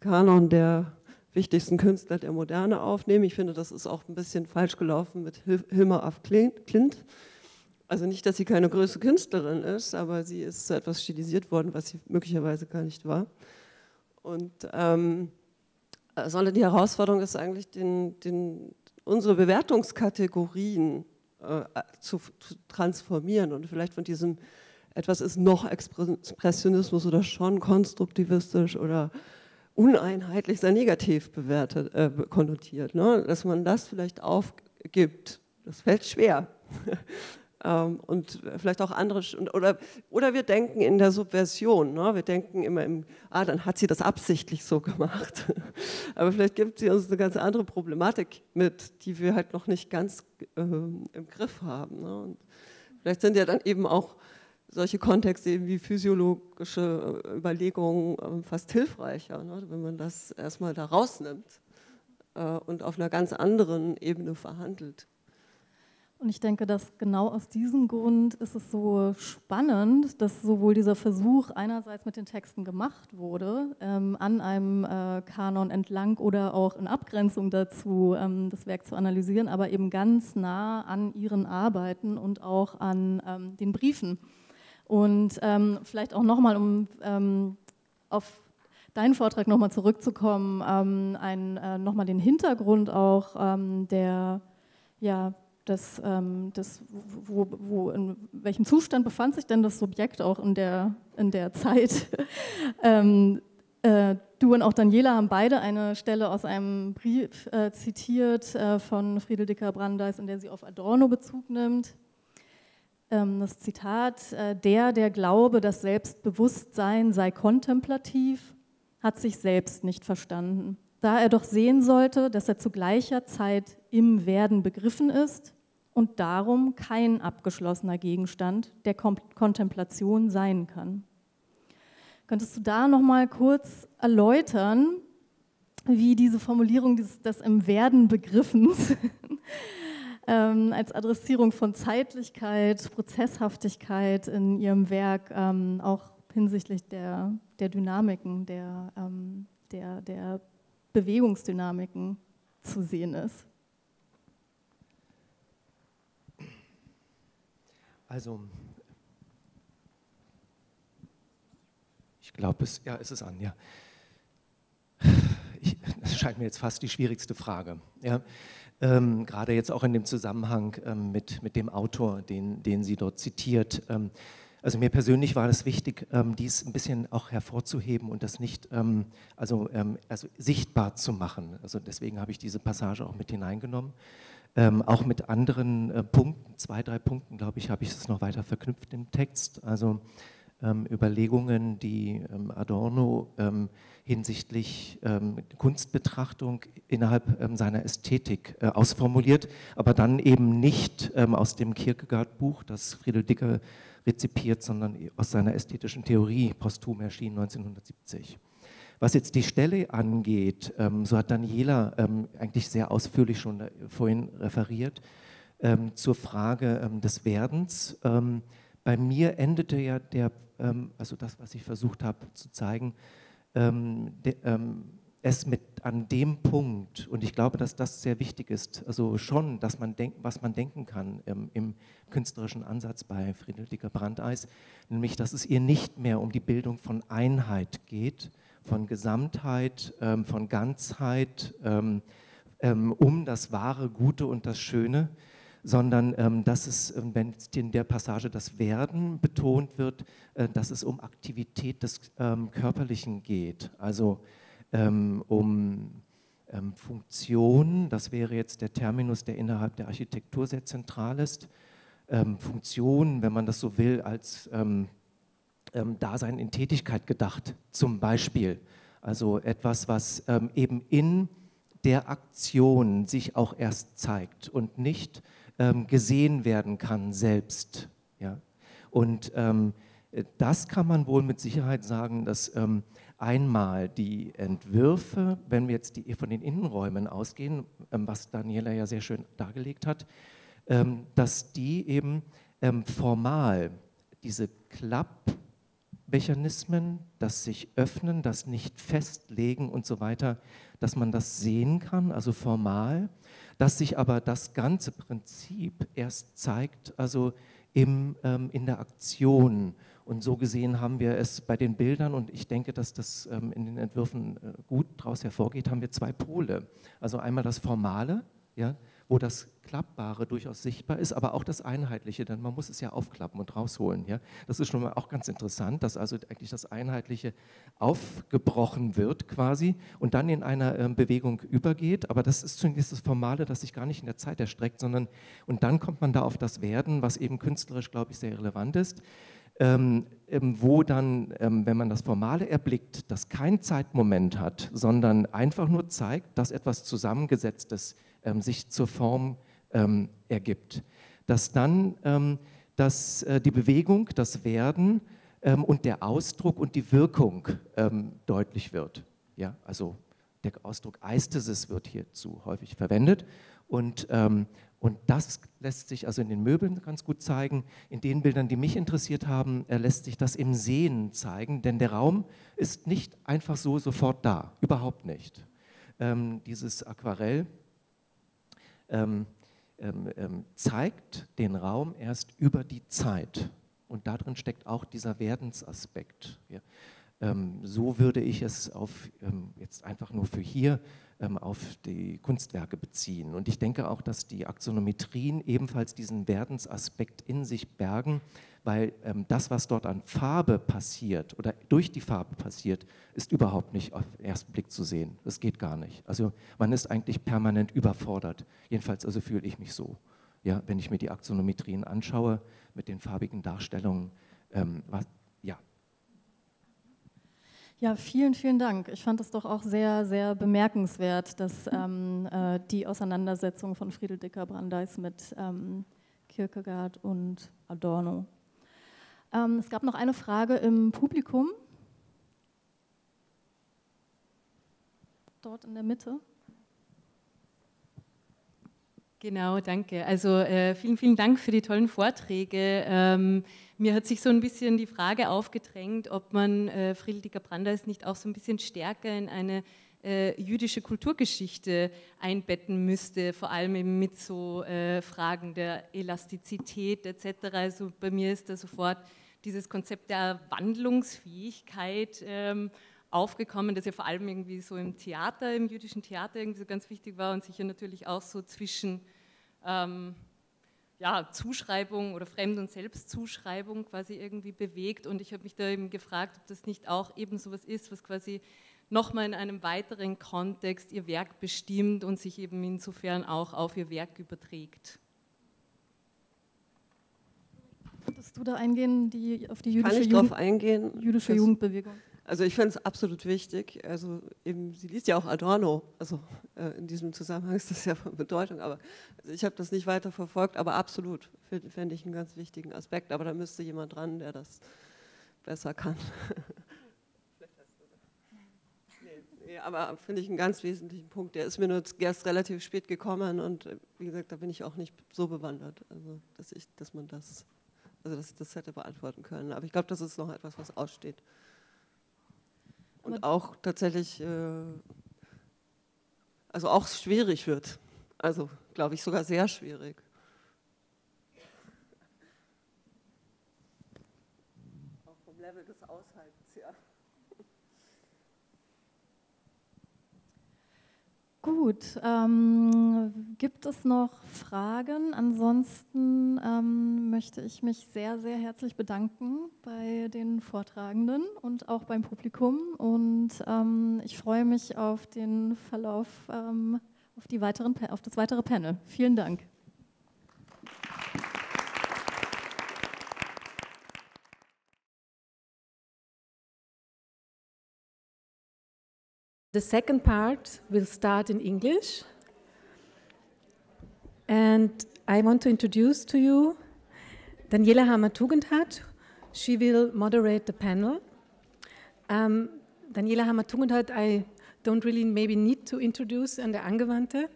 [SPEAKER 6] Kanon der wichtigsten Künstler der Moderne aufnehmen. Ich finde, das ist auch ein bisschen falsch gelaufen mit Hilma af Klint. Also nicht, dass sie keine größere Künstlerin ist, aber sie ist zu etwas stilisiert worden, was sie möglicherweise gar nicht war. Und ähm, sondern die Herausforderung ist eigentlich, den, den, unsere Bewertungskategorien äh, zu, zu, transformieren und vielleicht von diesem etwas ist noch Expressionismus oder schon konstruktivistisch oder uneinheitlich sehr negativ bewertet, äh, konnotiert. Ne? Dass man das vielleicht aufgibt, das fällt schwer. Ähm, und vielleicht auch andere, oder, oder wir denken in der Subversion, ne? wir denken immer im, ah, dann hat sie das absichtlich so gemacht. Aber vielleicht gibt sie uns eine ganz andere Problematik mit, die wir halt noch nicht ganz äh, im Griff haben. Ne? Und vielleicht sind ja dann eben auch solche Kontexte eben wie physiologische äh, Überlegungen äh, fast hilfreicher, ne? wenn man das erstmal da rausnimmt äh, und auf einer ganz anderen Ebene verhandelt.
[SPEAKER 5] Und ich denke, dass genau aus diesem Grund ist es so spannend, dass sowohl dieser Versuch einerseits mit den Texten gemacht wurde, ähm, an einem äh, Kanon entlang oder auch in Abgrenzung dazu ähm, das Werk zu analysieren, aber eben ganz nah an ihren Arbeiten und auch an ähm, den Briefen. Und ähm, vielleicht auch nochmal, um ähm, auf deinen Vortrag nochmal zurückzukommen, ähm, äh, nochmal den Hintergrund auch der ja, das, ähm, das, wo, wo, in welchem Zustand befand sich denn das Subjekt auch in der, in der Zeit? ähm, äh, du und auch Daniela haben beide eine Stelle aus einem Brief äh, zitiert äh, von Friedel Dicker Brandeis, in der sie auf Adorno Bezug nimmt. Ähm, das Zitat, äh, der, der glaube, das Selbstbewusstsein sei kontemplativ, hat sich selbst nicht verstanden. Da er doch sehen sollte, dass er zu gleicher Zeit im Werden begriffen ist und darum kein abgeschlossener Gegenstand der Kontemplation sein kann. Könntest du da noch mal kurz erläutern, wie diese Formulierung des, des im Werden Begriffens ähm, als Adressierung von Zeitlichkeit, Prozesshaftigkeit in ihrem Werk ähm, auch hinsichtlich der, der Dynamiken, der, ähm, der, der Bewegungsdynamiken zu sehen ist?
[SPEAKER 7] Also, ich glaube, es, ja, es ist an, ja. Ich, das scheint mir jetzt fast die schwierigste Frage. Ja. Ähm, gerade jetzt auch in dem Zusammenhang ähm, mit, mit dem Autor, den, den sie dort zitiert. Ähm, also mir persönlich war es wichtig, ähm, dies ein bisschen auch hervorzuheben und das nicht ähm, also, ähm, also sichtbar zu machen. Also deswegen habe ich diese Passage auch mit hineingenommen. Auch mit anderen äh, Punkten, zwei, drei Punkten, glaube ich, habe ich es noch weiter verknüpft im Text. Also Überlegungen, die ähm, Adorno ähm, hinsichtlich ähm, Kunstbetrachtung innerhalb ähm, seiner Ästhetik äh, ausformuliert, aber dann eben nicht aus dem Kierkegaard-Buch, das Friedel Dicker rezipiert, sondern aus seiner ästhetischen Theorie, posthum erschienen 1970. Was jetzt die Stelle angeht, ähm, so hat Daniela ähm, eigentlich sehr ausführlich schon äh, vorhin referiert, ähm, zur Frage ähm, des Werdens. Ähm, bei mir endete ja der, ähm, also das, was ich versucht habe zu zeigen, de, es mit an dem Punkt, und ich glaube, dass das sehr wichtig ist, also schon, dass man denkt, was man denken kann im künstlerischen Ansatz bei Friederike Brandeis, nämlich, dass es ihr nicht mehr um die Bildung von Einheit geht, von Gesamtheit, ähm, von Ganzheit, ähm, ähm, um das Wahre, Gute und das Schöne, sondern dass es, wenn in der Passage das Werden betont wird, äh, dass es um Aktivität des Körperlichen geht, also um Funktion, das wäre jetzt der Terminus, der innerhalb der Architektur sehr zentral ist, Funktion, wenn man das so will, als ähm, Dasein in Tätigkeit gedacht, zum Beispiel. Also etwas, was ähm, eben in der Aktion sich auch erst zeigt und nicht ähm, gesehen werden kann selbst. Ja? Und ähm, das kann man wohl mit Sicherheit sagen, dass ähm, einmal die Entwürfe, wenn wir jetzt die, von den Innenräumen ausgehen, ähm, was Daniela ja sehr schön dargelegt hat, dass die eben formal diese Klapp- Mechanismen, das sich öffnen, das nicht festlegen und so weiter, dass man das sehen kann, also formal, dass sich aber das ganze Prinzip erst zeigt, also im, ähm, in der Aktion. Und so gesehen haben wir es bei den Bildern, und ich denke, dass das ähm, in den Entwürfen äh, gut daraus hervorgeht, haben wir zwei Pole. Also einmal das Formale, ja, wo das Klappbare durchaus sichtbar ist, aber auch das Einheitliche, denn man muss es ja aufklappen und rausholen. Ja? Das ist schon mal auch ganz interessant, dass also eigentlich das Einheitliche aufgebrochen wird quasi und dann in einer ähm, Bewegung übergeht. Aber das ist zunächst das Formale, das sich gar nicht in der Zeit erstreckt, sondern und dann kommt man da auf das Werden, was eben künstlerisch, glaube ich, sehr relevant ist. Ähm, ähm, wo dann, ähm, wenn man das Formale erblickt, das kein Zeitmoment hat, sondern einfach nur zeigt, dass etwas Zusammengesetztes ähm, sich zur Form ähm, ergibt. Dass dann ähm, dass, äh, die Bewegung, das Werden ähm, und der Ausdruck und die Wirkung ähm, deutlich wird. Ja, also der Ausdruck Eistesis wird hierzu häufig verwendet und, ähm, und das lässt sich also in den Möbeln ganz gut zeigen. In den Bildern, die mich interessiert haben, äh, lässt sich das im Sehen zeigen, denn der Raum ist nicht einfach so sofort da, überhaupt nicht. Ähm, dieses Aquarell ähm, ähm, ähm, zeigt den Raum erst über die Zeit. Und darin steckt auch dieser Werdensaspekt. Ja. Ähm, so würde ich es auf, ähm, jetzt einfach nur für hier ähm, auf die Kunstwerke beziehen. Und ich denke auch, dass die Aksonometrien ebenfalls diesen Werdensaspekt in sich bergen, weil ähm, das, was dort an Farbe passiert oder durch die Farbe passiert, ist überhaupt nicht auf den ersten Blick zu sehen. Das geht gar nicht. Also man ist eigentlich permanent überfordert. Jedenfalls also fühle ich mich so. Ja, wenn ich mir die Aksonometrien anschaue mit den farbigen Darstellungen, ähm, was, ja.
[SPEAKER 5] Ja, vielen, vielen Dank. Ich fand es doch auch sehr, sehr bemerkenswert, dass ähm, äh, die Auseinandersetzung von Friedel Dicker-Brandeis mit ähm, Kierkegaard und Adorno ähm, es gab noch eine Frage im Publikum. Dort in der Mitte.
[SPEAKER 11] Genau, danke. Also äh, vielen, vielen Dank für die tollen Vorträge. Ähm, mir hat sich so ein bisschen die Frage aufgedrängt, ob man äh, Friedrich Brandeis nicht auch so ein bisschen stärker in eine äh, jüdische Kulturgeschichte einbetten müsste, vor allem eben mit so äh, Fragen der Elastizität etc. Also bei mir ist da sofort dieses Konzept der Wandlungsfähigkeit ähm, aufgekommen, das ja vor allem irgendwie so im Theater, im jüdischen Theater irgendwie so ganz wichtig war und sich ja natürlich auch so zwischen ähm, ja, Zuschreibung oder Fremd- und Selbstzuschreibung quasi irgendwie bewegt. Und ich habe mich da eben gefragt, ob das nicht auch eben so was ist, was quasi nochmal in einem weiteren Kontext ihr Werk bestimmt und sich eben insofern auch auf ihr Werk überträgt.
[SPEAKER 5] Würdest du da eingehen, die, auf die jüdische,
[SPEAKER 6] Kann ich
[SPEAKER 5] Jugend,
[SPEAKER 6] eingehen?
[SPEAKER 5] jüdische Jugendbewegung?
[SPEAKER 6] Also ich finde es absolut wichtig. Also eben, sie liest ja auch Adorno. Also äh, in diesem Zusammenhang ist das ja von Bedeutung. Aber also ich habe das nicht weiter verfolgt, aber absolut fände ich einen ganz wichtigen Aspekt. Aber da müsste jemand dran, der das besser kann. Nee, aber finde ich einen ganz wesentlichen Punkt. Der ist mir nur erst relativ spät gekommen und äh, wie gesagt, da bin ich auch nicht so bewandert, also dass ich, dass man das, also dass ich das hätte beantworten können. Aber ich glaube, das ist noch etwas, was aussteht. Und auch tatsächlich, äh, also auch schwierig wird. Also glaube ich sogar sehr schwierig. Auch vom Level des Aushaltens, ja.
[SPEAKER 5] Gut, ähm, gibt es noch Fragen? Ansonsten ähm, möchte ich mich sehr, sehr herzlich bedanken bei den Vortragenden und auch beim Publikum. Und ähm, ich freue mich auf den Verlauf, ähm, auf, die weiteren, auf das weitere Panel. Vielen Dank.
[SPEAKER 3] The second part will start in English. And I want to introduce to you Daniela Hammer-Tugendhat. She will moderate the panel. Um, Daniela Hammer-Tugendhat, I don't really maybe need to introduce an Angewandte,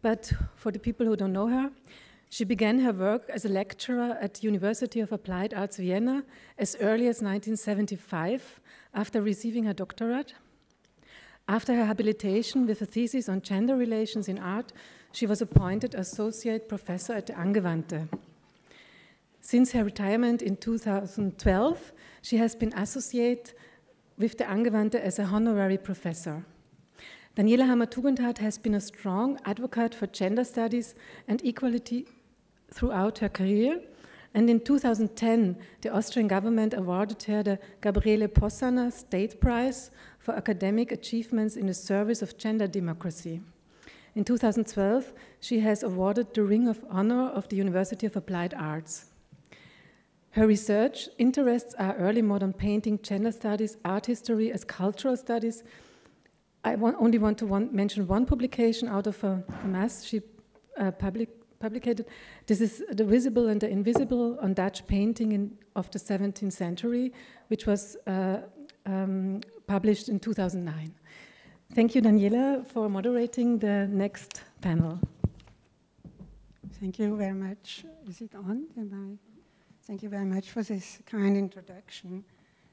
[SPEAKER 3] but for the people who don't know her, she began her work as a lecturer at University of Applied Arts Vienna as early as 1975 after receiving her doctorate. After her habilitation with a thesis on gender relations in art, she was appointed associate professor at the Angewandte. Since her retirement in 2012, she has been associate with the Angewandte as a honorary professor. Daniela Hammer-Tugendhat has been a strong advocate for gender studies and equality throughout her career. And in 2010, the Austrian government awarded her the Gabriele Possaner State Prize for academic achievements in the service of gender democracy. In 2012, she has awarded the Ring of Honor of the University of Applied Arts. Her research interests are early modern painting, gender studies, art history as cultural studies. I want, only want to mention one publication out of a, a mass she uh, public, publicated. This is The Visible and the Invisible on Dutch painting in, of the 17th century, which was uh, um, published in 2009. Thank you, Daniela, for moderating the next panel.
[SPEAKER 12] Thank you very much. Is it on? Thank you very much for this kind introduction.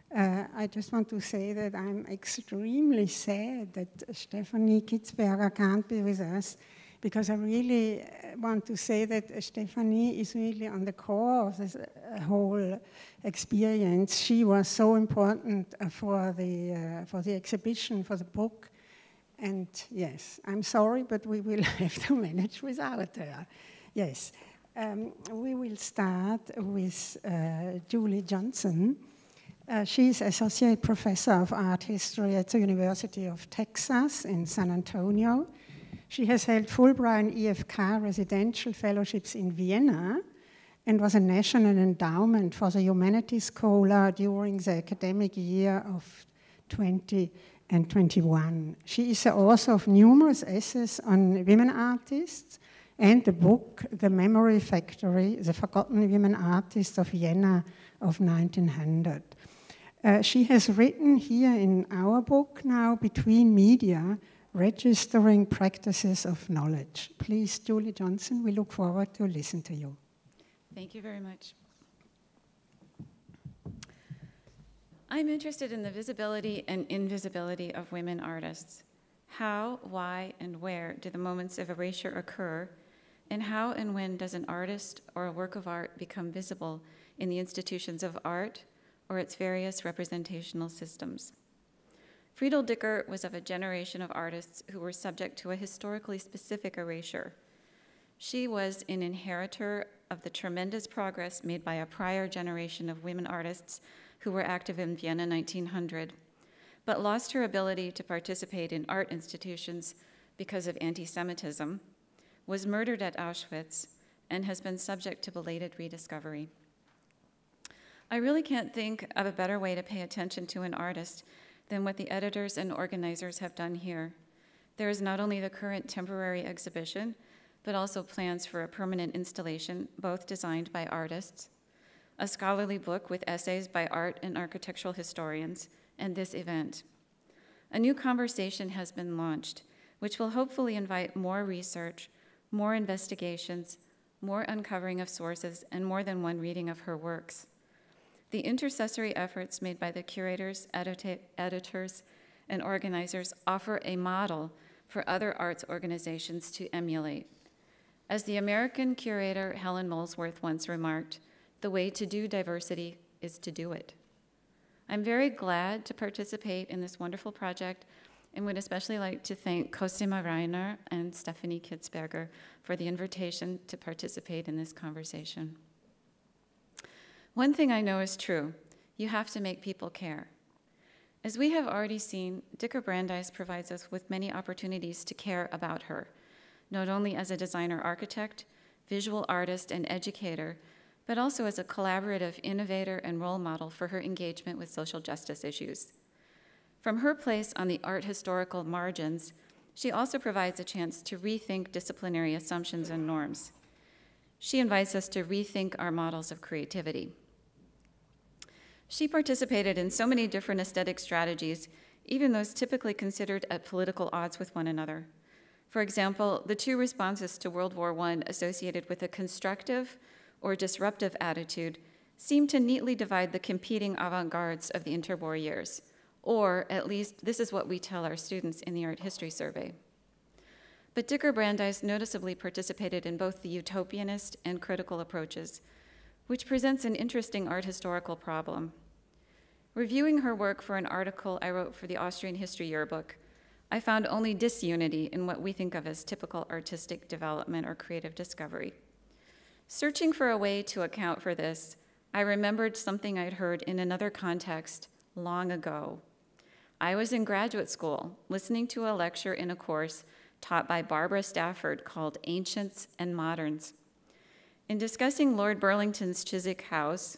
[SPEAKER 12] Uh, I just want to say that I'm extremely sad that Stephanie Kitzberger can't be with us because I really uh, want to say that Stephanie is really on the core of this uh, whole experience. She was so important uh, for the, uh, for the exhibition, for the book. And yes, I'm sorry, but we will have to manage without her. Yes. Um, we will start with uh, Julie Johnson. Uh, she's Associate Professor of Art History at the University of Texas in San Antonio. She has held Fulbright and EFK residential fellowships in Vienna and was a national endowment for the Humanities Scholar during the academic year of 20 and 21. She is the author of numerous essays on women artists and the book, The Memory Factory, The Forgotten Women Artists of Vienna of 1900. Uh, she has written here in our book now, Between Media, Registering Practices of Knowledge. Please, Julie Johnson, we look forward to listen to you.
[SPEAKER 13] Thank you very much. I'm interested in the visibility and invisibility of women artists. How, why, and where do the moments of erasure occur and how and when does an artist or a work of art become visible in the institutions of art or its various representational systems? Friedel Dicker was of a generation of artists who were subject to a historically specific erasure. She was an inheritor of the tremendous progress made by a prior generation of women artists who were active in Vienna 1900, but lost her ability to participate in art institutions because of anti Semitism was murdered at Auschwitz, and has been subject to belated rediscovery. I really can't think of a better way to pay attention to an artist than what the editors and organizers have done here. There is not only the current temporary exhibition, but also plans for a permanent installation, both designed by artists, a scholarly book with essays by art and architectural historians, and this event. A new conversation has been launched, which will hopefully invite more research more investigations, more uncovering of sources, and more than one reading of her works. The intercessory efforts made by the curators, edita- editors, and organizers offer a model for other arts organizations to emulate. As the American curator Helen Molesworth once remarked, the way to do diversity is to do it. I'm very glad to participate in this wonderful project and would especially like to thank Cosima Reiner and Stephanie Kitzberger for the invitation to participate in this conversation. One thing I know is true you have to make people care. As we have already seen, Dicker Brandeis provides us with many opportunities to care about her, not only as a designer architect, visual artist, and educator, but also as a collaborative innovator and role model for her engagement with social justice issues. From her place on the art historical margins, she also provides a chance to rethink disciplinary assumptions and norms. She invites us to rethink our models of creativity. She participated in so many different aesthetic strategies, even those typically considered at political odds with one another. For example, the two responses to World War I associated with a constructive or disruptive attitude seem to neatly divide the competing avant gardes of the interwar years or at least this is what we tell our students in the art history survey. But Dicker Brandeis noticeably participated in both the utopianist and critical approaches, which presents an interesting art historical problem. Reviewing her work for an article I wrote for the Austrian History Yearbook, I found only disunity in what we think of as typical artistic development or creative discovery. Searching for a way to account for this, I remembered something I'd heard in another context long ago. I was in graduate school listening to a lecture in a course taught by Barbara Stafford called Ancients and Moderns. In discussing Lord Burlington's Chiswick House,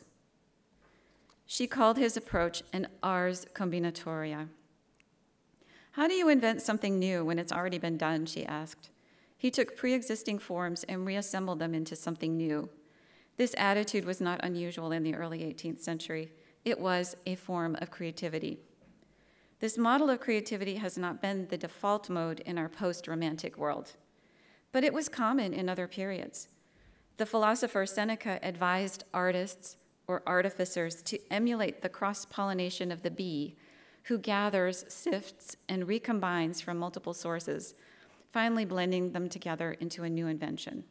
[SPEAKER 13] she called his approach an ars combinatoria. How do you invent something new when it's already been done? She asked. He took pre existing forms and reassembled them into something new. This attitude was not unusual in the early 18th century, it was a form of creativity. This model of creativity has not been the default mode in our post romantic world, but it was common in other periods. The philosopher Seneca advised artists or artificers to emulate the cross pollination of the bee, who gathers, sifts, and recombines from multiple sources, finally blending them together into a new invention.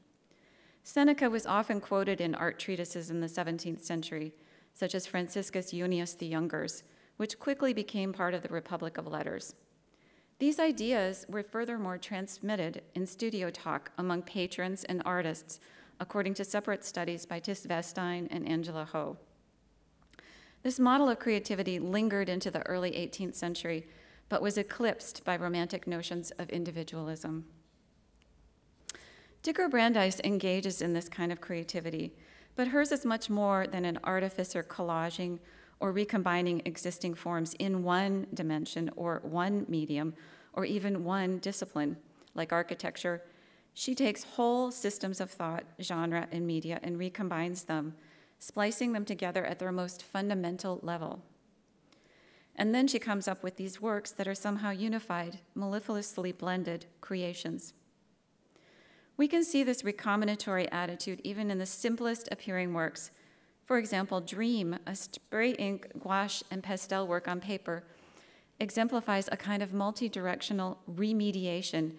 [SPEAKER 13] Seneca was often quoted in art treatises in the 17th century, such as Franciscus Junius the Younger's, which quickly became part of the Republic of Letters. These ideas were furthermore transmitted in studio talk among patrons and artists, according to separate studies by Tis Vestine and Angela Ho. This model of creativity lingered into the early 18th century, but was eclipsed by romantic notions of individualism. Dicker Brandeis engages in this kind of creativity, but hers is much more than an artificer collaging or recombining existing forms in one dimension or one medium or even one discipline, like architecture, she takes whole systems of thought, genre, and media and recombines them, splicing them together at their most fundamental level. And then she comes up with these works that are somehow unified, mellifluously blended creations. We can see this recombinatory attitude even in the simplest appearing works for example, Dream, a spray ink, gouache, and pastel work on paper, exemplifies a kind of multi-directional remediation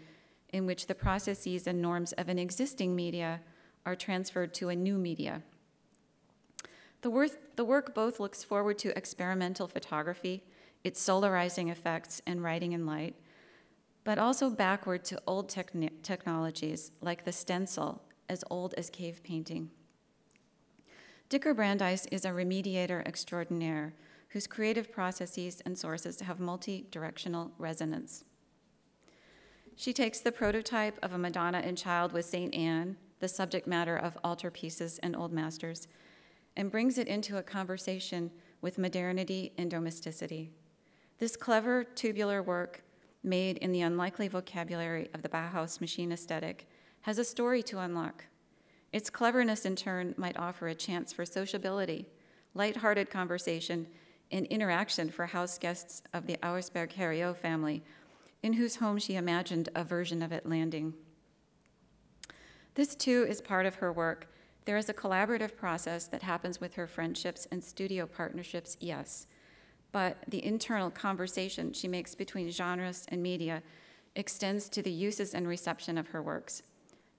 [SPEAKER 13] in which the processes and norms of an existing media are transferred to a new media. The, work, the work both looks forward to experimental photography, its solarizing effects and writing in light, but also backward to old technologies like the stencil, as old as cave painting. Dicker Brandeis is a remediator extraordinaire whose creative processes and sources have multi directional resonance. She takes the prototype of a Madonna and Child with St. Anne, the subject matter of altarpieces and old masters, and brings it into a conversation with modernity and domesticity. This clever tubular work, made in the unlikely vocabulary of the Bauhaus machine aesthetic, has a story to unlock. Its cleverness, in turn, might offer a chance for sociability, light-hearted conversation, and interaction for house guests of the Auersberg Herriot family, in whose home she imagined a version of it landing. This, too, is part of her work. There is a collaborative process that happens with her friendships and studio partnerships, yes, but the internal conversation she makes between genres and media extends to the uses and reception of her works.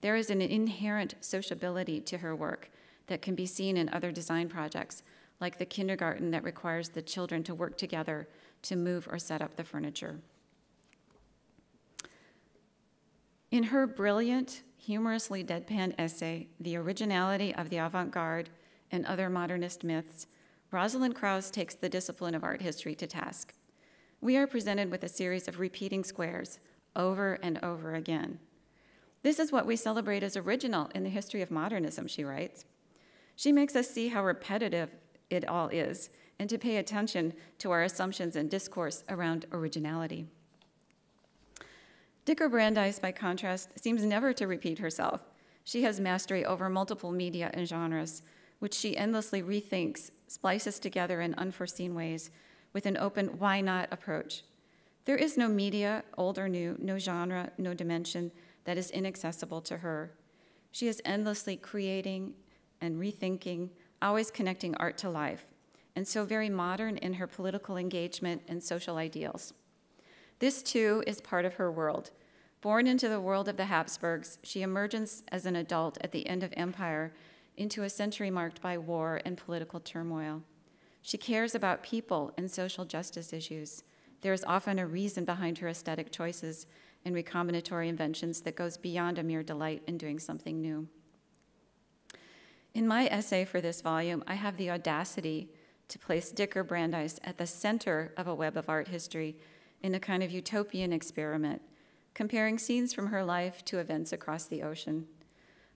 [SPEAKER 13] There is an inherent sociability to her work that can be seen in other design projects, like the kindergarten that requires the children to work together to move or set up the furniture. In her brilliant, humorously deadpan essay, The Originality of the Avant Garde and Other Modernist Myths, Rosalind Krauss takes the discipline of art history to task. We are presented with a series of repeating squares over and over again. This is what we celebrate as original in the history of modernism, she writes. She makes us see how repetitive it all is and to pay attention to our assumptions and discourse around originality. Dicker Brandeis, by contrast, seems never to repeat herself. She has mastery over multiple media and genres, which she endlessly rethinks, splices together in unforeseen ways with an open why not approach. There is no media, old or new, no genre, no dimension, that is inaccessible to her. She is endlessly creating and rethinking, always connecting art to life, and so very modern in her political engagement and social ideals. This, too, is part of her world. Born into the world of the Habsburgs, she emerges as an adult at the end of empire into a century marked by war and political turmoil. She cares about people and social justice issues, there is often a reason behind her aesthetic choices and recombinatory inventions that goes beyond a mere delight in doing something new. In my essay for this volume, I have the audacity to place Dicker Brandeis at the center of a web of art history in a kind of utopian experiment, comparing scenes from her life to events across the ocean.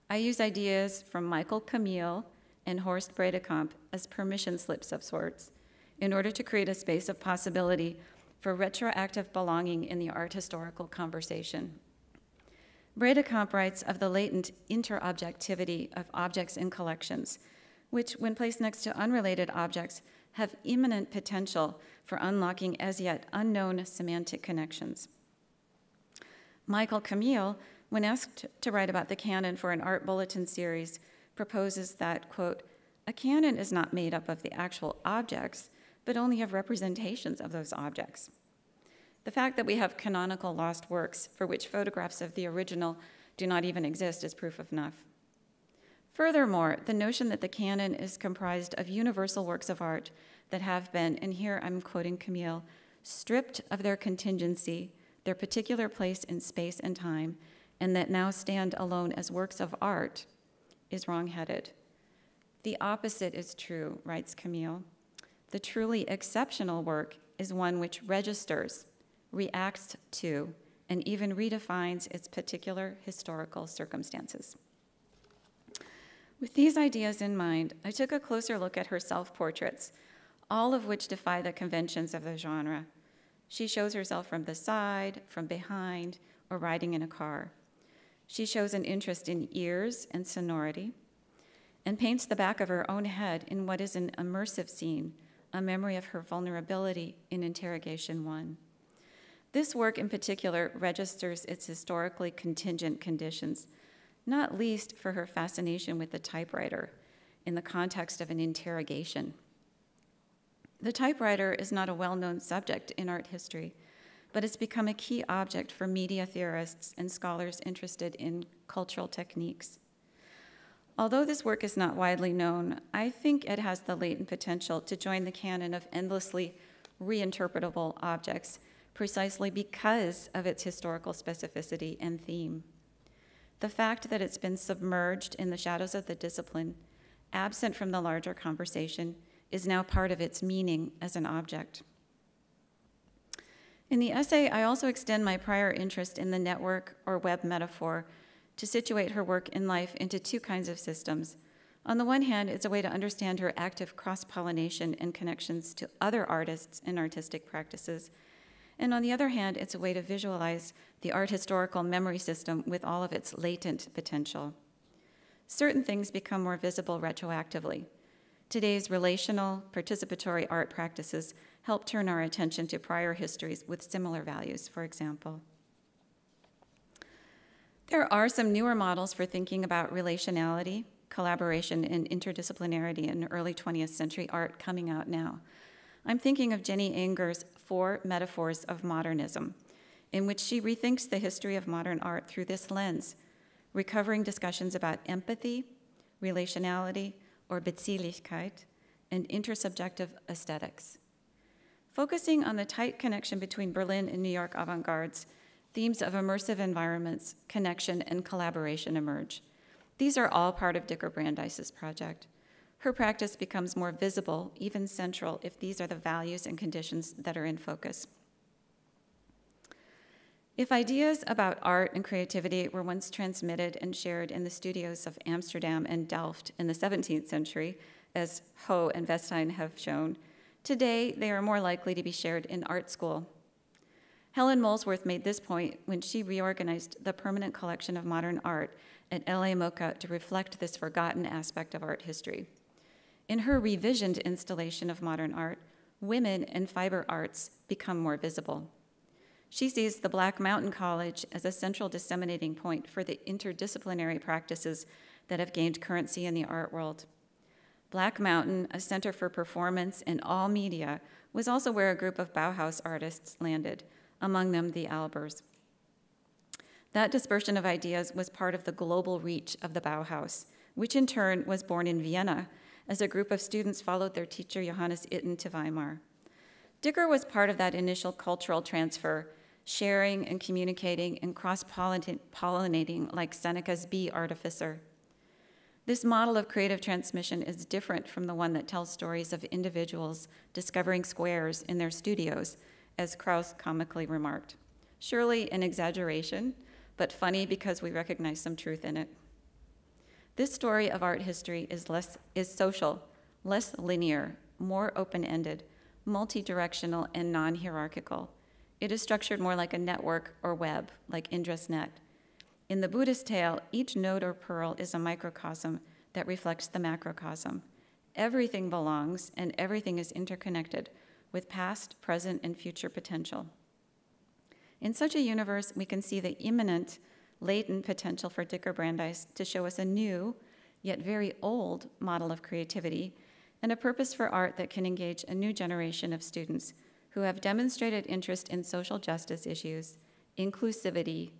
[SPEAKER 13] I use ideas from Michael Camille and Horst Bredekamp as permission slips of sorts in order to create a space of possibility for retroactive belonging in the art historical conversation. Bredekamp writes of the latent interobjectivity of objects in collections, which, when placed next to unrelated objects, have imminent potential for unlocking as yet unknown semantic connections. Michael Camille, when asked to write about the canon for an art bulletin series, proposes that, quote, a canon is not made up of the actual objects, but only of representations of those objects. The fact that we have canonical lost works for which photographs of the original do not even exist is proof of enough. Furthermore, the notion that the canon is comprised of universal works of art that have been, and here I'm quoting Camille, stripped of their contingency, their particular place in space and time, and that now stand alone as works of art, is wrongheaded. The opposite is true, writes Camille. The truly exceptional work is one which registers, reacts to, and even redefines its particular historical circumstances. With these ideas in mind, I took a closer look at her self portraits, all of which defy the conventions of the genre. She shows herself from the side, from behind, or riding in a car. She shows an interest in ears and sonority, and paints the back of her own head in what is an immersive scene, a memory of her vulnerability in Interrogation 1. This work in particular registers its historically contingent conditions, not least for her fascination with the typewriter in the context of an interrogation. The typewriter is not a well known subject in art history, but it's become a key object for media theorists and scholars interested in cultural techniques. Although this work is not widely known, I think it has the latent potential to join the canon of endlessly reinterpretable objects precisely because of its historical specificity and theme. The fact that it's been submerged in the shadows of the discipline, absent from the larger conversation, is now part of its meaning as an object. In the essay, I also extend my prior interest in the network or web metaphor to situate her work in life into two kinds of systems. On the one hand, it's a way to understand her active cross pollination and connections to other artists and artistic practices and on the other hand, it's a way to visualize the art historical memory system with all of its latent potential. Certain things become more visible retroactively. Today's relational, participatory art practices help turn our attention to prior histories with similar values, for example. There are some newer models for thinking about relationality, collaboration, and interdisciplinarity in early 20th century art coming out now. I'm thinking of Jenny Enger's Four Metaphors of Modernism, in which she rethinks the history of modern art through this lens, recovering discussions about empathy, relationality, or Beziehlichkeit, and intersubjective aesthetics. Focusing on the tight connection between Berlin and New York avant gardes, themes of immersive environments, connection, and collaboration emerge. These are all part of Dicker Brandeis's project. Her practice becomes more visible, even central, if these are the values and conditions that are in focus. If ideas about art and creativity were once transmitted and shared in the studios of Amsterdam and Delft in the 17th century, as Ho and Vestine have shown, today they are more likely to be shared in art school. Helen Molesworth made this point when she reorganized the permanent collection of modern art at LA MoCA to reflect this forgotten aspect of art history. In her revisioned installation of modern art, women and fiber arts become more visible. She sees the Black Mountain College as a central disseminating point for the interdisciplinary practices that have gained currency in the art world. Black Mountain, a center for performance in all media, was also where a group of Bauhaus artists landed, among them the Albers. That dispersion of ideas was part of the global reach of the Bauhaus, which in turn was born in Vienna as a group of students followed their teacher Johannes Itten to Weimar. Dicker was part of that initial cultural transfer, sharing and communicating and cross pollinating like Seneca's bee artificer. This model of creative transmission is different from the one that tells stories of individuals discovering squares in their studios, as Krauss comically remarked. Surely an exaggeration, but funny because we recognize some truth in it. This story of art history is, less, is social, less linear, more open ended, multi directional, and non hierarchical. It is structured more like a network or web, like Indra's net. In the Buddhist tale, each node or pearl is a microcosm that reflects the macrocosm. Everything belongs, and everything is interconnected with past, present, and future potential. In such a universe, we can see the imminent, latent potential for Dicker Brandeis to show us a new, yet very old model of creativity and a purpose for art that can engage a new generation of students who have demonstrated interest in social justice issues, inclusivity,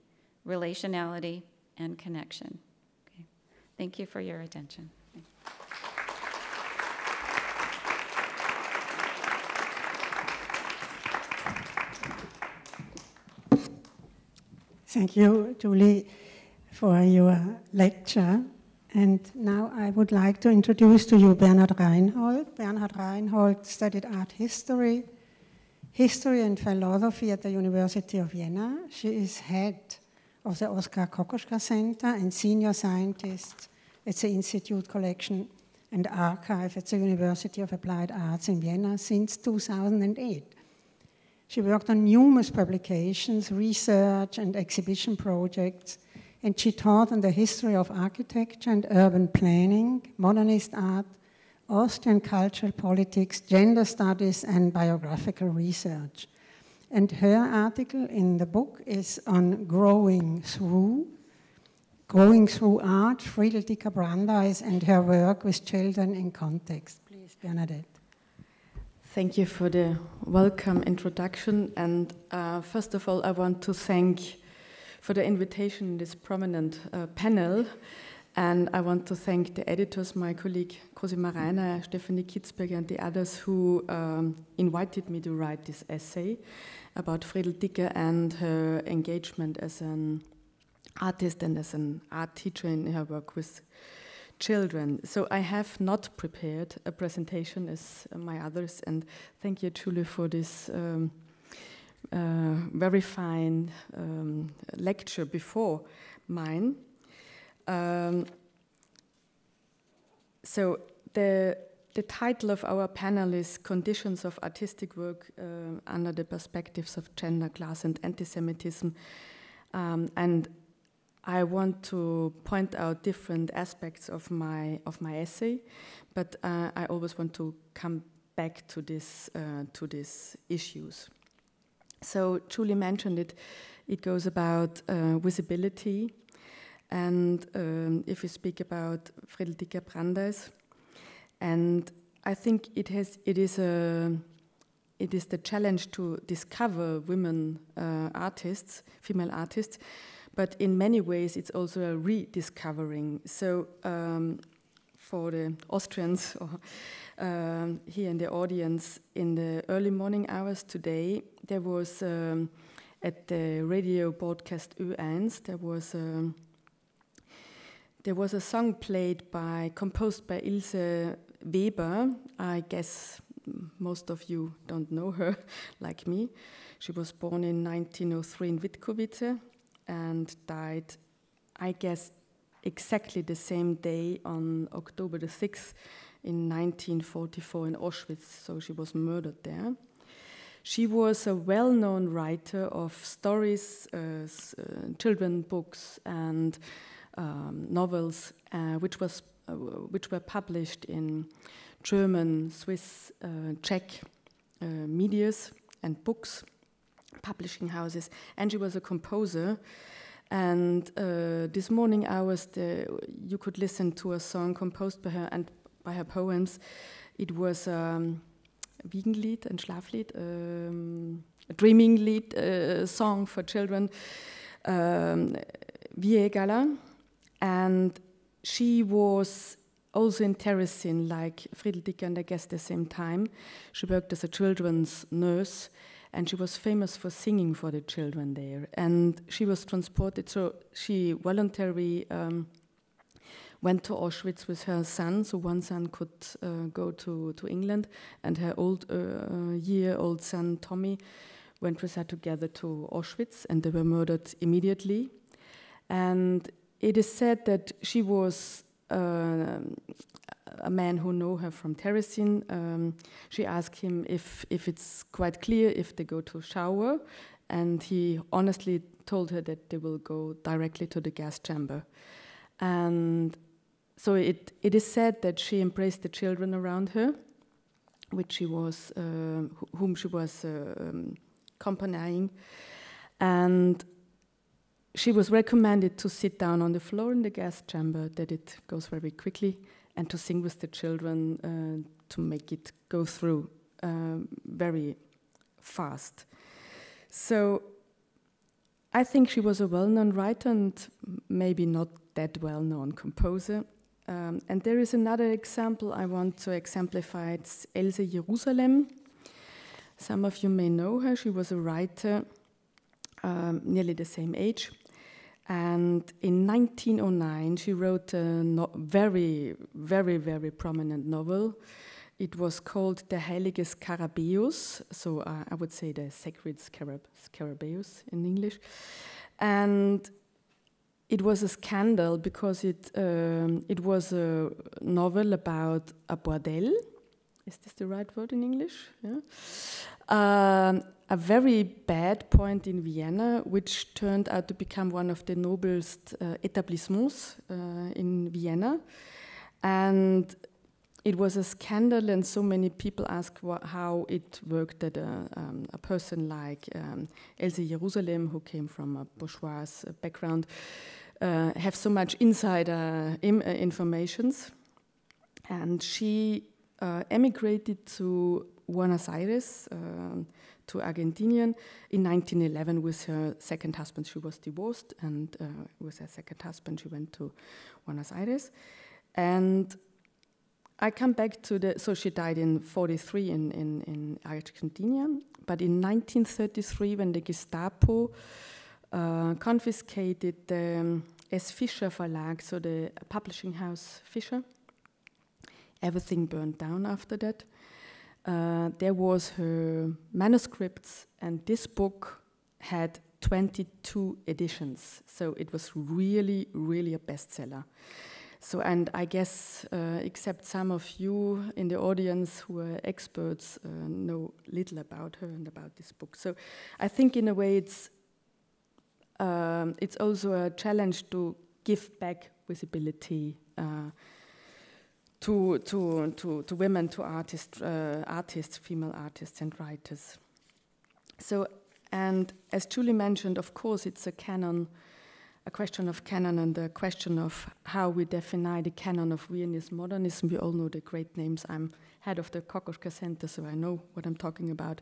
[SPEAKER 13] relationality, and connection. Okay. Thank you for your attention.
[SPEAKER 12] Thank you, Julie, for your lecture. And now I would like to introduce to you Bernhard Reinhold. Bernhard Reinhold studied art history, history and philosophy at the University of Vienna. She is head of the Oskar Kokoschka Center and senior scientist at the Institute Collection and Archive at the University of Applied Arts in Vienna since 2008. She worked on numerous publications, research, and exhibition projects, and she taught on the history of architecture and urban planning, modernist art, Austrian cultural politics, gender studies, and biographical research. And her article in the book is on growing through, growing through art, Friedel Dicker Brandeis, and her work with children in context. Please, Bernadette.
[SPEAKER 9] Thank you for the welcome introduction. And uh, first of all, I want to thank for the invitation in this prominent uh, panel. And I want to thank the editors, my colleague Cosima Reiner, Stephanie Kitzberger, and the others who um, invited me to write this essay about Friedel Dicker and her engagement as an artist and as an art teacher in her work with children. So I have not prepared a presentation as my others, and thank you, Julie, for this um, uh, very fine um, lecture before mine. Um, so the the title of our panel is Conditions of Artistic Work uh, under the Perspectives of Gender, Class and Anti-Semitism. Um, and I want to point out different aspects of my of my essay, but uh, I always want to come back to this uh, to these issues. So Julie mentioned it. It goes about uh, visibility, and um, if we speak about Friedel Dicker Brandeis, and I think it has it is a it is the challenge to discover women uh, artists, female artists, but in many ways it's also a rediscovering. So um, for the Austrians or, um, here in the audience, in the early morning hours today, there was um, at the radio broadcast U1, there was a, um, there was a song played by, composed by Ilse Weber. I guess most of you don't know her, like me. She was born in 1903 in Witkowice and died, I guess, exactly the same day on October the 6th in 1944 in Auschwitz, so she was murdered there. She was a well known writer of stories, uh, uh, children books, and um, novels, uh, which, was, uh, which were published in German, Swiss, uh, Czech uh, medias and books publishing houses, and she was a composer. And uh, this morning hours, the, you could listen to a song composed by her and by her poems. It was um, Wiegenlied and Schlaflied, um, a dreaming lied uh, song for children, um, Viegala. And she was also in Terracin, like Friedel Dicker and I guess the same time. She worked as a children's nurse and she was famous for singing for the children there. And she was transported, so she voluntarily um, went to Auschwitz with her son, so one son could uh, go to, to England, and her old uh, year old son Tommy went with her together to Auschwitz, and they were murdered immediately. And it is said that she was uh, a man who know her from Terezin. Um, she asked him if, if it's quite clear if they go to shower, and he honestly told her that they will go directly to the gas chamber. And so it, it is said that she embraced the children around her, which she was, uh, whom she was uh, um, accompanying, and she was recommended to sit down on the floor in the gas chamber, that it goes very quickly, and to sing with the children uh, to make it go through um, very fast. So I think she was a well known writer and maybe not that well known composer. Um, and there is another example I want to exemplify. It's Else Jerusalem. Some of you may know her. She was a writer um, nearly the same age. And in 1909, she wrote a no very, very, very prominent novel. It was called The Heilige Skarabäus, so uh, I would say the Sacred Scarab Skarabäus in English. And it was a scandal because it, um, it was a novel about a bordel. Is this the right word in English? Yeah. Um, a very bad point in Vienna, which turned out to become one of the noblest uh, etablissements uh, in Vienna. And it was a scandal, and so many people asked how it worked that a, um, a person like um, Jerusalem, who came from a bourgeois background, uh, have so much insider Im uh, informations. And she uh, emigrated to Buenos Aires um, to Argentinian in 1911 with her second husband. She was divorced, and uh, with her second husband, she went to Buenos Aires. And I come back to the, so she died in 43 in, in, in Argentina, but in 1933, when the Gestapo uh, confiscated the um, S. Fischer Verlag, so the publishing house Fischer, everything burned down after that. Uh, there was her manuscripts, and this book had 22 editions. So it was really, really a bestseller. So, and I guess, uh, except some of you in the audience who are experts, uh, know little about her and about this book. So, I think in a way it's um, it's also a challenge to give back visibility uh, to, to, to, to women, to artists, uh, artists, female artists and writers. So, and as Julie mentioned, of course, it's a canon, a question of canon and a question of how we define the canon of Viennese modernism. We all know the great names. I'm head of the Kokoschka Center, so I know what I'm talking about.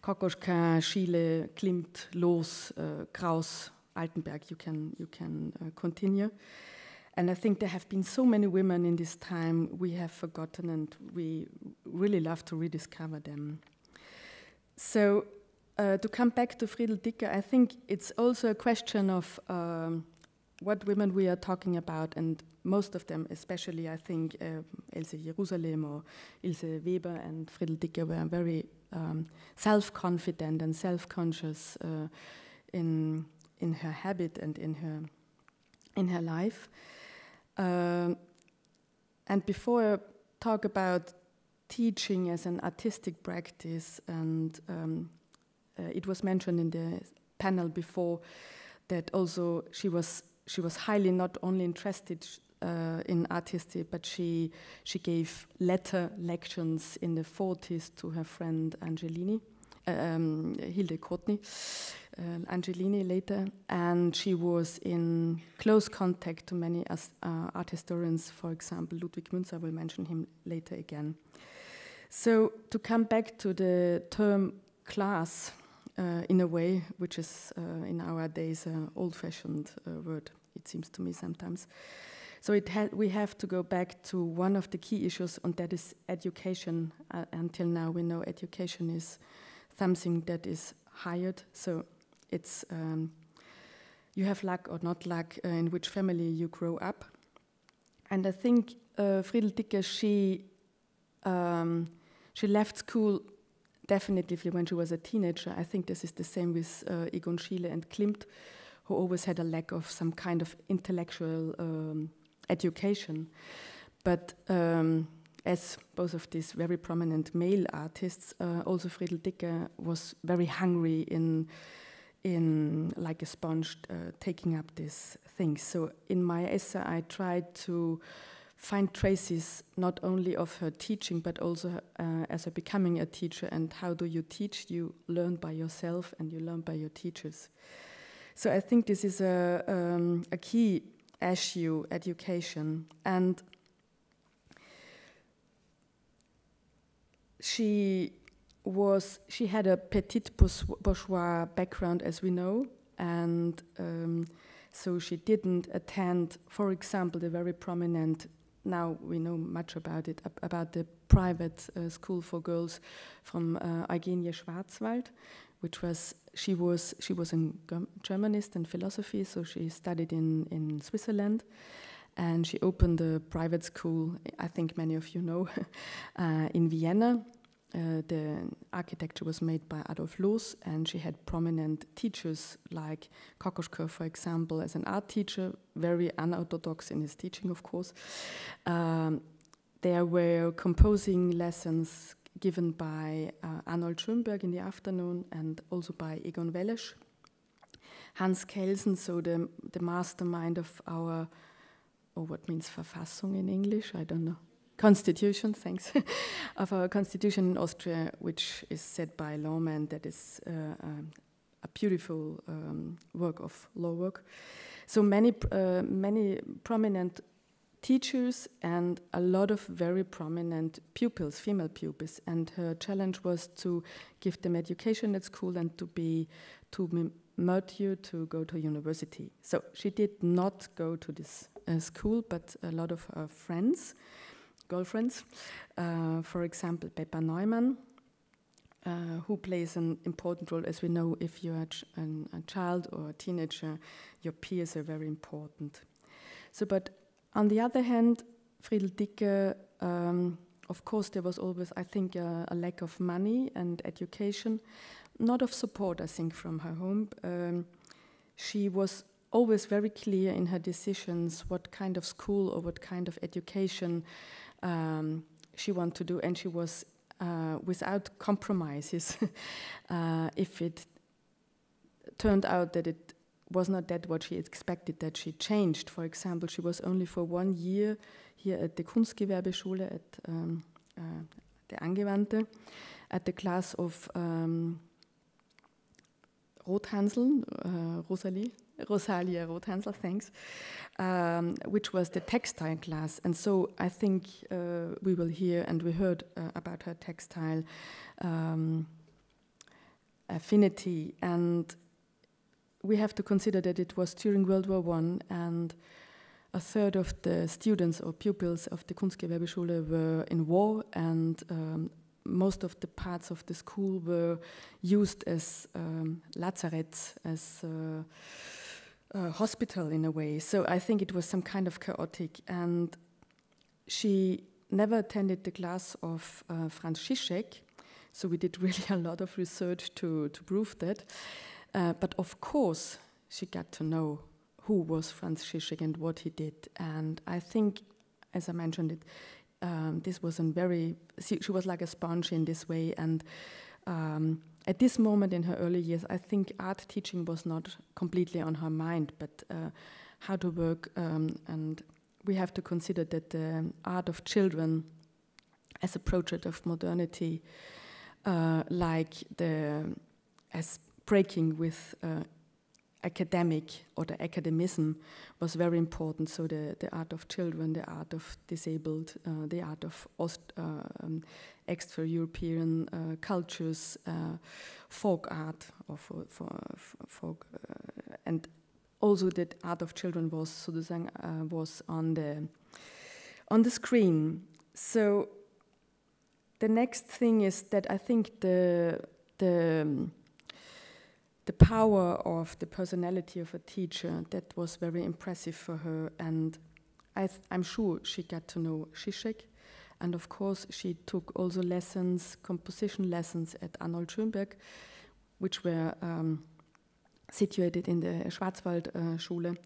[SPEAKER 9] Kokoschka, Schiele, Klimt, Loos, uh, Kraus, Altenberg, you can, you can uh, continue. And I think there have been so many women in this time we have forgotten, and we really love to rediscover them. So, uh, to come back to Friedel Dicker, I think it's also a question of um, what women we are talking about, and most of them, especially I think uh, Jerusalem or Ilse Weber and Friedel Dicker, were very um, self confident and self conscious uh, in, in her habit and in her, in her life. Um, and before I talk about teaching as an artistic practice, and um, uh, it was mentioned in the panel before that also she was she was highly not only interested uh, in artistry, but she she gave letter lectures in the 40s to her friend Angelini, um, Hilde Kotny uh, Angelini later, and she was in close contact to many as, uh, art historians, for example, Ludwig Münzer, I will mention him later again. So, to come back to the term class uh, in a way, which is uh, in our days an old fashioned uh, word, it seems to me sometimes. So it ha we have to go back to one of the key issues, and that is education. Uh, until now, we know education is something that is hired. So it's um, you have luck or not luck uh, in which family you grow up. And I think uh, Friedel Dicke, she um, she left school definitively when she was a teenager. I think this is the same with uh, Egon Schiele and Klimt, who always had a lack of some kind of intellectual um, education. But um, as both of these very prominent male artists, uh, also Friedel Dicke was very hungry in, in like a sponge, uh, taking up these things. So in my essay, I tried to find traces not only of her teaching, but also uh, as a becoming a teacher. And how do you teach? You learn by yourself, and you learn by your teachers. So I think this is a, um, a key issue, education. And she was she had a petite bourgeois background, as we know, and um, so she didn't attend, for example, the very prominent. Now we know much about it about the private uh, school for girls from uh, Eugenie Schwarzwald, which was she was she was a Germanist in philosophy, so she studied in in Switzerland, and she opened a private school. I think many of you know uh, in Vienna. Uh, the architecture was made by Adolf Loos, and she had prominent teachers like Kokoschka, for example, as an art teacher, very unorthodox in his teaching, of course. Um, there were composing lessons given by uh, Arnold Schoenberg in the afternoon and also by Egon Welesch. Hans Kelsen, so the, the mastermind of our, or what means Verfassung in English, I don't know. Constitution, thanks, of our constitution in Austria, which is set by lawmen, that is uh, um, a beautiful um, work of law work. So many, uh, many prominent teachers and a lot of very prominent pupils, female pupils. And her challenge was to give them education at school and to be to merge you to go to university. So she did not go to this school, but a lot of her friends, girlfriends, uh, for example, Pepper Neumann, uh, who plays an important role. As we know, if you're a, ch an, a child or a teenager, your peers are very important. So, but on the other hand, Friedel Dicke, um, of course, there was always, I think, uh, a lack of money and education, not of support, I think, from her home. Um, she was always very clear in her decisions what kind of school or what kind of education um, she wanted to do, and she was uh, without compromises. uh, if it turned out that it was not that what she expected that she changed. For example, she was only for one year here at the Kunstgewerbeschule at um, uh, the Angewandte at the class of um, Rothansel, uh, Rosalie, Rosalia Rothansel, thanks, um, which was the textile class. And so I think uh, we will hear and we heard uh, about her textile um, affinity and we have to consider that it was during World War One, and a third of the students or pupils of the Kunstgewerbeschule were in war, and um, most of the parts of the school were used as um, lazarets, as uh, a hospital in a way. So I think it was some kind of chaotic. And she never attended the class of uh, Franz Zizek, so we did really a lot of research to, to prove that. Uh, but of course, she got to know who was Franz Zizek and what he did. And I think, as I mentioned it, um, this was a very, she, she, was like a sponge in this way. And um, at this moment in her early years, I think art teaching was not completely on her mind, but uh, how to work. Um, and we have to consider that the art of children as a project of modernity, uh, like the, as breaking with uh, academic or the academism was very important. So the, the art of children, the art of disabled, uh, the art of uh, um, extra-European uh, cultures, uh, folk art, or for, for, for folk, uh, and also the art of children was sozusagen uh, was on the on the screen. So the next thing is that I think the the the power of the personality of a teacher that was very impressive for her, and I am sure she got to know Zizek, and of course she took also lessons, composition lessons at Arnold Schönberg, which were um, situated in the Schwarzwald uh, Schule,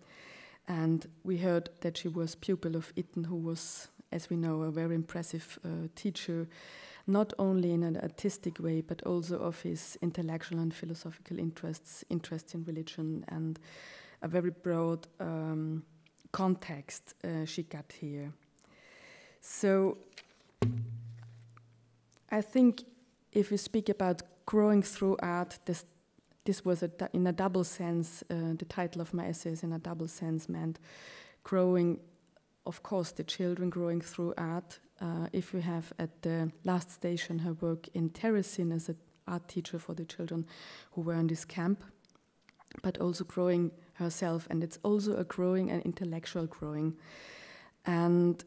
[SPEAKER 9] and we heard that she was pupil of Itten, who was, as we know, a very impressive uh, teacher not only in an artistic way, but also of his intellectual and philosophical interests, interest in religion, and a very broad um, context uh, she got here. So I think if we speak about growing through art, this, this was a, in a double sense, uh, the title of my essays in a double sense meant growing, of course, the children growing through art, uh, if we have at the last station her work in Terracin as an art teacher for the children who were in this camp, but also growing herself, and it's also a growing and intellectual growing. And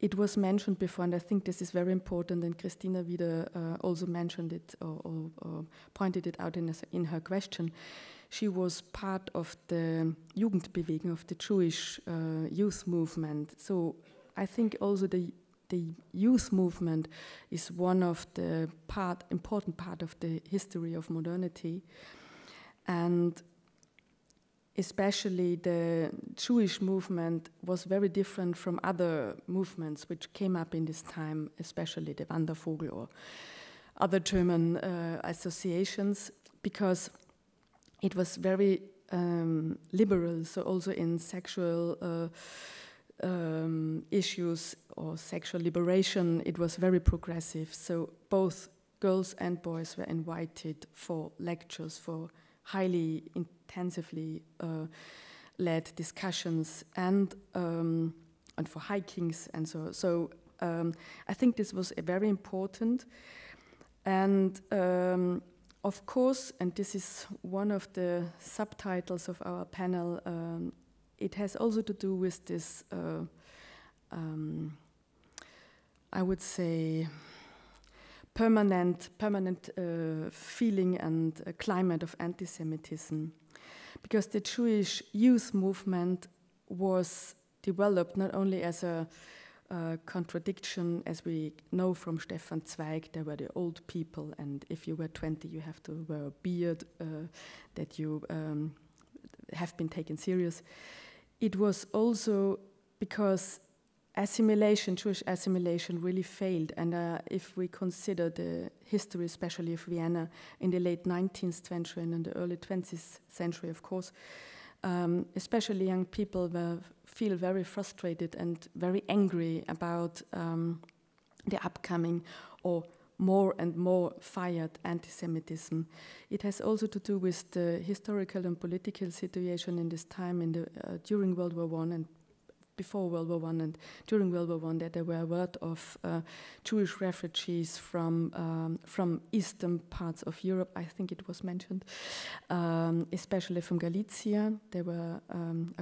[SPEAKER 9] it was mentioned before, and I think this is very important, and Christina Wieder uh, also mentioned it or, or, or, pointed it out in, a, in her question. She was part of the Jugendbewegung, of the Jewish uh, youth movement. So I think also the the youth movement is one of the part, important part of the history of modernity. And especially the Jewish movement was very different from other movements which came up in this time, especially the Wandervogel or other German uh, associations, because it was very um, liberal, so also in sexual uh, um, issues or sexual liberation, it was very progressive. So both girls and boys were invited for lectures, for highly intensively uh, led discussions, and um, and for hikings and so. So um, I think this was a very important, and. Um, of course, and this is one of the subtitles of our panel, um, it has also to do with this, uh, um, I would say, permanent, permanent uh, feeling and climate of anti-Semitism, because the Jewish youth movement was developed not only as a uh, contradiction, as we know from Stefan Zweig, there were the old people, and if you were 20, you have to wear a beard uh, that you um, have been taken serious it was also because assimilation, Jewish assimilation, really failed. And uh, if we consider the history, especially of Vienna in the late 19th century and in the early 20th century, of course, um, especially young people were, feel very frustrated and very angry about um, the upcoming or more and more fired anti-Semitism. It has also to do with the historical and political situation in this time in the, uh, during World War One and before World War One and during World War One that there were a lot of uh, Jewish refugees from um, from eastern parts of Europe. I think it was mentioned, um, especially from Galicia. There were um,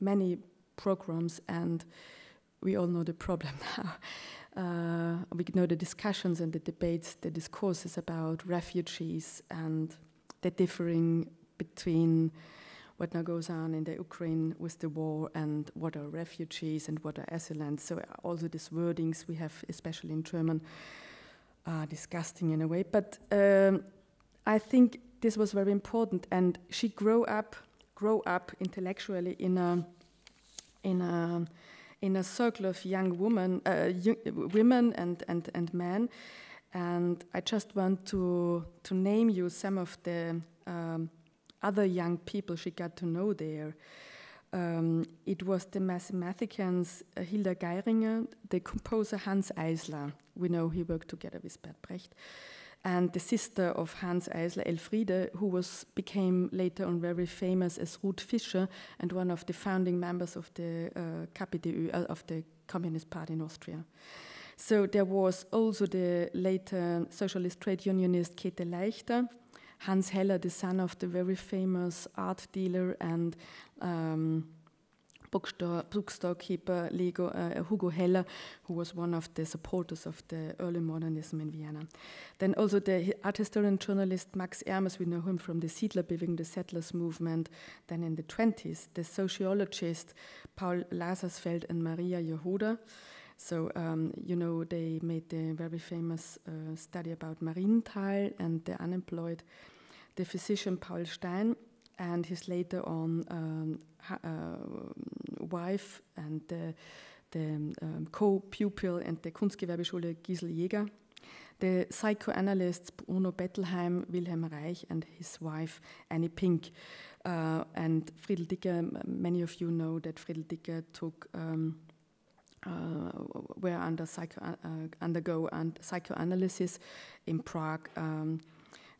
[SPEAKER 9] many programs, and we all know the problem now. Uh, we know the discussions and the debates, the discourses about refugees and the differing between what now goes on in the Ukraine with the war and what are refugees and what are asylants. So also these wordings we have, especially in German, are disgusting in a way. But um, I think this was very important, and she grew up, grew up intellectually in a in a in a circle of young women, uh, young, women and, and, and men. And I just want to, to name you some of the um, other young people she got to know there. Um, it was the mathematicians uh, Hilda Geiringer, the composer Hans Eisler. We know he worked together with Bert Brecht and the sister of Hans Eisler, Elfriede, who was became later on very famous as Ruth Fischer and one of the founding members of the uh, KPDU, uh, of the Communist Party in Austria. So there was also the later socialist trade unionist Käthe Leichter, Hans Heller, the son of the very famous art dealer and um, bookstore, bookstore keeper Lego, uh, Hugo Heller, who was one of the supporters of the early modernism in Vienna. Then also the art historian journalist Max Ermes, we know him from the Siedlerbewegung, the settlers movement. Then in the 20s, the sociologist Paul Lazarsfeld and Maria Jehoda. So, um, you know, they made the very famous uh, study about Marienthal and the unemployed. The physician Paul Stein and his later on um, wife and the, the um, co-pupil in the Kunstgewerbeschule Gisel Jäger. The psychoanalysts Bruno Bettelheim, Wilhelm Reich, and his wife Annie Pink. Uh, and Friedel Dicker, many of you know that Friedel Dicker took um, uh, were under psycho, uh, undergo and psychoanalysis in Prague um,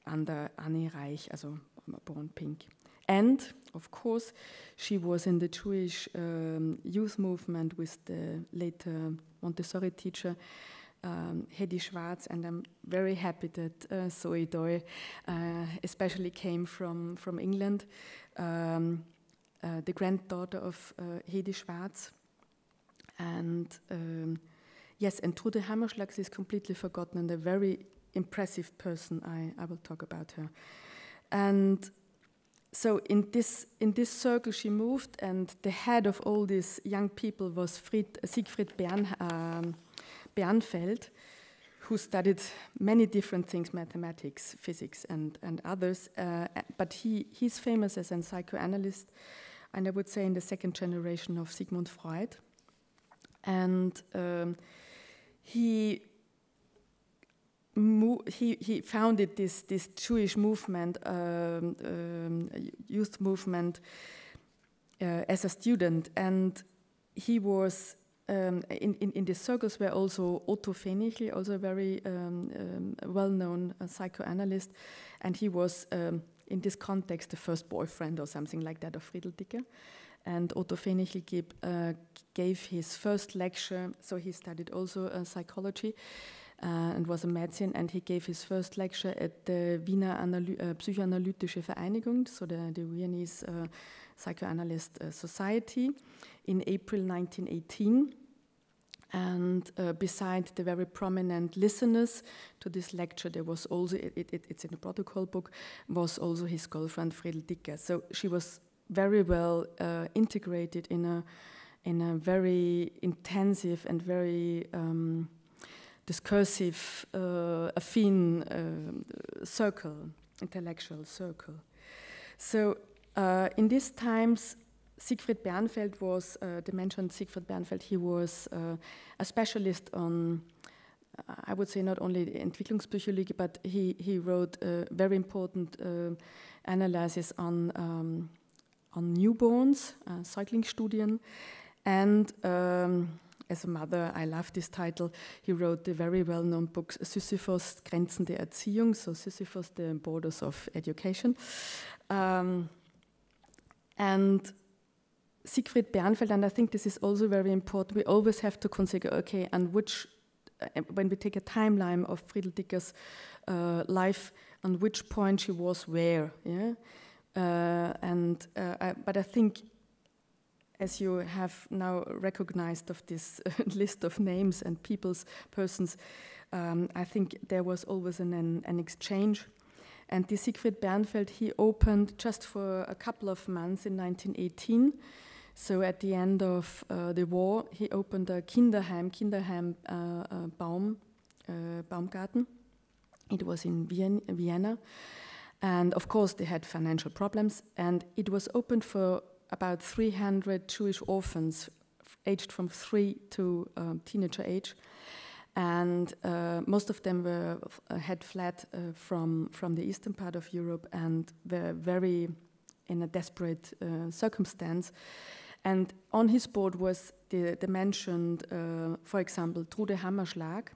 [SPEAKER 9] under Annie Reich, also born Pink. And of course, she was in the Jewish um, youth movement with the later Montessori teacher um, Hedy Schwarz, and I'm very happy that uh, Zoe Doy uh, especially came from, from England, um, uh, the granddaughter of uh, Hedy Schwarz. And um, yes, and Trude Hammerschlag is completely forgotten, and a very impressive person. I, I will talk about her. And so in this in this circle she moved, and the head of all these young people was Fried, Siegfried Bern, um, Bernfeld, who studied many different things, mathematics, physics, and and others. Uh, but he he's famous as a psychoanalyst, and I would say in the second generation of Sigmund Freud, and um, he he, he founded this, this Jewish movement, um, um, youth movement, uh, as a student. And he was, um, in, in, in the circles where also Otto Fenichel, also a very um, um, well known uh, psychoanalyst. And he was, um, in this context, the first boyfriend or something like that of Friedel Dicker. And Otto Fenichel gave, uh, gave his first lecture, so he studied also uh, psychology uh, and was a medicine, and he gave his first lecture at the Wiener Analy uh, Psychoanalytische Vereinigung, so the, the Viennese uh, Psychoanalyst Society, in April 1918. And uh, beside the very prominent listeners to this lecture, there was also, it, it, it's in the protocol book, was also his girlfriend Friedel Dicker. So she was very well uh, integrated in a, in a very intensive and very um, discursive, uh, affine uh, circle, intellectual circle. So uh, in these times, Siegfried Bernfeld was, uh, the mentioned Siegfried Bernfeld, he was uh, a specialist on, I would say not only Entwicklungspsychology, but he, he wrote a very important uh, analysis on, um, on newborns, uh, Säuglingsstudien, and um, as a mother, I love this title. He wrote the very well known book Sisyphus, Grenzen der Erziehung, so Sisyphus, the borders of education. Um, and Siegfried Bernfeld, and I think this is also very important, we always have to consider okay, and which, uh, when we take a timeline of Friedel Dicker's uh, life, on which point she was where, yeah? Uh, and, uh, I, but I think as you have now recognized of this list of names and people's persons, um, I think there was always an, an, exchange. And the Siegfried Bernfeld, he opened just for a couple of months in 1918. So at the end of uh, the war, he opened a Kinderheim, Kinderheim uh, uh, Baum, uh, Baumgarten. It was in Vienna. And of course, they had financial problems. And it was opened for about 300 Jewish orphans aged from three to um, teenager age. And uh, most of them were, uh, had fled uh, from, from the eastern part of Europe and were very in a desperate uh, circumstance. And on his board was the, the mentioned, uh, for example, Trude Hammerschlag.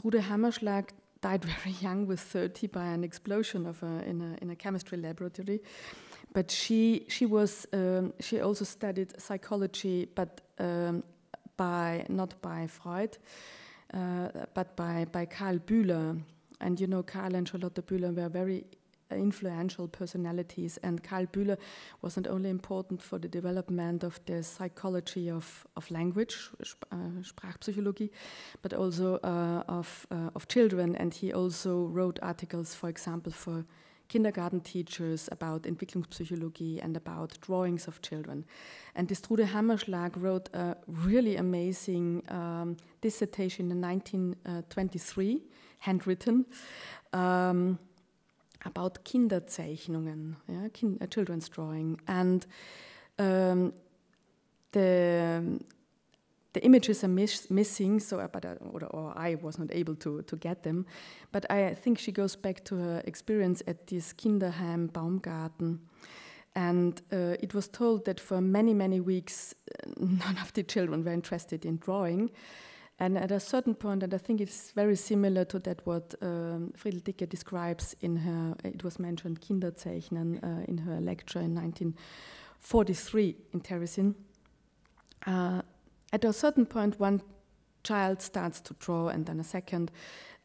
[SPEAKER 9] Trude Hammerschlag died very young, with 30, by an explosion of a, in, a, in a chemistry laboratory but she she was um, she also studied psychology, but um, by not by Freud, uh, but by by Karl Bühler. And you know, Karl and Charlotte Bühler were very influential personalities. And Karl Bühler was not only important for the development of the psychology of, of language, uh, Sprachpsychologie, but also uh, of, uh, of children. And he also wrote articles, for example, for kindergarten teachers about Entwicklungspsychologie and about drawings of children. And this Trude Hammerschlag wrote a really amazing um, dissertation in 1923, handwritten, um, about Kinderzeichnungen, yeah, kind, uh, children's drawing. And um, the the images are miss, missing, so uh, but uh, or, or, I was not able to to get them. But I think she goes back to her experience at this Kinderheim Baumgarten, and uh, it was told that for many many weeks none of the children were interested in drawing. And at a certain point, and I think it's very similar to that what um, Friedel Dicke describes in her, it was mentioned Kinderzeichnen uh, in her lecture in 1943 in Terezin. Uh, at a certain point, one child starts to draw, and then a second,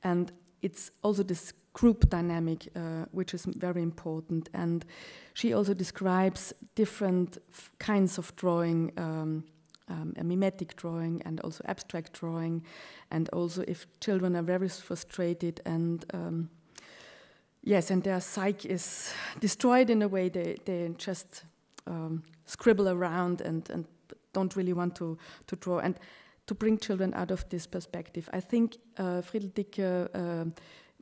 [SPEAKER 9] and it's also this group dynamic uh, which is very important. And she also describes different kinds of drawing. Um, um, a mimetic drawing and also abstract drawing, and also if children are very frustrated and um, yes, and their psyche is destroyed in a way, they, they just um, scribble around and, and don't really want to, to draw. And to bring children out of this perspective, I think uh, Friedel Dicke uh,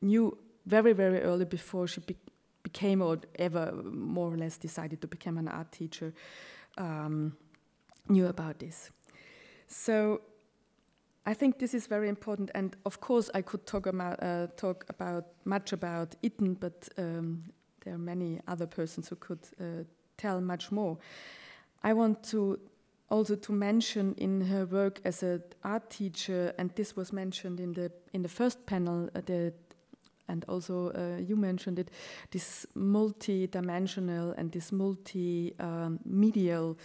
[SPEAKER 9] knew very, very early before she be became or ever more or less decided to become an art teacher, um, knew about this. So I think this is very important, and of course I could talk about, uh, talk about much about Itten, but um, there are many other persons who could uh, tell much more. I want to also to mention in her work as an art teacher, and this was mentioned in the in the first panel, uh, and also uh, you mentioned it, this multi-dimensional and this multi-medial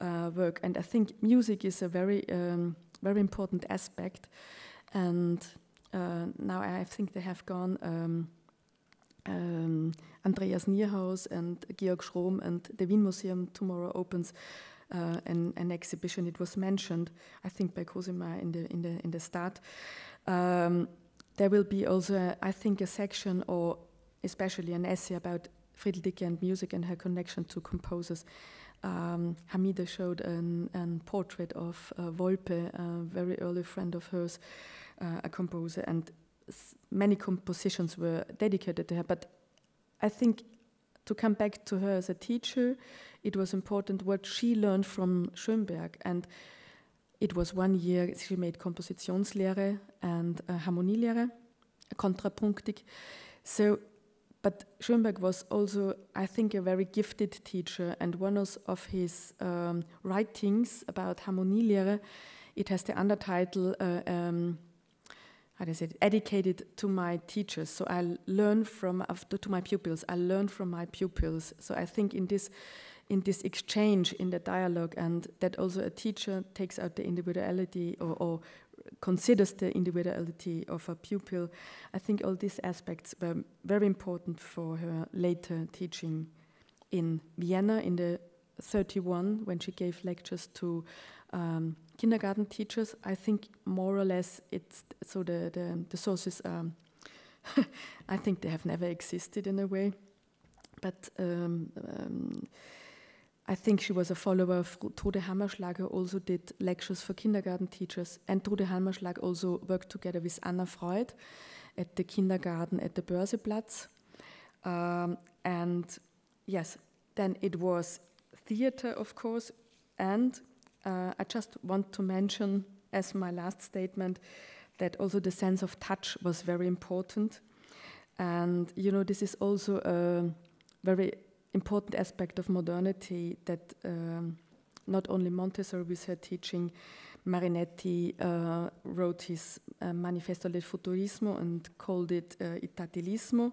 [SPEAKER 9] um, uh, work, and I think music is a very um, very important aspect, and uh, now I think they have gone. Um, um, Andreas Nierhaus and Georg Schrom and the Wien Museum tomorrow opens uh, an, an, exhibition. It was mentioned, I think, by Cosima in the in the in the start. Um, there will be also, I think, a section or especially an essay about Friedel Dicke and music and her connection to composers. Um, Hamida showed a portrait of uh, Volpe, a very early friend of hers, uh, a composer, and many compositions were dedicated to her. But I think to come back to her as a teacher, it was important what she learned from Schönberg. And it was one year she made Kompositionslehre and uh, Harmonielehre, Kontrapunktik. So, but Schönberg was also, I think, a very gifted teacher. And one of his um, writings about Harmonielehre, it has the undertitle. Uh, um, how does it dedicated to my teachers. So i learn from to my pupils. I learn from my pupils. So i think in this in this exchange in the dialogue and that also a teacher takes out the individuality or, or considers the individuality of a pupil i think all these aspects were very important for her later teaching in vienna in the 31 when she gave lectures to um, kindergarten teachers. I think more or less it's so the the, the sources. Um, I think they have never existed in a way, but um, um, I think she was a follower of Trude Hammerschlag, also did lectures for kindergarten teachers. And Trude Hammerschlag also worked together with Anna Freud at the kindergarten at the Börseplatz. Um, and yes, then it was theater, of course, and uh, I just want to mention as my last statement that also the sense of touch was very important. And you know, this is also a very important aspect of modernity that um, not only Montessori with her teaching, Marinetti uh, wrote his uh, Manifesto del Futurismo and called it uh, Itatilismo.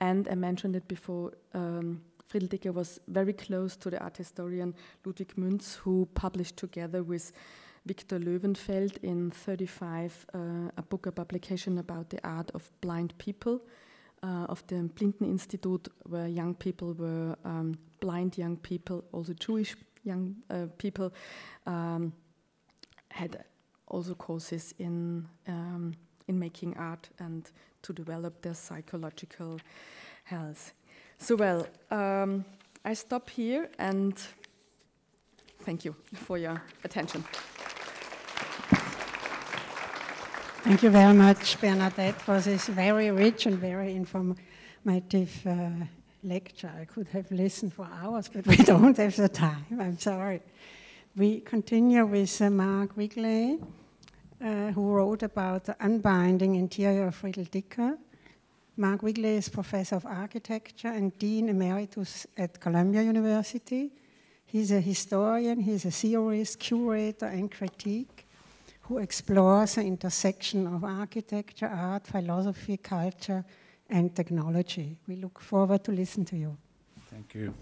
[SPEAKER 9] And I mentioned it before, um, Friedel Dicke was very close to the art historian Ludwig Münz, who published together with Victor Löwenfeld in 35 uh, a book, a publication about the art of blind people. uh, of the Blinden Institute, where young people were um, blind young people, also Jewish young uh, people, um, had also courses in um, in making art and to develop their psychological health. So well, um, I stop here and thank you for your attention.
[SPEAKER 12] Thank you very much, Bernadette, for this very rich and very informative uh, lecture. I could have listened for hours, but we don't have the time. I'm sorry. We continue with uh, Mark Wigley, uh, who wrote about the unbinding interior of Friedel Dicker. Mark Wigley is professor of architecture and dean emeritus at Columbia University. He's a historian, he's a theorist, curator, and critique who explores the intersection of architecture, art, philosophy, culture, and technology. We look forward to listen to you.
[SPEAKER 14] Thank you.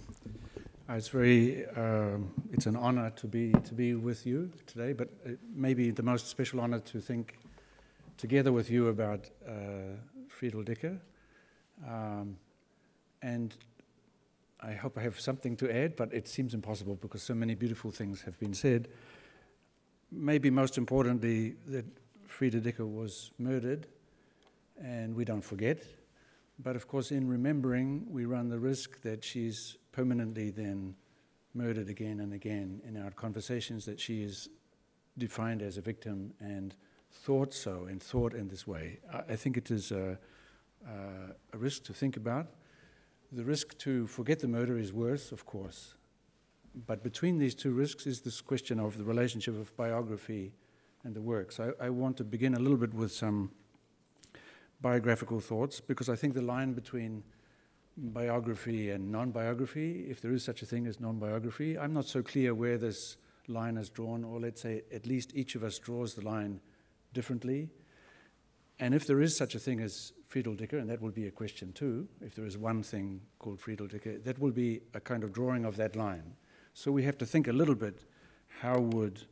[SPEAKER 14] Uh, it's very, um, it's an honor to be to be with you today, but maybe the most special honor to think together with you about uh, Friedel Dicker. Um, and I hope I have something to add, but it seems impossible because so many beautiful things have been said maybe most importantly, that Frieda Dicker was murdered, and we don't forget. But of course, in remembering, we run the risk that she's permanently then murdered again and again in our conversations, that she is defined as a victim and thought so and thought in this way. I, I think it is a, a risk to think about. The risk to forget the murder is worse, of course, but between these two risks is this question of the relationship of biography and the work. So I, I want to begin a little bit with some biographical thoughts because I think the line between biography and non biography, if there is such a thing as non biography, I'm not so clear where this line is drawn, or let's say at least each of us draws the line differently. And if there is such a thing as Friedel Dicker, and that will be a question too, if there is one thing called Friedel Dicker, that will be a kind of drawing of that line. So we have to think a little bit how would,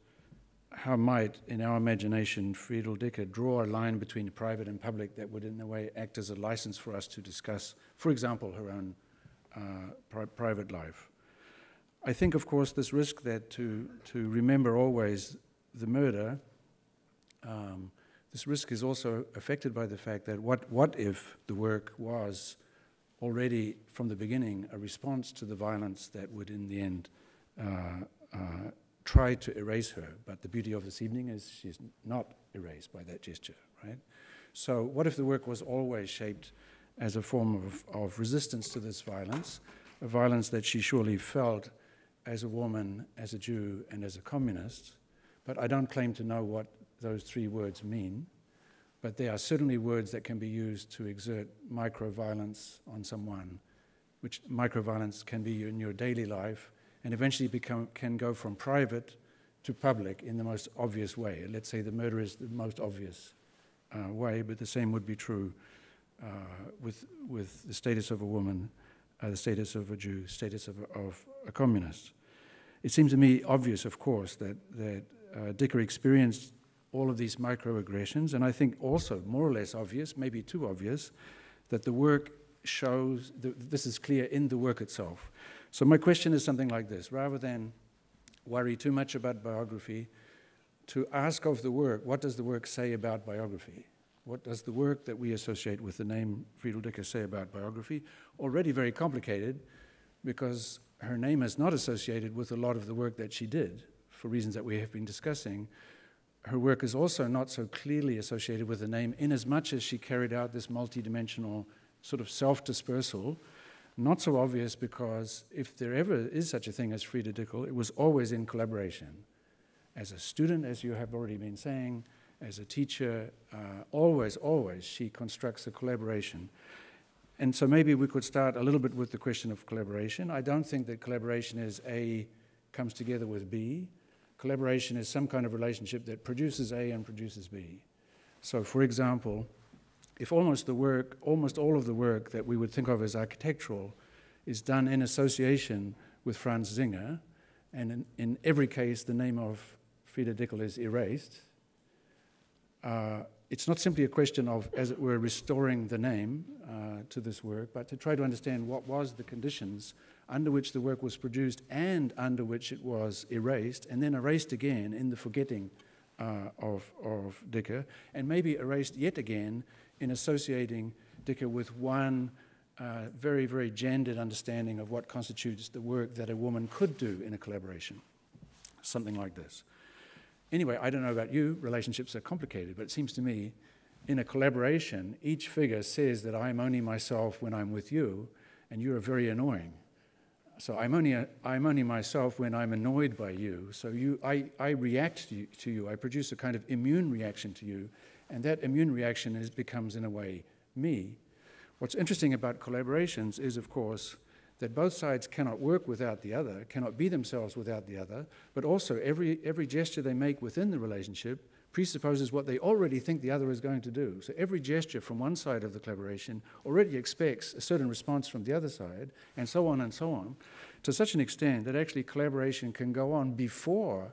[SPEAKER 14] how might, in our imagination, Friedel Dicker draw a line between private and public that would, in a way, act as a license for us to discuss, for example, her own uh, pri private life. I think, of course, this risk that to, to remember always the murder, um, this risk is also affected by the fact that what, what if the work was already from the beginning a response to the violence that would, in the end, uh, uh, try to erase her, but the beauty of this evening is she's not erased by that gesture, right? So, what if the work was always shaped as a form of, of resistance to this violence, a violence that she surely felt as a woman, as a Jew, and as a communist? But I don't claim to know what those three words mean, but they are certainly words that can be used to exert micro violence on someone, which micro violence can be in your daily life and eventually become, can go from private to public in the most obvious way. Let's say the murder is the most obvious uh, way, but the same would be true uh, with, with the status of a woman, uh, the status of a Jew, status of a, of a, communist. It seems to me obvious, of course, that, that uh, Dicker experienced all of these microaggressions, and I think also more or less obvious, maybe too obvious, that the work shows, this is clear in the work itself. So my question is something like this rather than worry too much about biography, to ask of the work, what does the work say about biography? What does the work that we associate with the name Friedel Dicker say about biography? Already very complicated because her name is not associated with a lot of the work that she did for reasons that we have been discussing. Her work is also not so clearly associated with the name in as she carried out this multidimensional sort of self dispersal not so obvious because if there ever is such a thing as Frieda Dickel, it was always in collaboration. As a student, as you have already been saying, as a teacher, uh, always, always she constructs a collaboration. And so maybe we could start a little bit with the question of collaboration. I don't think that collaboration is A comes together with B. Collaboration is some kind of relationship that produces A and produces B. So, for example, if almost the work, almost all of the work that we would think of as architectural is done in association with Franz Singer, and in, in every case the name of Frieda Dickel is erased, uh, it's not simply a question of, as it were, restoring the name uh, to this work, but to try to understand what was the conditions under which the work was produced and under which it was erased, and then erased again in the forgetting uh, of, of Dicker, and maybe erased yet again in associating Dicker with one uh, very, very gendered understanding of what constitutes the work that a woman could do in a collaboration. Something like this. Anyway, I don't know about you, relationships are complicated, but it seems to me in a collaboration, each figure says that I'm only myself when I'm with you, and you're very annoying. So I'm only, a, I'm only myself when I'm annoyed by you. So you, I, I react to you, to you, I produce a kind of immune reaction to you, and that immune reaction is, becomes, in a way, me. What's interesting about collaborations is, of course, that both sides cannot work without the other, cannot be themselves without the other, but also every, every gesture they make within the relationship presupposes what they already think the other is going to do. So every gesture from one side of the collaboration already expects a certain response from the other side, and so on and so on, to such an extent that actually collaboration can go on before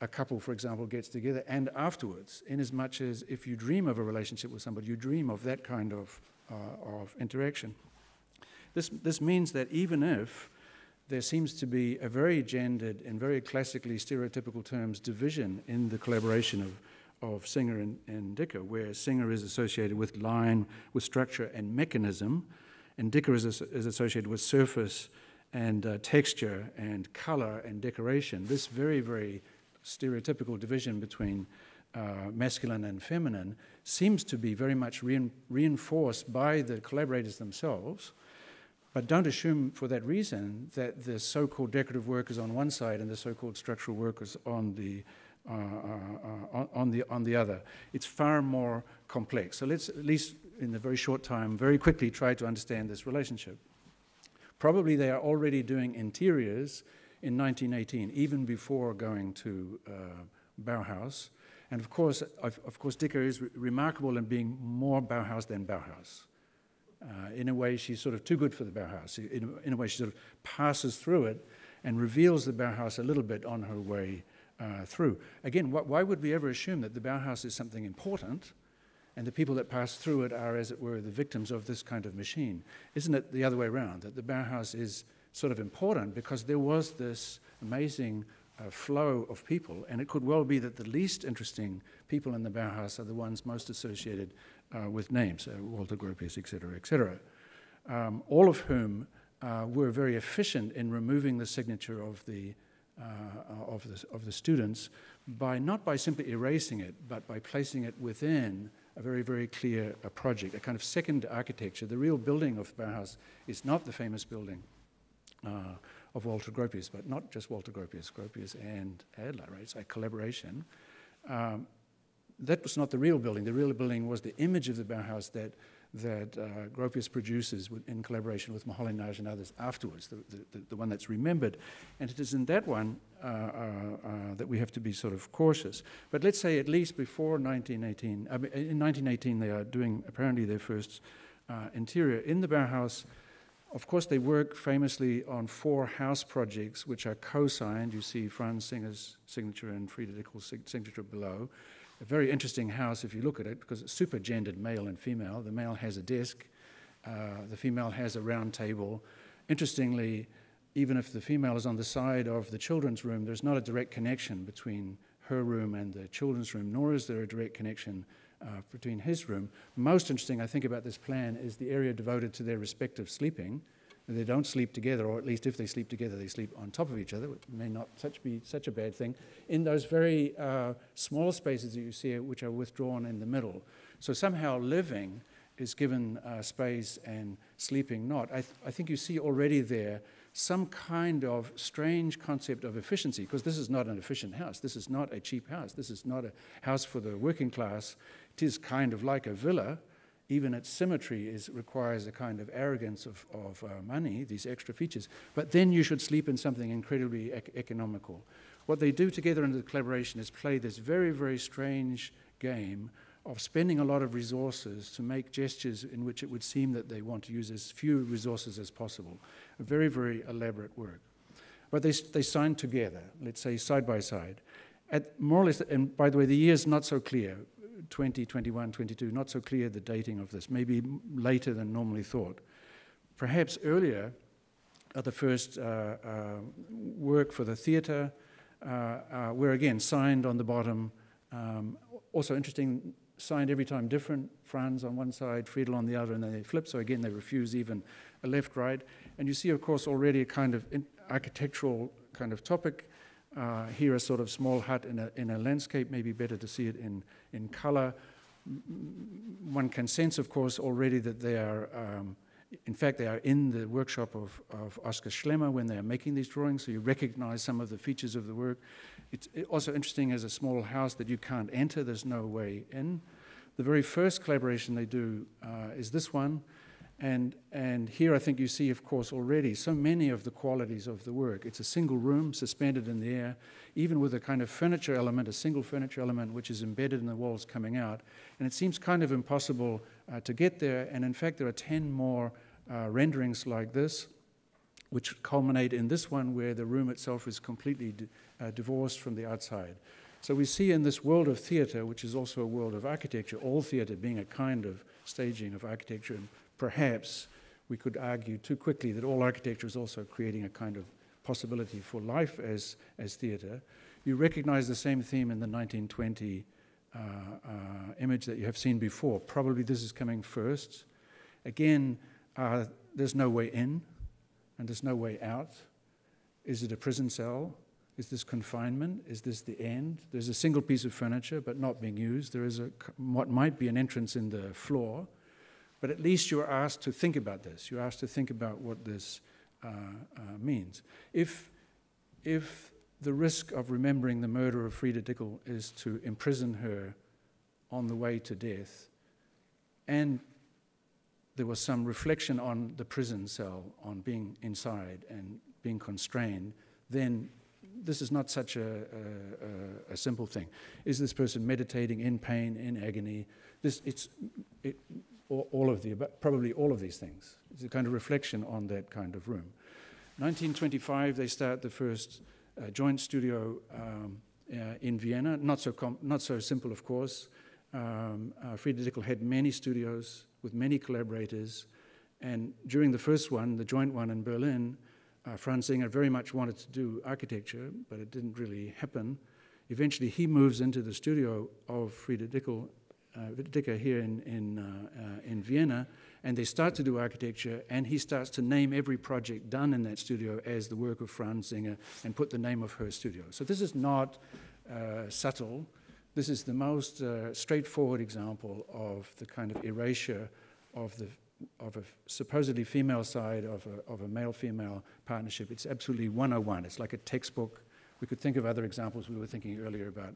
[SPEAKER 14] a couple, for example, gets together and afterwards, in as much as if you dream of a relationship with somebody, you dream of that kind of, uh, of interaction. This, this means that even if there seems to be a very gendered and very classically stereotypical terms division in the collaboration of, of Singer and, and Dicker, where Singer is associated with line, with structure and mechanism, and Dicker is, is associated with surface and uh, texture and color and decoration. This very, very stereotypical division between uh, masculine and feminine seems to be very much rein reinforced by the collaborators themselves but don't assume for that reason that the so-called decorative work is on one side and the so-called structural work is on the, uh, uh, uh, on, the, on the other. It's far more complex. So let's, at least in a very short time, very quickly try to understand this relationship. Probably they are already doing interiors in 1918, even before going to uh, Bauhaus. And of course, of, of course, Dicker is re remarkable in being more Bauhaus than Bauhaus. Uh, in a way, she's sort of too good for the Bauhaus. In a, in a, way, she sort of passes through it and reveals the Bauhaus a little bit on her way uh, through. Again, wh why would we ever assume that the Bauhaus is something important and the people that pass through it are, as it were, the victims of this kind of machine? Isn't it the other way around, that the Bauhaus is sort of important because there was this amazing uh, flow of people, and it could well be that the least interesting people in the Bauhaus are the ones most associated uh, with names, uh, Walter Gropius, etc., etc., um, all of whom uh, were very efficient in removing the signature of the, uh, of, the, of the students by not by simply erasing it, but by placing it within a very, very clear uh, project, a kind of second architecture. The real building of Bauhaus is not the famous building of Walter Gropius, but not just Walter Gropius, Gropius and Adler, right? It's a collaboration. Um, that was not the real building. The real building was the image of the Bauhaus that, that uh, Gropius produces in collaboration with Moholy-Nagy and others afterwards, the, the, the, one that's remembered. And it is in that one uh, uh, uh, that we have to be sort of cautious. But let's say at least before 1918, I mean, in 1918 they are doing apparently their first uh, interior. In the Bauhaus, of course, they work famously on four house projects which are co-signed. You see Franz Singer's signature and Frieda Dickel's signature below a very interesting house if you look at it because it's super gendered male and female. The male has a desk, uh, the female has a round table. Interestingly, even if the female is on the side of the children's room, there's not a direct connection between her room and the children's room, nor is there a direct connection uh, between his room. Most interesting, I think, about this plan is the area devoted to their respective sleeping. They don't sleep together, or at least if they sleep together, they sleep on top of each other, which may not such be such a bad thing, in those very uh, small spaces that you see which are withdrawn in the middle. So somehow living is given uh, space and sleeping not. I, th I think you see already there some kind of strange concept of efficiency, because this is not an efficient house. This is not a cheap house. This is not a house for the working class. It is kind of like a villa, even its symmetry is, requires a kind of arrogance of, of uh, money, these extra features. But then you should sleep in something incredibly ec economical. What they do together in the collaboration is play this very, very strange game of spending a lot of resources to make gestures in which it would seem that they want to use as few resources as possible. A very, very elaborate work. But they, they signed together, let's say side by side. At more or less, and by the way, the year is not so clear. 20, 21, 22. Not so clear the dating of this, maybe later than normally thought. Perhaps earlier are the first uh, uh, work for the theatre, uh, uh, where again, signed on the bottom. Um, also interesting, signed every time different. Franz on one side, Friedel on the other, and then they flip. So again, they refuse even a left right. And you see, of course, already a kind of architectural kind of topic. Uh, here, a sort of small hut in a, in a landscape, maybe better to see it in, in color. One can sense, of course, already that they are, um, in fact, they are in the workshop of, of Oskar Schlemmer when they are making these drawings, so you recognize some of the features of the work. It's also interesting as a small house that you can't enter, there's no way in. The very first collaboration they do uh, is this one. And, and here I think you see, of course, already so many of the qualities of the work. It's a single room suspended in the air, even with a kind of furniture element, a single furniture element which is embedded in the walls coming out. And it seems kind of impossible uh, to get there. And in fact, there are 10 more uh, renderings like this, which culminate in this one where the room itself is completely uh, divorced from the outside. So we see in this world of theatre, which is also a world of architecture, all theatre being a kind of staging of architecture perhaps we could argue too quickly that all architecture is also creating a kind of possibility for life as, as theatre. You recognize the same theme in the 1920 uh, uh, image that you have seen before. Probably this is coming first. Again, uh, there's no way in and there's no way out. Is it a prison cell? Is this confinement? Is this the end? There's a single piece of furniture, but not being used. There is a, what might be an entrance in the floor. But at least you're asked to think about this. You're asked to think about what this uh, uh, means. If, if the risk of remembering the murder of Frida Dickel is to imprison her on the way to death, and there was some reflection on the prison cell, on being inside and being constrained, then this is not such a, a, a, simple thing. Is this person meditating in pain, in agony? This, it's, it, all of the, probably all of these things. It's a kind of reflection on that kind of room. 1925, they start the first uh, joint studio um, uh, in Vienna. Not so, not so simple, of course. Um, uh, Frieda Dickel had many studios with many collaborators. And during the first one, the joint one in Berlin, uh, Franz Singer very much wanted to do architecture, but it didn't really happen. Eventually, he moves into the studio of Frieda Dickel Dicker here in, in, uh, uh, in Vienna, and they start to do architecture, and he starts to name every project done in that studio as the work of Franz Singer and put the name of her studio. So this is not uh, subtle. This is the most uh, straightforward example of the kind of erasure of the of a supposedly female side of a, of a male-female partnership. It's absolutely 101. It's like a textbook. We could think of other examples we were thinking earlier about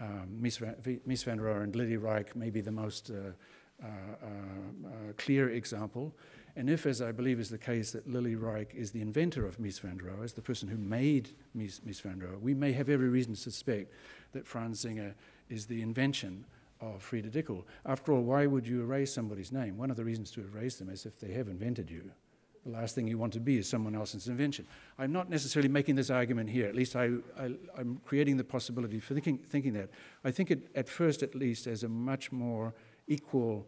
[SPEAKER 14] um, van, Mies van Rohe and Lily Reich may be the most uh, uh, uh, clear example. And if, as I believe is the case, that Lily Reich is the inventor of Mies van Rohe, is the person who made Mies van Rohe, we may have every reason to suspect that Franz Singer is the invention of Frieda Dickel. After all, why would you erase somebody's name? One of the reasons to erase them is if they have invented you the last thing you want to be is someone else's invention. I'm not necessarily making this argument here, at least I, am creating the possibility for thinking, thinking that. I think it, at first, at least, as a much more equal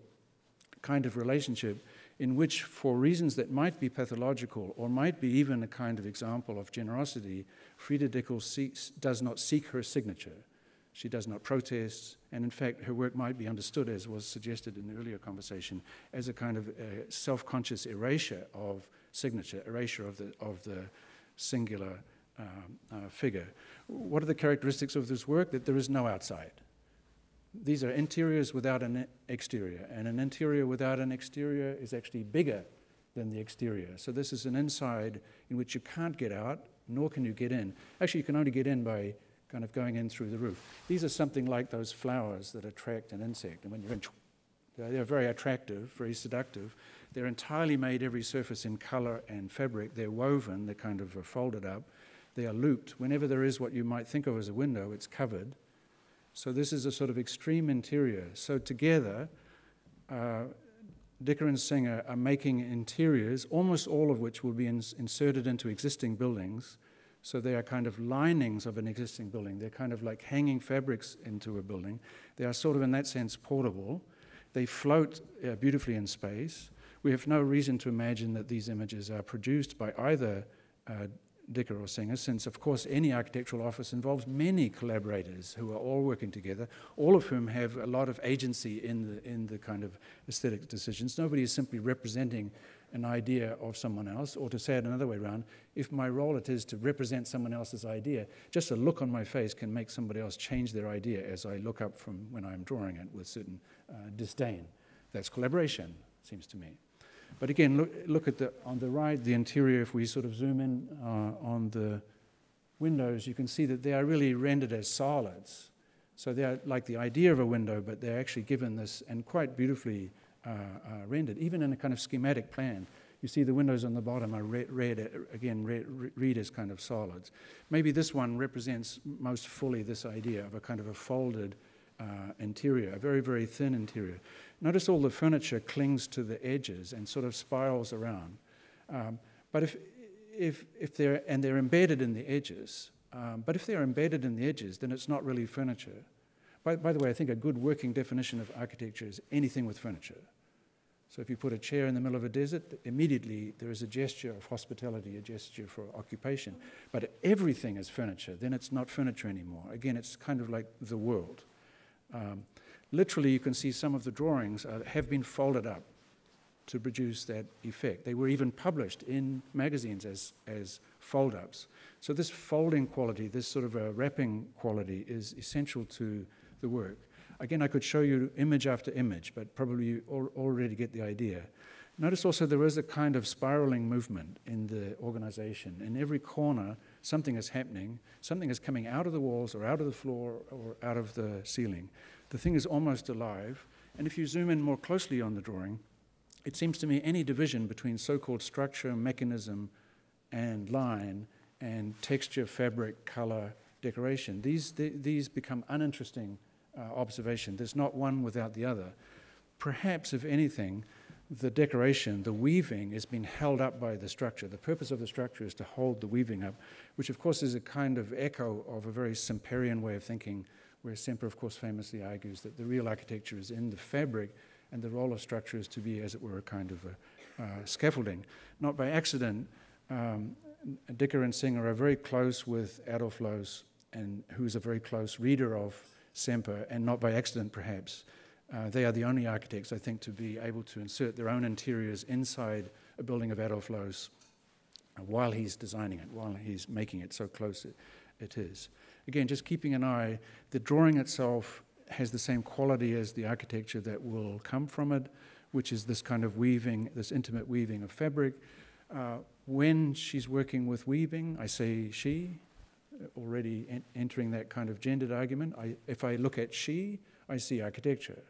[SPEAKER 14] kind of relationship in which, for reasons that might be pathological or might be even a kind of example of generosity, Frida Dickel seeks, does not seek her signature. She does not protest, and in fact, her work might be understood, as was suggested in the earlier conversation, as a kind of uh, self conscious erasure of signature, erasure of the, of the singular um, uh, figure. What are the characteristics of this work? That there is no outside. These are interiors without an exterior, and an interior without an exterior is actually bigger than the exterior. So, this is an inside in which you can't get out, nor can you get in. Actually, you can only get in by kind of going in through the roof. These are something like those flowers that attract an insect. And when you're in, they're very attractive, very seductive. They're entirely made every surface in color and fabric. They're woven, they're kind of folded up. They are looped. Whenever there is what you might think of as a window, it's covered. So this is a sort of extreme interior. So together, uh, Dicker and Singer are making interiors, almost all of which will be ins inserted into existing buildings So they are kind of linings of an existing building. They're kind of like hanging fabrics into a building. They are sort of, in that sense, portable. They float uh, beautifully in space. We have no reason to imagine that these images are produced by either uh, Dicker or Singer, since, of course, any architectural office involves many collaborators who are all working together, all of whom have a lot of agency in the, in the kind of aesthetic decisions. Nobody is simply representing an idea of someone else, or to say it another way around, if my role it is to represent someone else's idea, just a look on my face can make somebody else change their idea as I look up from when I'm drawing it with certain uh, disdain. That's collaboration, seems to me. But again, look, look at the, on the right, the interior, if we sort of zoom in uh, on the windows, you can see that they are really rendered as solids. So they're like the idea of a window, but they're actually given this and quite beautifully uh, uh, rendered, even in a kind of schematic plan. You see the windows on the bottom are read, read again, read, read, as kind of solids. Maybe this one represents most fully this idea of a kind of a folded uh, interior, a very, very thin interior. Notice all the furniture clings to the edges and sort of spirals around. Um, but if, if, if they're, and they're embedded in the edges, um, but if they're embedded in the edges, then it's not really furniture. By, by the way, I think a good working definition of architecture is anything with furniture. So if you put a chair in the middle of a desert, immediately there is a gesture of hospitality, a gesture for occupation. But everything is furniture, then it's not furniture anymore. Again, it's kind of like the world. Um, literally, you can see some of the drawings uh, have been folded up to produce that effect. They were even published in magazines as, as fold ups. So, this folding quality, this sort of a wrapping quality, is essential to the work. Again, I could show you image after image, but probably you already get the idea. Notice also there is a kind of spiraling movement in the organization. In every corner, something is happening. Something is coming out of the walls or out of the floor or out of the ceiling. The thing is almost alive. And if you zoom in more closely on the drawing, it seems to me any division between so called structure, mechanism, and line, and texture, fabric, color, decoration, these, these become uninteresting uh, observation. There's not one without the other. Perhaps, if anything, the decoration, the weaving, is being held up by the structure. The purpose of the structure is to hold the weaving up, which, of course, is a kind of echo of a very Semperian way of thinking, where Semper, of course, famously argues that the real architecture is in the fabric and the role of structure is to be, as it were, a kind of a, uh, scaffolding. Not by accident, um, Dicker and Singer are very close with Adolf Loos, and who's a very close reader of Semper, and not by accident perhaps. Uh, they are the only architects, I think, to be able to insert their own interiors inside a building of Adolf Loos uh, while he's designing it, while he's making it so close it, it is. Again, just keeping an eye, the drawing itself has the same quality as the architecture that will come from it, which is this kind of weaving, this intimate weaving of fabric. Uh, when she's working with weaving, I say she, already en entering that kind of gendered argument. I, if I look at she, I see architecture.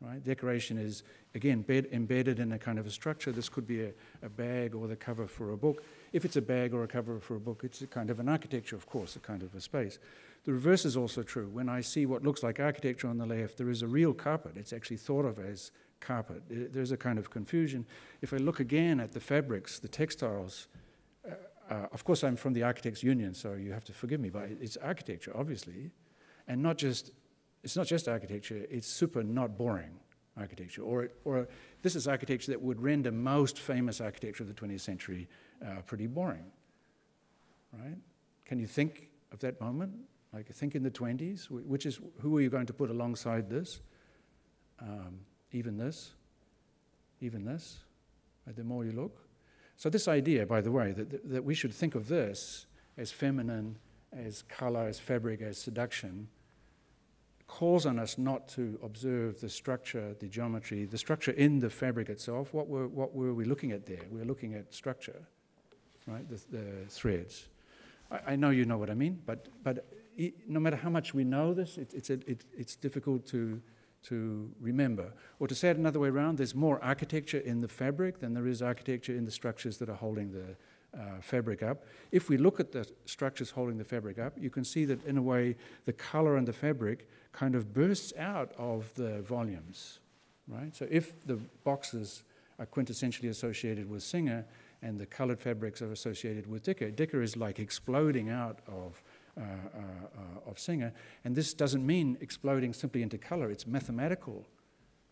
[SPEAKER 14] Right? Decoration is, again, bed, embedded in a kind of a structure. This could be a, a, bag or the cover for a book. If it's a bag or a cover for a book, it's a kind of an architecture, of course, a kind of a space. The reverse is also true. When I see what looks like architecture on the left, there is a real carpet. It's actually thought of as carpet. There's a kind of confusion. If I look again at the fabrics, the textiles, uh, of course, I'm from the Architects Union, so you have to forgive me, but it's architecture, obviously, and not just, it's not just architecture, it's super not boring architecture. Or, or this is architecture that would render most famous architecture of the 20th century uh, pretty boring, right? Can you think of that moment? Like, think in the 20s, which is, who are you going to put alongside this? Um, even this? Even this? The more you look? So, this idea, by the way, that, that we should think of this as feminine, as color, as fabric, as seduction, calls on us not to observe the structure, the geometry, the structure in the fabric itself. What were, what were we looking at there? We were looking at structure, right? The, the threads. I, I, know you know what I mean, but, but no matter how much we know this, it, it's, a, it, it's difficult to to remember. Or to say it another way around, there's more architecture in the fabric than there is architecture in the structures that are holding the uh, fabric up. If we look at the structures holding the fabric up, you can see that in a way the color and the fabric kind of bursts out of the volumes, right? So if the boxes are quintessentially associated with Singer and the colored fabrics are associated with Dicker. Dicker is like exploding out of, Uh, uh, uh, of Singer, and this doesn't mean exploding simply into color, it's mathematical,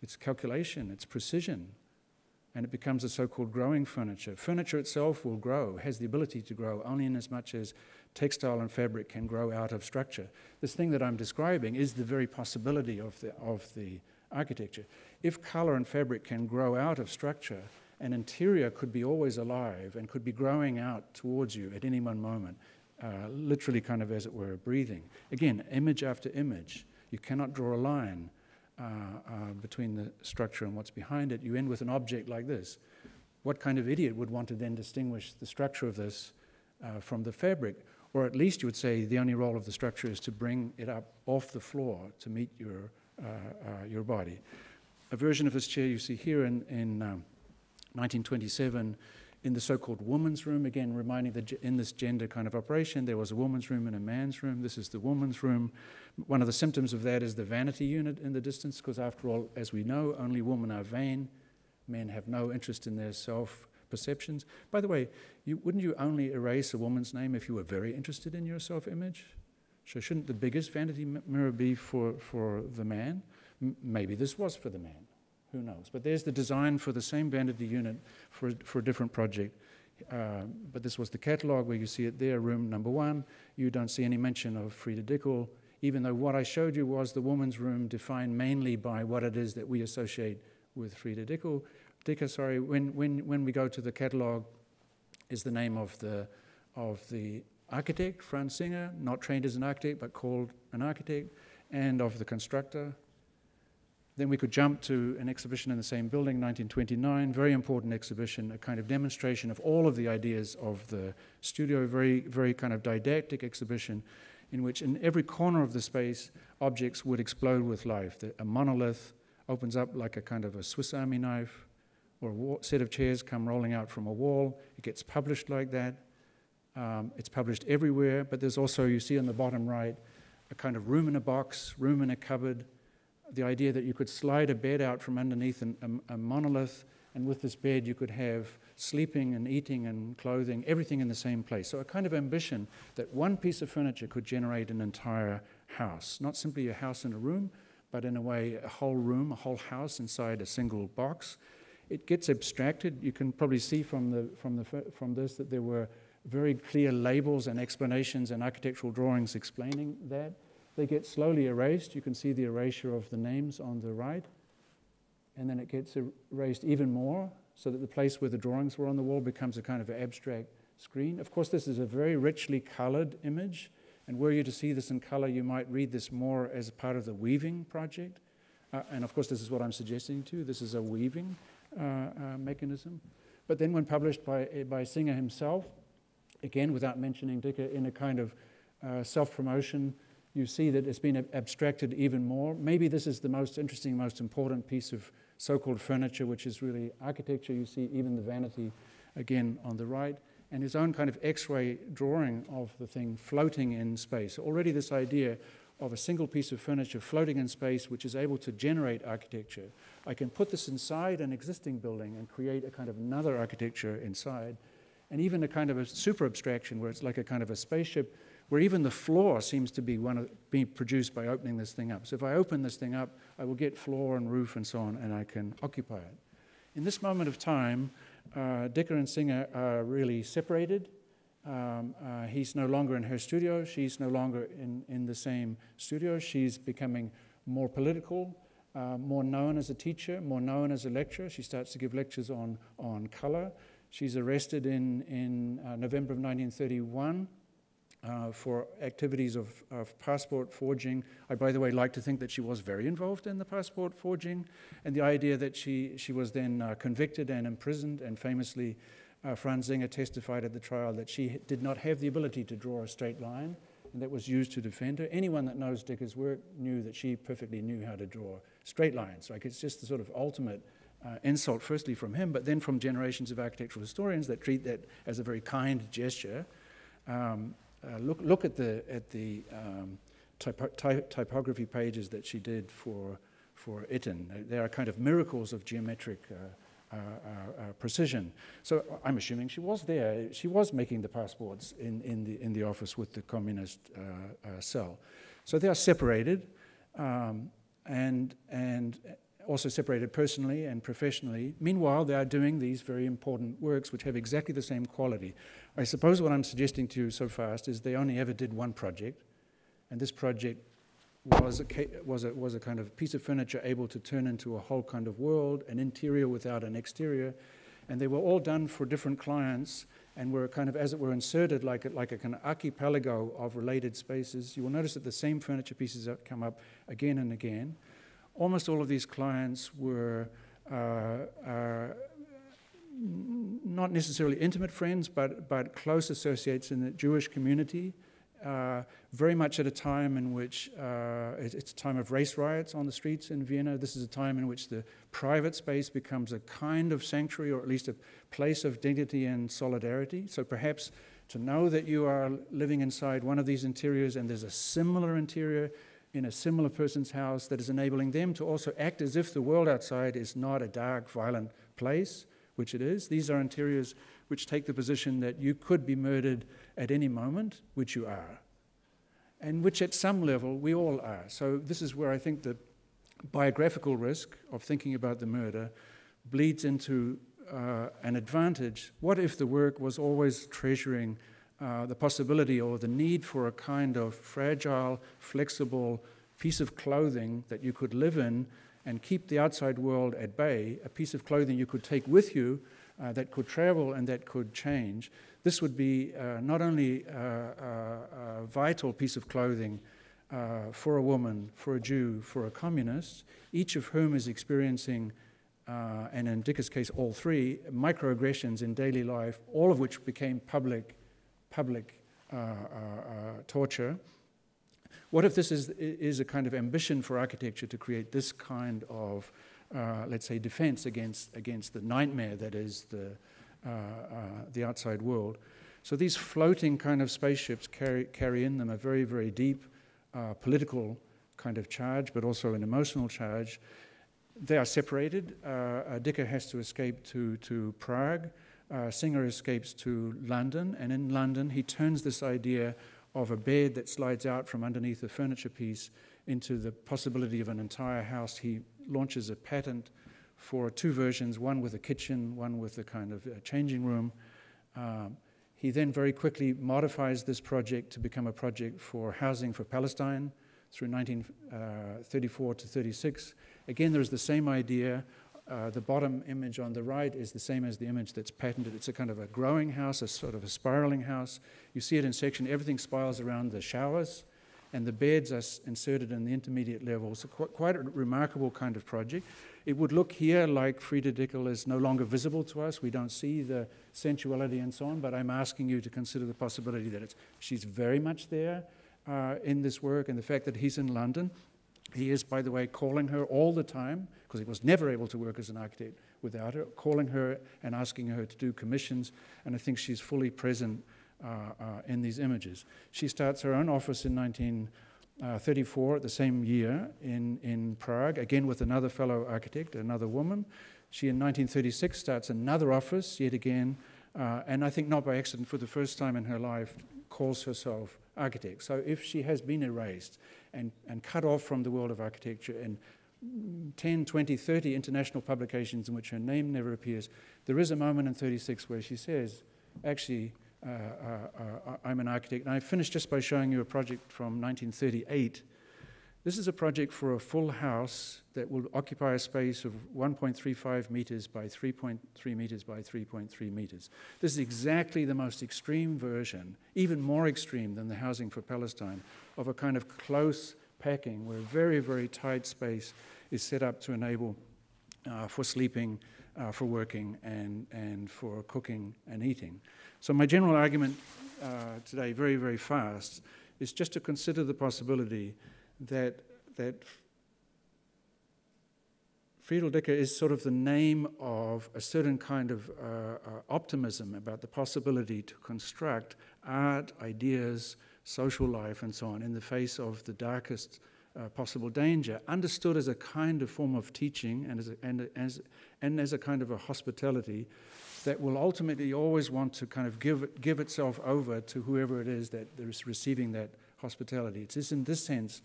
[SPEAKER 14] it's calculation, it's precision, and it becomes a so called growing furniture. Furniture itself will grow, has the ability to grow only in as much as textile and fabric can grow out of structure. This thing that I'm describing is the very possibility of the, of the architecture. If color and fabric can grow out of structure, an interior could be always alive and could be growing out towards you at any one moment, uh, literally, kind of as it were, breathing. Again, image after image. You cannot draw a line uh, uh, between the structure and what's behind it. You end with an object like this. What kind of idiot would want to then distinguish the structure of this uh, from the fabric? Or at least you would say the only role of the structure is to bring it up off the floor to meet your, uh, your body. A version of this chair you see here in, in um, 1927 in the so-called woman's room, again reminding that in this gender kind of operation, there was a woman's room and a man's room. This is the woman's room. One of the symptoms of that is the vanity unit in the distance, because after all, as we know, only women are vain. Men have no interest in their self perceptions. By the way, you, wouldn't you only erase a woman's name if you were very interested in your self image? So, shouldn't the biggest vanity mirror be for, for the man? M- maybe this was for the man. Who knows? But there's the design for the same vanity unit for, for a different project. Uh, but this was the catalog where you see it there, room number one. You don't see any mention of Frida Dickel, even though what I showed you was the woman's room defined mainly by what it is that we associate with Frida Dickel. Dicker, sorry, when, when, when we go to the catalog, is the name of the, of the architect, Franz Singer, not trained as an architect, but called an architect, and of the constructor, then we could jump to an exhibition in the same building, 1929, very important exhibition, a kind of demonstration of all of the ideas of the studio, very, very kind of didactic exhibition in which in every corner of the space, objects would explode with life. The, a monolith opens up like a kind of a Swiss Army knife, or a set of chairs come rolling out from a wall. It gets published like that. Um, it's published everywhere, but there's also, you see on the bottom right, a kind of room in a box, room in a cupboard, the idea that you could slide a bed out from underneath an, a, a monolith, and with this bed you could have sleeping and eating and clothing, everything in the same place. So, a kind of ambition that one piece of furniture could generate an entire house, not simply a house in a room, but in a way, a whole room, a whole house inside a single box. It gets abstracted. You can probably see from, the, from, the, from this that there were very clear labels and explanations and architectural drawings explaining that. They get slowly erased. You can see the erasure of the names on the right. And then it gets erased even more so that the place where the drawings were on the wall becomes a kind of abstract screen. Of course, this is a very richly colored image. And were you to see this in color, you might read this more as part of the weaving project. Uh, and of course, this is what I'm suggesting to you. This is a weaving uh, uh, mechanism. But then, when published by, by Singer himself, again, without mentioning Dicker, in a kind of uh, self promotion you see that it's been abstracted even more. Maybe this is the most interesting, most important piece of so called furniture, which is really architecture. You see even the vanity again on the right, and his own kind of X ray drawing of the thing floating in space. Already, this idea of a single piece of furniture floating in space, which is able to generate architecture. I can put this inside an existing building and create a kind of another architecture inside, and even a kind of a super abstraction where it's like a kind of a spaceship where even the floor seems to be one of, being produced by opening this thing up. So if I open this thing up, I will get floor and roof and so on, and I can occupy it. In this moment of time, uh, Dicker and Singer are really separated. Um, uh, he's no longer in her studio. She's no longer in, in the same studio. She's becoming more political, uh, more known as a teacher, more known as a lecturer. She starts to give lectures on, on color. She's arrested in, in uh, November of 1931 uh, for activities of, of, passport forging. I, by the way, like to think that she was very involved in the passport forging, and the idea that she, she was then uh, convicted and imprisoned, and famously, uh, Franz Singer testified at the trial that she did not have the ability to draw a straight line, and that was used to defend her. Anyone that knows Dicker's work knew that she perfectly knew how to draw straight lines. Like it's just the sort of ultimate uh, insult, firstly from him, but then from generations of architectural historians that treat that as a very kind gesture. Um, uh, look, look at the, at the um, typo ty typography pages that she did for, for Itten. They are kind of miracles of geometric uh, uh, uh, precision. So I'm assuming she was there. She was making the passports in, in, the, in the office with the communist cell. So they are separated um, and, and also separated personally and professionally. Meanwhile, they are doing these very important works which have exactly the same quality. I suppose what I'm suggesting to you so fast is they only ever did one project, and this project was a, was, a, was a kind of piece of furniture able to turn into a whole kind of world, an interior without an exterior. And they were all done for different clients and were kind of, as it were, inserted like a, like a kind of archipelago of related spaces. You will notice that the same furniture pieces come up again and again. Almost all of these clients were uh, uh, not necessarily intimate friends, but, but close associates in the Jewish community uh, very much at a time in which uh, it's a time of race riots on the streets in Vienna. This is a time in which the private space becomes a kind of sanctuary or at least a place of dignity and solidarity. So perhaps to know that you are living inside one of these interiors and there's a similar interior in a similar person's house that is enabling them to also act as if the world outside is not a dark, violent place, which it is. These are interiors which take the position that you could be murdered at any moment, which you are, and which at some level we all are. So, this is where I think the biographical risk of thinking about the murder bleeds into uh, an advantage. What if the work was always treasuring uh, the possibility or the need for a kind of fragile, flexible piece of clothing that you could live in and keep the outside world at bay, a piece of clothing you could take with you uh, that could travel and that could change. This would be uh, not only a, a, a, vital piece of clothing uh, for a woman, for a Jew, for a communist, each of whom is experiencing, uh, and in Dicker's case, all three, microaggressions in daily life, all of which became public, public uh, uh, torture. What if this is, is a kind of ambition for architecture to create this kind of uh, let's say, defense against, against the nightmare that is the, uh, uh, the outside world. So these floating kind of spaceships carry, carry in them a very, very deep uh, political kind of charge, but also an emotional charge. They are separated. Uh, Dicker has to escape to, to Prague. Singer escapes to London, and in London he turns this idea of a bed that slides out from underneath a furniture piece into the possibility of an entire house. He launches a patent for two versions, one with a kitchen, one with a kind of a changing room. Um, he then very quickly modifies this project to become a project for housing for Palestine through 1934 uh, to 36. Again, there's the same idea. Uh, the bottom image on the right is the same as the image that's patented. It's a kind of a growing house, a sort of a spiraling house. You see it in section, everything spirals around the showers and the beds are inserted in the intermediate level. So quite, quite a remarkable kind of project. It would look here like Frieda Dickel is no longer visible to us. We don't see the sensuality and so on, but I'm asking you to consider the possibility that she's very much there uh, in this work, and the fact that he's in London. He is, by the way, calling her all the time, because he was never able to work as an architect without her, calling her and asking her to do commissions, and I think she's fully present uh, uh, in these images. She starts her own office in 1934, the same year, in, in Prague, again with another fellow architect, another woman. She, in 1936, starts another office, yet again, uh, and I think not by accident, for the first time in her life, calls herself architect. So if she has been erased and, and cut off from the world of architecture and 10, 20, 30 international publications in which her name never appears, there is a moment in 36 where she says, actually, uh, uh, uh, I'm an architect. And I finished just by showing you a project from 1938. This is a project for a full house that will occupy a space of 1.35 meters by 3.3 meters by 3.3 meters. This is exactly the most extreme version, even more extreme than the housing for Palestine, of a kind of close packing where very, very tight space is set up to enable uh, for sleeping, uh, for working, and, and for cooking and eating. So, my general argument uh, today, very, very fast, is just to consider the possibility that, that Friedel Dicker is sort of the name of a certain kind of uh, uh, optimism about the possibility to construct art, ideas, social life, and so on in the face of the darkest uh, possible danger, understood as a kind of form of teaching and as a, and, as, and as a kind of a hospitality that will ultimately always want to kind of give, give itself over to whoever it is that is receiving that hospitality. It is in this sense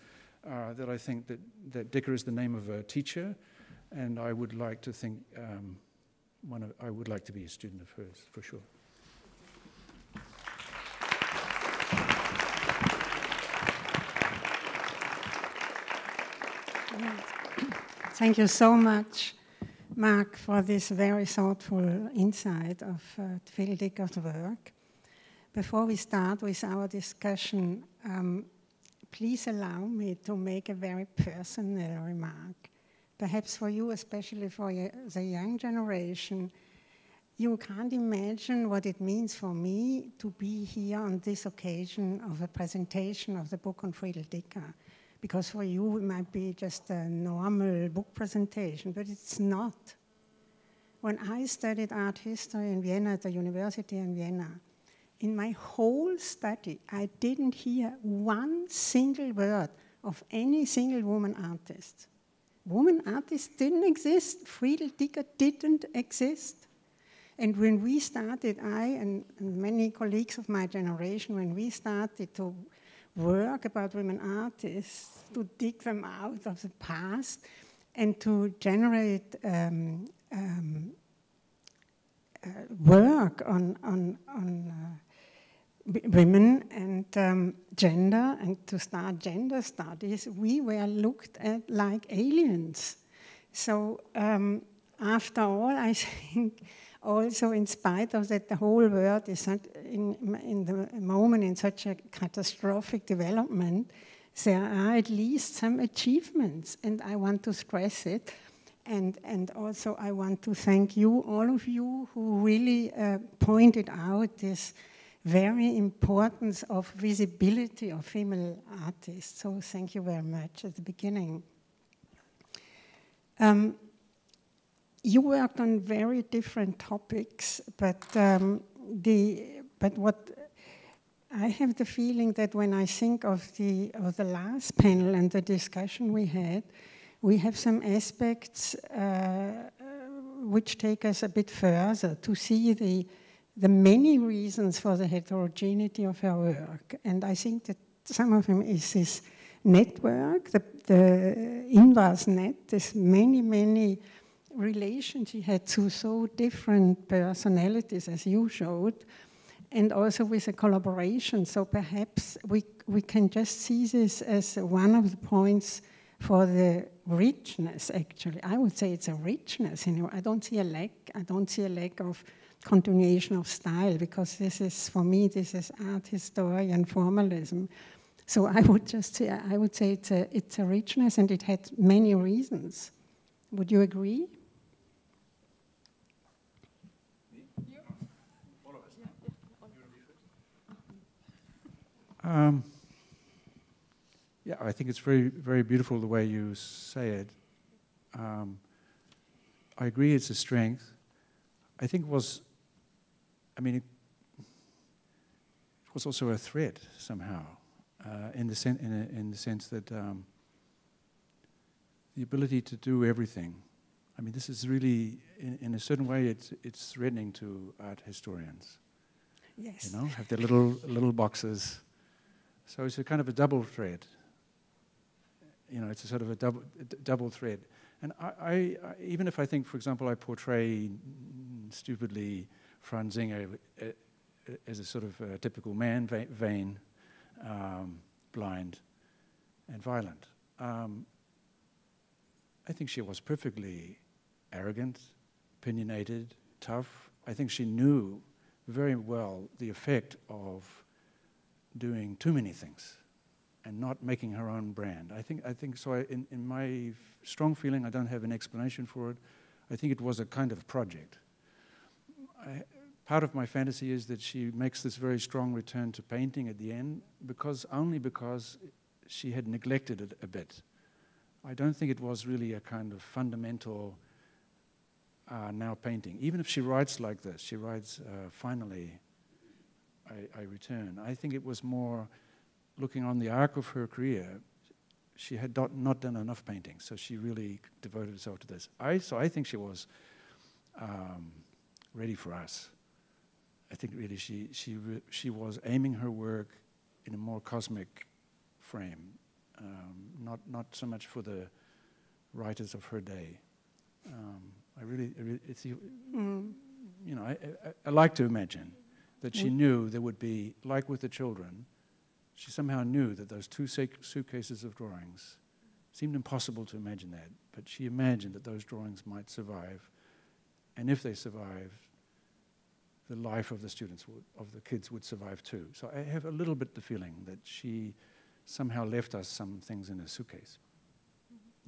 [SPEAKER 14] uh, that I think that, that Dicker is the name of a teacher, and I would like to think um, one of, I would like to be a student of hers for sure.
[SPEAKER 12] Thank you so much, Mark, for this very thoughtful insight of uh, Phil work. Before we start with our discussion, um, please allow me to make a very personal remark. Perhaps for you, especially for the young generation, you can't imagine what it means for me to be here on this occasion of a presentation of the book on Friedel Dicker because for you it might be just a normal book presentation, but it's not. When I studied art history in Vienna at the University in Vienna, in my whole study, I didn't hear one single word of any single woman artist. Woman artists didn't exist. Friedel Dicker didn't exist. And when we started, I and, and many colleagues of my generation, when we started to work about women artists, to dig them out of the past, and to generate um, um, uh, work on, on, on uh, women and um, gender, and to start gender studies, we were looked at like aliens. So, um, after all, I think also in spite of that the whole world is in, in the moment in such a catastrophic development, there are at least some achievements, and I want to stress it. And, and also, I want to thank you, all of you, who really uh, pointed out this very importance of visibility of female artists. So, thank you very much at the beginning. Um, you worked on very different topics, but um, the but what I have the feeling that when I think of the of the last panel and the discussion we had, we have some aspects uh, which take us a bit further to see the the many reasons for the heterogeneity of her work, and I think that some of them is this network, the, the inverse net, this many many relation she had to so different personalities as you showed, and also with a collaboration. So perhaps we, we can just see this as one of the points for the richness, actually. I would say it's a richness. You know, I don't see a lack. I don't see a lack of continuation of style because this is, for me, this is art historian formalism. So I would just say, I would say it's a, it's a richness and it had many reasons. Would you agree?
[SPEAKER 14] Um, yeah, I think it's very, very beautiful the way you say it. Um, I agree it's a strength. I think it was, I mean, it, it was also a threat somehow, uh, in, the sen- in, a, in the sense that um, the ability to do everything. I mean, this is really, in, in a certain way, it's, it's threatening to art historians.
[SPEAKER 12] Yes.
[SPEAKER 14] You know, have their little little boxes so it's a kind of a double thread. You know, it's a sort of a double, double thread. And I, I, I, even if I think, for example, I portray stupidly Franz Singer uh, uh, as a sort of a typical man, vain, um, blind, and violent. Um, I think she was perfectly arrogant, opinionated, tough. I think she knew very well the effect of doing too many things and not making her own brand. I think, I think so. I, in, in my strong feeling, I don't have an explanation for it. I think it was a kind of project. I, part of my fantasy is that she makes this very strong return to painting at the end, because only because she had neglected it a bit. I don't think it was really a kind of fundamental uh, now painting. Even if she writes like this, she writes uh, finally I, I return. I think it was more looking on the arc of her career. she had not, not done enough painting, so she really devoted herself to this. I, so I think she was um, ready for us. I think really she, she, she was aiming her work in a more cosmic frame, um, not, not so much for the writers of her day. Um, I really, I really it's, you know, I, I, I like to imagine that she
[SPEAKER 12] Mm.
[SPEAKER 14] knew there would be, like with the children, she somehow knew that those two suitcases of drawings seemed impossible to imagine that, but she imagined that those drawings might survive, and if they survived, the life of the students, would, of the kids, would survive too. So I have a little bit the feeling that she somehow left us some things in a suitcase.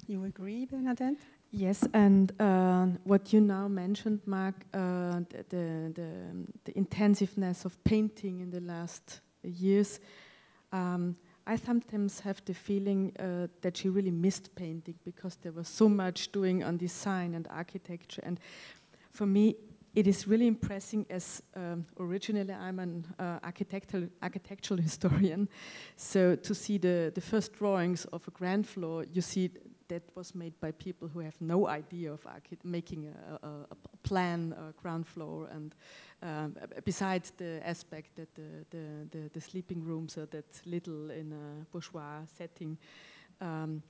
[SPEAKER 12] You agree, Bernadette?
[SPEAKER 9] Yes, and uh, what you now mentioned, Mark, uh, the, the, the, the intensiveness of painting in the last years, um, I sometimes have the feeling uh, that she really missed painting because there was so much doing on design and architecture. And for me, it is really impressive as um, originally I'm an uh, architectural, architectural historian. So to see the, the first drawings of a grand floor, you see that was made by people who have no idea of making a, a, a plan, a ground floor, and um, besides the aspect that the, the, the, the sleeping rooms are that little in a bourgeois setting. Um,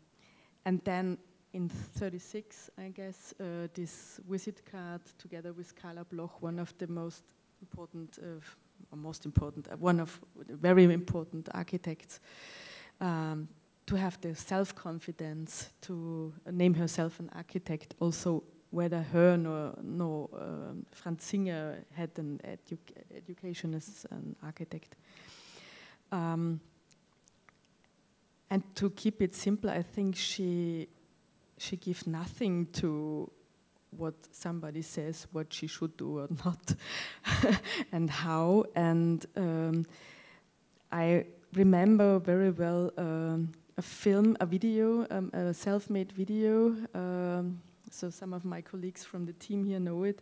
[SPEAKER 9] and then in 36, I guess, uh, this visit card together with Carla Bloch, one of the most important, uh, most important, uh, one of the very important architects, um, to have the self-confidence to name herself an architect. Also, whether her nor, nor um, Franz Singer had an edu- education as an architect. Um, and to keep it simple, I think she she gives nothing to what somebody says what she should do or not and how. And um, i remember very well um, a film a video um, a self-made video um, so some of my colleagues from the team here know it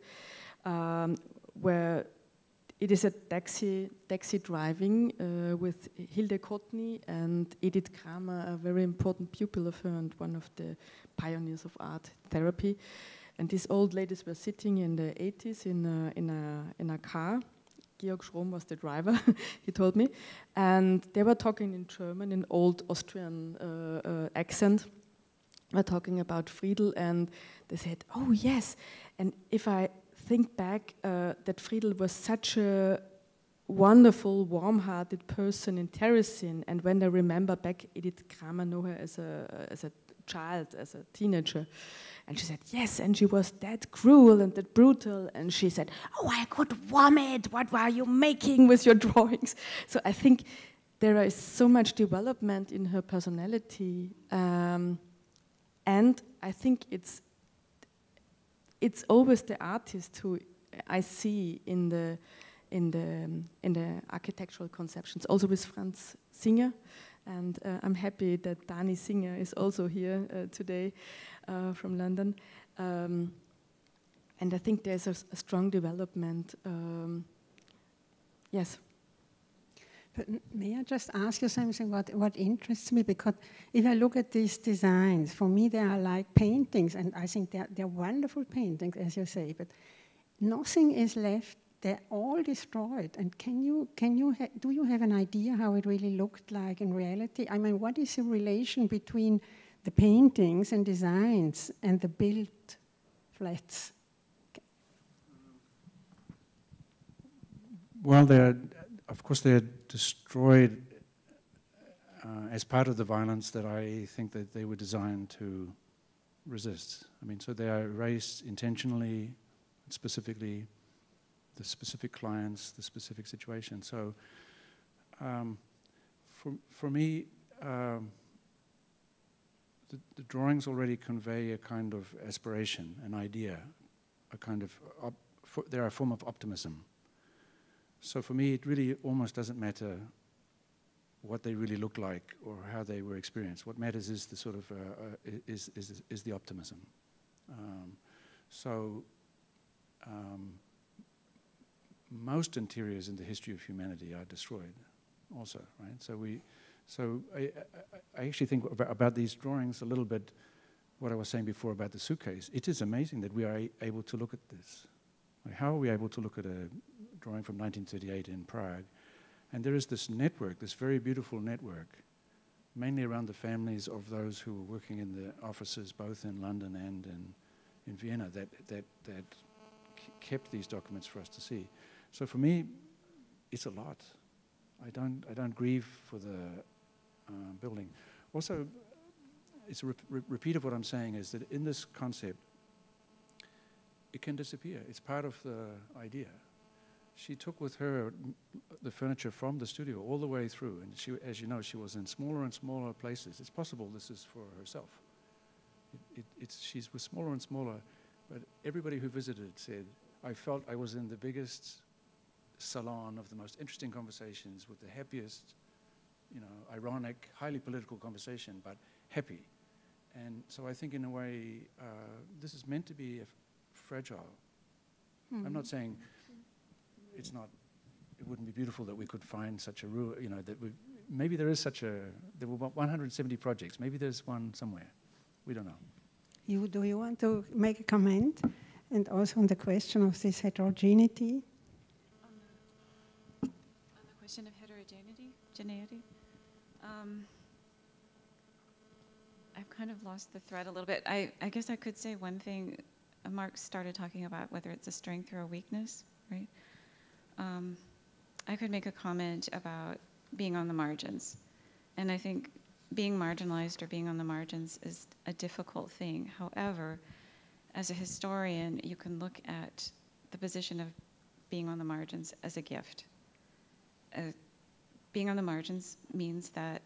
[SPEAKER 9] um, where it is a taxi taxi driving uh, with Hilde Kotny and Edith Kramer, a very important pupil of her and one of the pioneers of art therapy. And these old ladies were sitting in the 80s in a, in a, in a car. Georg Schrom was the driver, he told me. And they were talking in German, in old Austrian uh, uh, accent. Were talking about Friedel, and they said, "Oh yes." And if I think back, uh, that Friedel was such a wonderful, warm-hearted person in Terracin, and when I remember back, Edith Kramer knew her as a as a child, as a teenager, and she said yes, and she was that cruel and that brutal, and she said, "Oh, I could vomit. What were you making with your drawings?" So I think there is so much development in her personality, um, and I think it's it's always the artist who I see in the in the in the architectural conceptions. Also with Franz Singer, and uh, I'm happy that Dani Singer is also here uh, today uh, from London. Um, and I think there's a strong development. Um, yes.
[SPEAKER 12] But may I just ask you something what, what interests me? Because if I look at these designs, for me they are like paintings, and I think they're, they're wonderful paintings, as you say, but nothing is left. They're all destroyed. And can you, can you do you have an idea how it really looked like in reality? I mean, what is the relation between the paintings and designs and the built flats?
[SPEAKER 14] Well, they're, of course, they're destroyed uh, as part of the violence that I think that they were designed to resist. I mean, so they are erased intentionally, specifically, the specific clients, the specific situation. So, um, for for me, um, the, the drawings already convey a kind of aspiration, an idea, a kind of for, they're a form of optimism. So for me, it really almost doesn't matter what they really look like or how they were experienced. What matters is the sort of uh, uh, is, is is the optimism. Um, so um, most interiors in the history of humanity are destroyed, also, right? So we So I, I, I actually think about, about, these drawings a little bit, what I was saying before about the suitcase. It is amazing that we are able to look at this. Like how are we able to look at a drawing from 1938 in Prague? And there is this network, this very beautiful network, mainly around the families of those who were working in the offices both in London and in, in Vienna that, that, that kept these documents for us to see. So for me, it's a lot. I don't, I don't grieve for the uh, building. Also, it's a re repeat of what I'm saying is that in this concept, it can disappear. It's part of the idea. She took with her the furniture from the studio all the way through, and she, as you know, she was in smaller and smaller places. It's possible this is for herself. It, it, it's, she's with smaller and smaller, but everybody who visited said, I felt I was in the biggest salon of the most interesting conversations with the happiest, you know, ironic, highly political conversation, but happy. And so I think in a way, uh, this is meant to be fragile. Mm. I'm not hmm. saying it's not, it wouldn't be beautiful that we could find such a rule, you know, that we, maybe there is such a, there were 170 projects, maybe there's one somewhere. We don't know.
[SPEAKER 12] You, do you want to make a comment? And also on the question of this heterogeneity?
[SPEAKER 13] Question of heterogeneity, geneity. Um, I've kind of lost the thread a little bit. I, I guess I could say one thing. Uh, Mark started talking about whether it's a strength or a weakness, right? Um, I could make a comment about being on the margins. And I think being marginalized or being on the margins is a difficult thing. However, as a historian, you can look at the position of being on the margins as a gift uh, being on the margins means that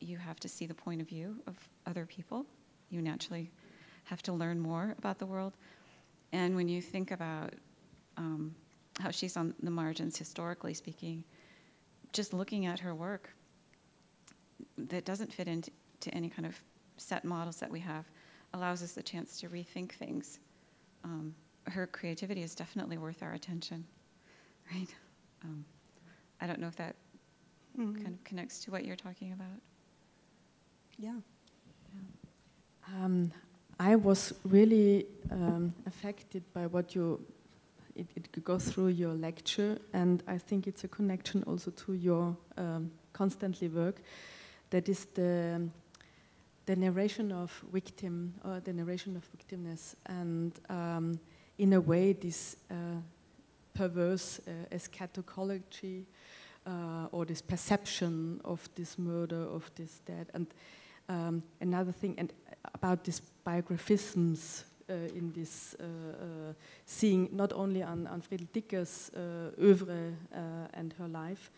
[SPEAKER 13] you have to see the point of view of other people. You naturally have to learn more about the world. And when you think about um, how she's on the margins, historically speaking, just looking at her work that doesn't fit into any kind of set models that we have allows us the chance to rethink things. Um, her creativity is definitely worth our attention, right? Um, I don't know if that mm-hmm. kind of connects to what you're talking about.
[SPEAKER 12] Yeah.
[SPEAKER 9] yeah. Um, I was really um, affected by what you, it, it go through your lecture, and I think it's a connection also to your um, constantly work. That is the the narration of victim or the narration of victimness, and um, in a way, this uh, perverse uh, eschatology uh, or this perception of this murder, of this death. And um, another thing, and about these biographisms uh, in this uh, uh, seeing not only on, on Friedel Dicker's uh, oeuvre and her life,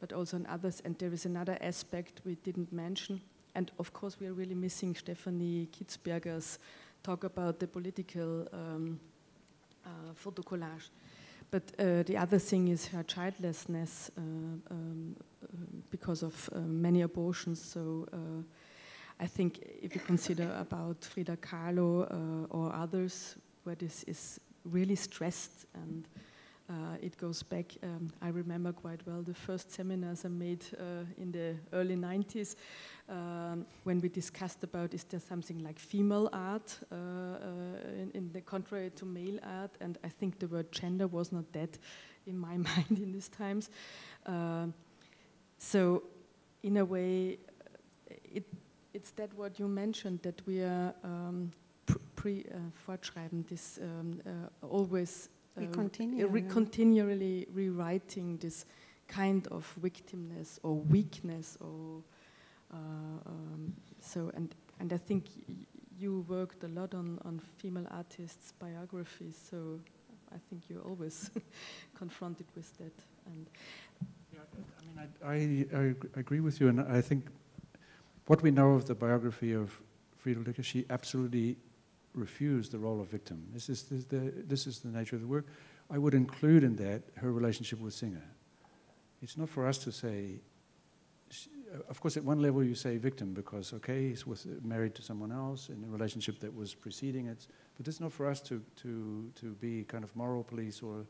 [SPEAKER 9] but also on others. And there is another aspect we didn't mention. And of course, we are really missing Stephanie Kitzberger's talk about the political um, photo collage. But uh, the other thing is her childlessness uh, um, uh, because of uh, many abortions. So uh, I think if you consider about Frida Kahlo uh, or others, where this is really stressed and it goes back, um, I remember quite well the first seminars I made in the early 90s um, when we discussed about is there something like female art uh, uh, in, in, the contrary to male art, and I think the word gender was not that in my mind in these times. Uh, so, in a way, it, it's that what you mentioned that we are um, pre uh, fortschreiben this um, always
[SPEAKER 12] we uh, continue,
[SPEAKER 9] re continually rewriting this kind of victimness or weakness or uh, um, so and and I think you worked a lot on, on female artists' biographies, so I think you're always confronted with that. And
[SPEAKER 14] yeah, I mean, I, I, I, agree with you, and I think what we know of the biography of Friedel Dicker, she absolutely refused the role of victim. This is the, this is the nature of the work. I would include in that her relationship with Singer. It's not for us to say, of course, at one level you say victim because, okay, he's with, married to someone else in a relationship that was preceding it, but it's not for us to, to, to be kind of moral police or,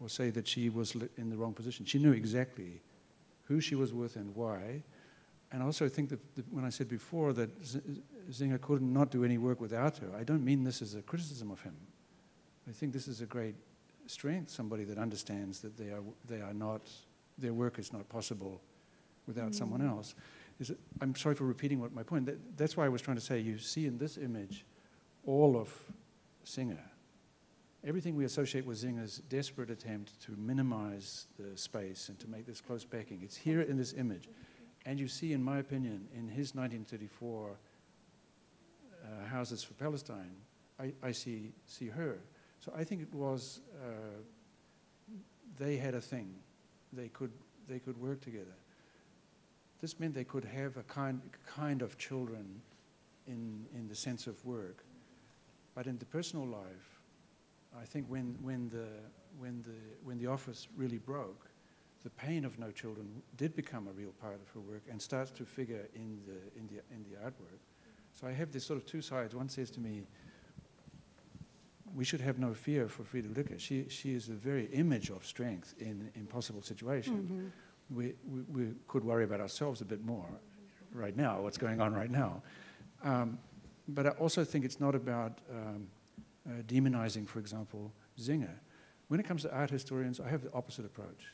[SPEAKER 14] or say that she was in the wrong position. She knew exactly who she was with and why, and also, I also think that, that when I said before that Zinger could not do any work without her, I don't mean this as a criticism of him. I think this is a great strength, somebody that understands that they are, they are not, their work is not possible without mm. someone else. Is it, I'm sorry for repeating what my point, that, that's why I was trying to say, you see in this image all of Singer. Everything we associate with Zinger's desperate attempt to minimize the space and to make this close packing, it's here in this image. And you see, in my opinion, in his 1934 uh, Houses for Palestine, I, I, see, see her. So I think it was, uh, they had a thing. They could, they could work together. This meant they could have a kind, kind of children in, in the sense of work. But in the personal life, I think when, when, the, when, the, when the office really broke, the pain of no children did become a real part of her work and starts to figure in the, in the, in the artwork. So I have this sort of two sides. One says to me, we should have no fear for Frieda Lücke. She, she is the very image of strength in impossible situations. Mm -hmm. We, we, we, could worry about ourselves a bit more right now, what's going on right now. Um, but I also think it's not about um, uh, demonizing, for example, Zinger. When it comes to art historians, I have the opposite approach.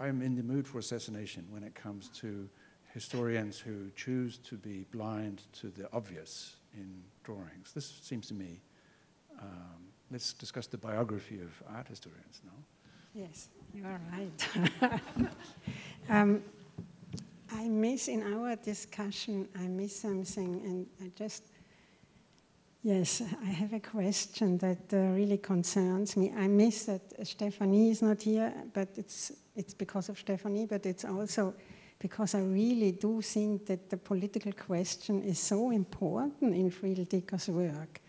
[SPEAKER 14] I'm in the mood for assassination when it comes to historians who choose to be blind to the obvious in drawings. This seems to me, um, let's discuss the biography of art historians now.
[SPEAKER 12] Yes, you are right. um, I miss in our discussion, I miss something, and I just, yes, I have a question that uh, really concerns me. I miss that Stephanie is not here, but it's it's because of Stephanie, but it's also because I really do think that the political question is so important in Friedel Dicker's work.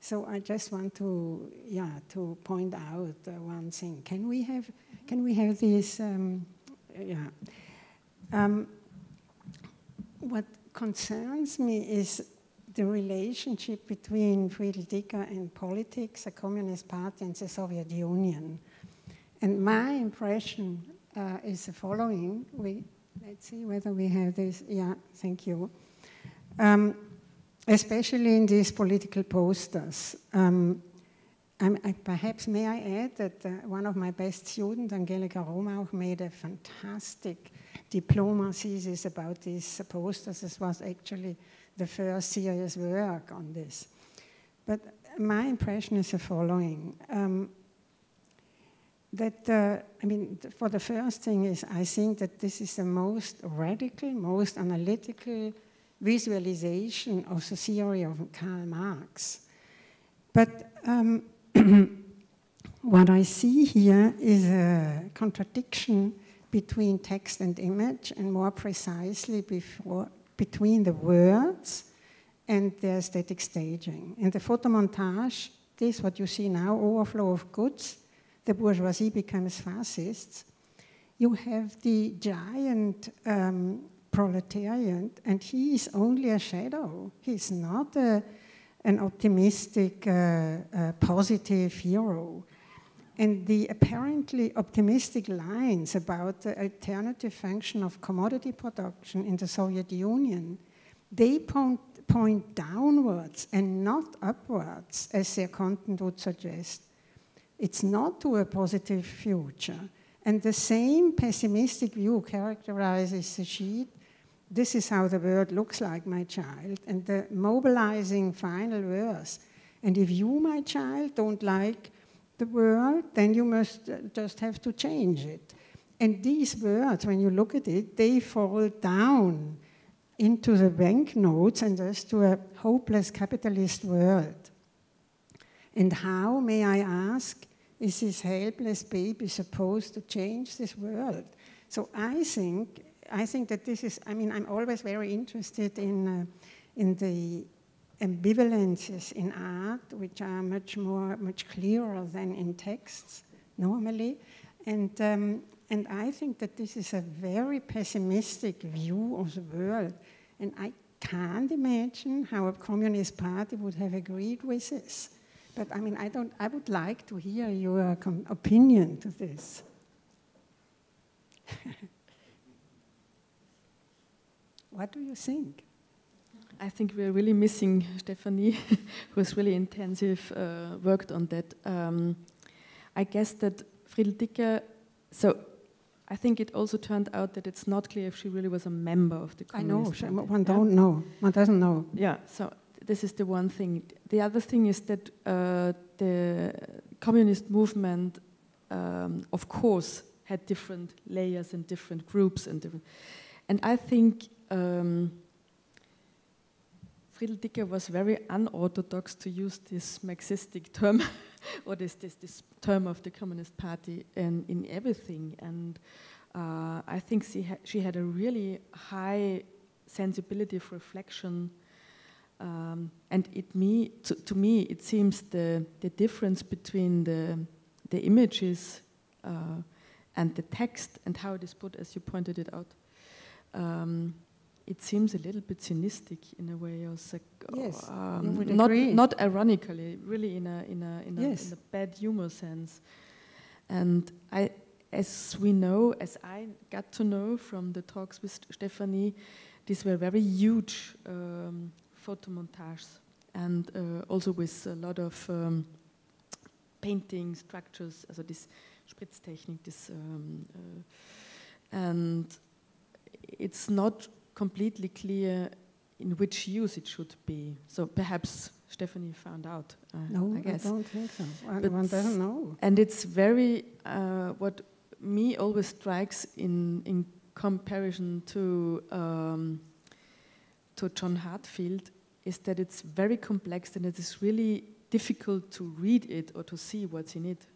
[SPEAKER 12] So I just want to, yeah, to point out uh, one thing. Can we have, can we have this, um, yeah. Um, what concerns me is the relationship between Friedel Dicker and politics, the Communist Party and the Soviet Union. And my impression uh, is the following. We, let's see whether we have this. Yeah, thank you. Um, especially in these political posters. Um, I, perhaps may I add that uh, one of my best students, Angelika Romauch, made a fantastic diploma thesis about these posters. This was actually the first serious work on this. But my impression is the following. Um, that, uh, I mean, for the first thing is I think that this is the most radical, most analytical visualization of the theory of Karl Marx. But um, what I see here is a contradiction between text and image, and more precisely before, between the words and the aesthetic staging. In the photomontage, this, what you see now, overflow of goods, the bourgeoisie becomes fascists, you have the giant um, proletariat, and he is only a shadow. He's not a, an optimistic, uh, uh, positive hero. And the apparently optimistic lines about the alternative function of commodity production in the Soviet Union, they point, point downwards and not upwards, as their content would suggest. It's not to a positive future. And the same pessimistic view characterizes the sheet. This is how the world looks like, my child. And the mobilizing final verse. And if you, my child, don't like the world, then you must uh, just have to change it. And these words, when you look at it, they fall down into the banknotes and thus to a hopeless capitalist world. And how, may I ask, is this helpless baby supposed to change this world? So I think, I think that this is, I mean, I'm always very interested in, uh, in the ambivalences in art, which are much more, much clearer than in texts normally. And, um, and I think that this is a very pessimistic view of the world. And I can't imagine how a communist party would have agreed with this. But I mean, I, don't, I would like to hear your opinion to this. what do you think?
[SPEAKER 9] I think we're really missing Stephanie, who has really intensive uh, worked on that. Um, I guess that Friedel Dicker, so I think it also turned out that it's not clear if she really was a member of the
[SPEAKER 12] I know,
[SPEAKER 9] Communist
[SPEAKER 12] she-
[SPEAKER 9] Party.
[SPEAKER 12] one
[SPEAKER 9] Yeah?
[SPEAKER 12] don't know, one doesn't know.
[SPEAKER 9] Yeah, so this is the one thing. The other thing is that uh, the communist movement, um, of course, had different layers and different groups and different. And I think um, Friedel Dicker was very unorthodox to use this Marxistic term, or this, this, this term of the Communist Party in, in everything. And uh, I think she, ha- she had a really high sensibility of reflection. Um, and it me, to, to me, it seems the, the difference between the, the images uh, and the text and how it is put, as you pointed it out, um, it seems a little bit cynistic in a way, or like,
[SPEAKER 12] Yes,
[SPEAKER 9] um, not not ironically, really in a in a in a,
[SPEAKER 12] Yes.
[SPEAKER 9] in a bad humor sense. And I, as we know, as I got to know from the talks with Stephanie, these were very huge um, photomontages, and uh, also with a lot of um, painting structures, also this Spritztechnik, this, um, uh, and it's not completely clear in which use it should be. So perhaps Stephanie found out. Uh,
[SPEAKER 12] No,
[SPEAKER 9] I
[SPEAKER 12] I don't think so.
[SPEAKER 9] But
[SPEAKER 12] one doesn't know.
[SPEAKER 9] And it's very uh, what me always strikes in in comparison to um, to John Hartfield is that it's very complex and it is really difficult to read it or to see what's in it.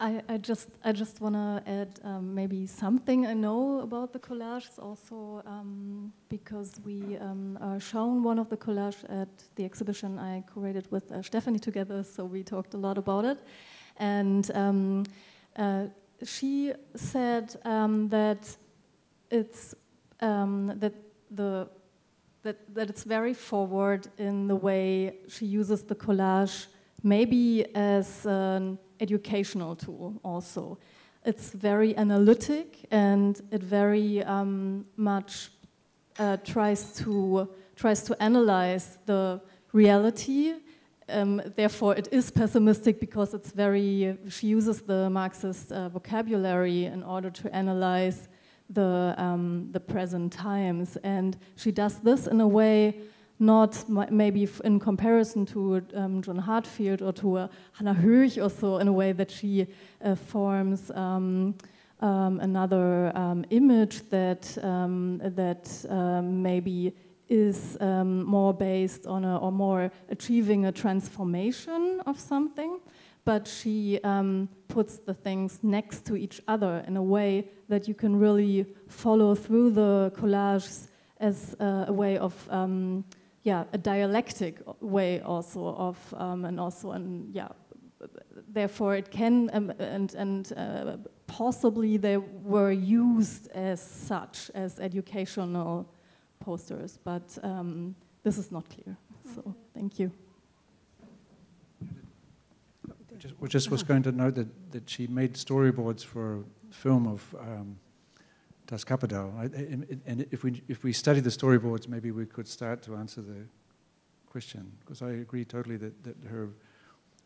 [SPEAKER 5] I, I just I just want to add um, maybe something I know about the collages also um, because we um, are shown one of the collage at the exhibition I curated with uh, Stephanie together, so we talked a lot about it, and um, uh, she said um, that it's that the that, that it's very forward in the way she uses the collage, maybe as an educational tool also. It's very analytic and it very um, much uh, tries to tries to analyze the reality. Um, therefore, it is pessimistic because it's very. She uses the Marxist uh, vocabulary in order to analyze the um, the present times, and she does this in a way not maybe in comparison to um, John Hartfield or to uh, Hannah Höch or so in a way that she uh, forms um, um, another um, image that um, that um, maybe is more based on a, or more achieving a transformation of something, but she puts the things next to each other in a way that you can really follow through the collages as uh, a way of yeah a dialectic way also of um, and also and yeah therefore it can um, and and uh, possibly they were used as such as educational posters but um, this is not clear. So thank you.
[SPEAKER 14] Just, just was going to note that, that she made storyboards for film of um, Das Kapital. And if we, if we study the storyboards, maybe we could start to answer the question. Because I agree totally that, that her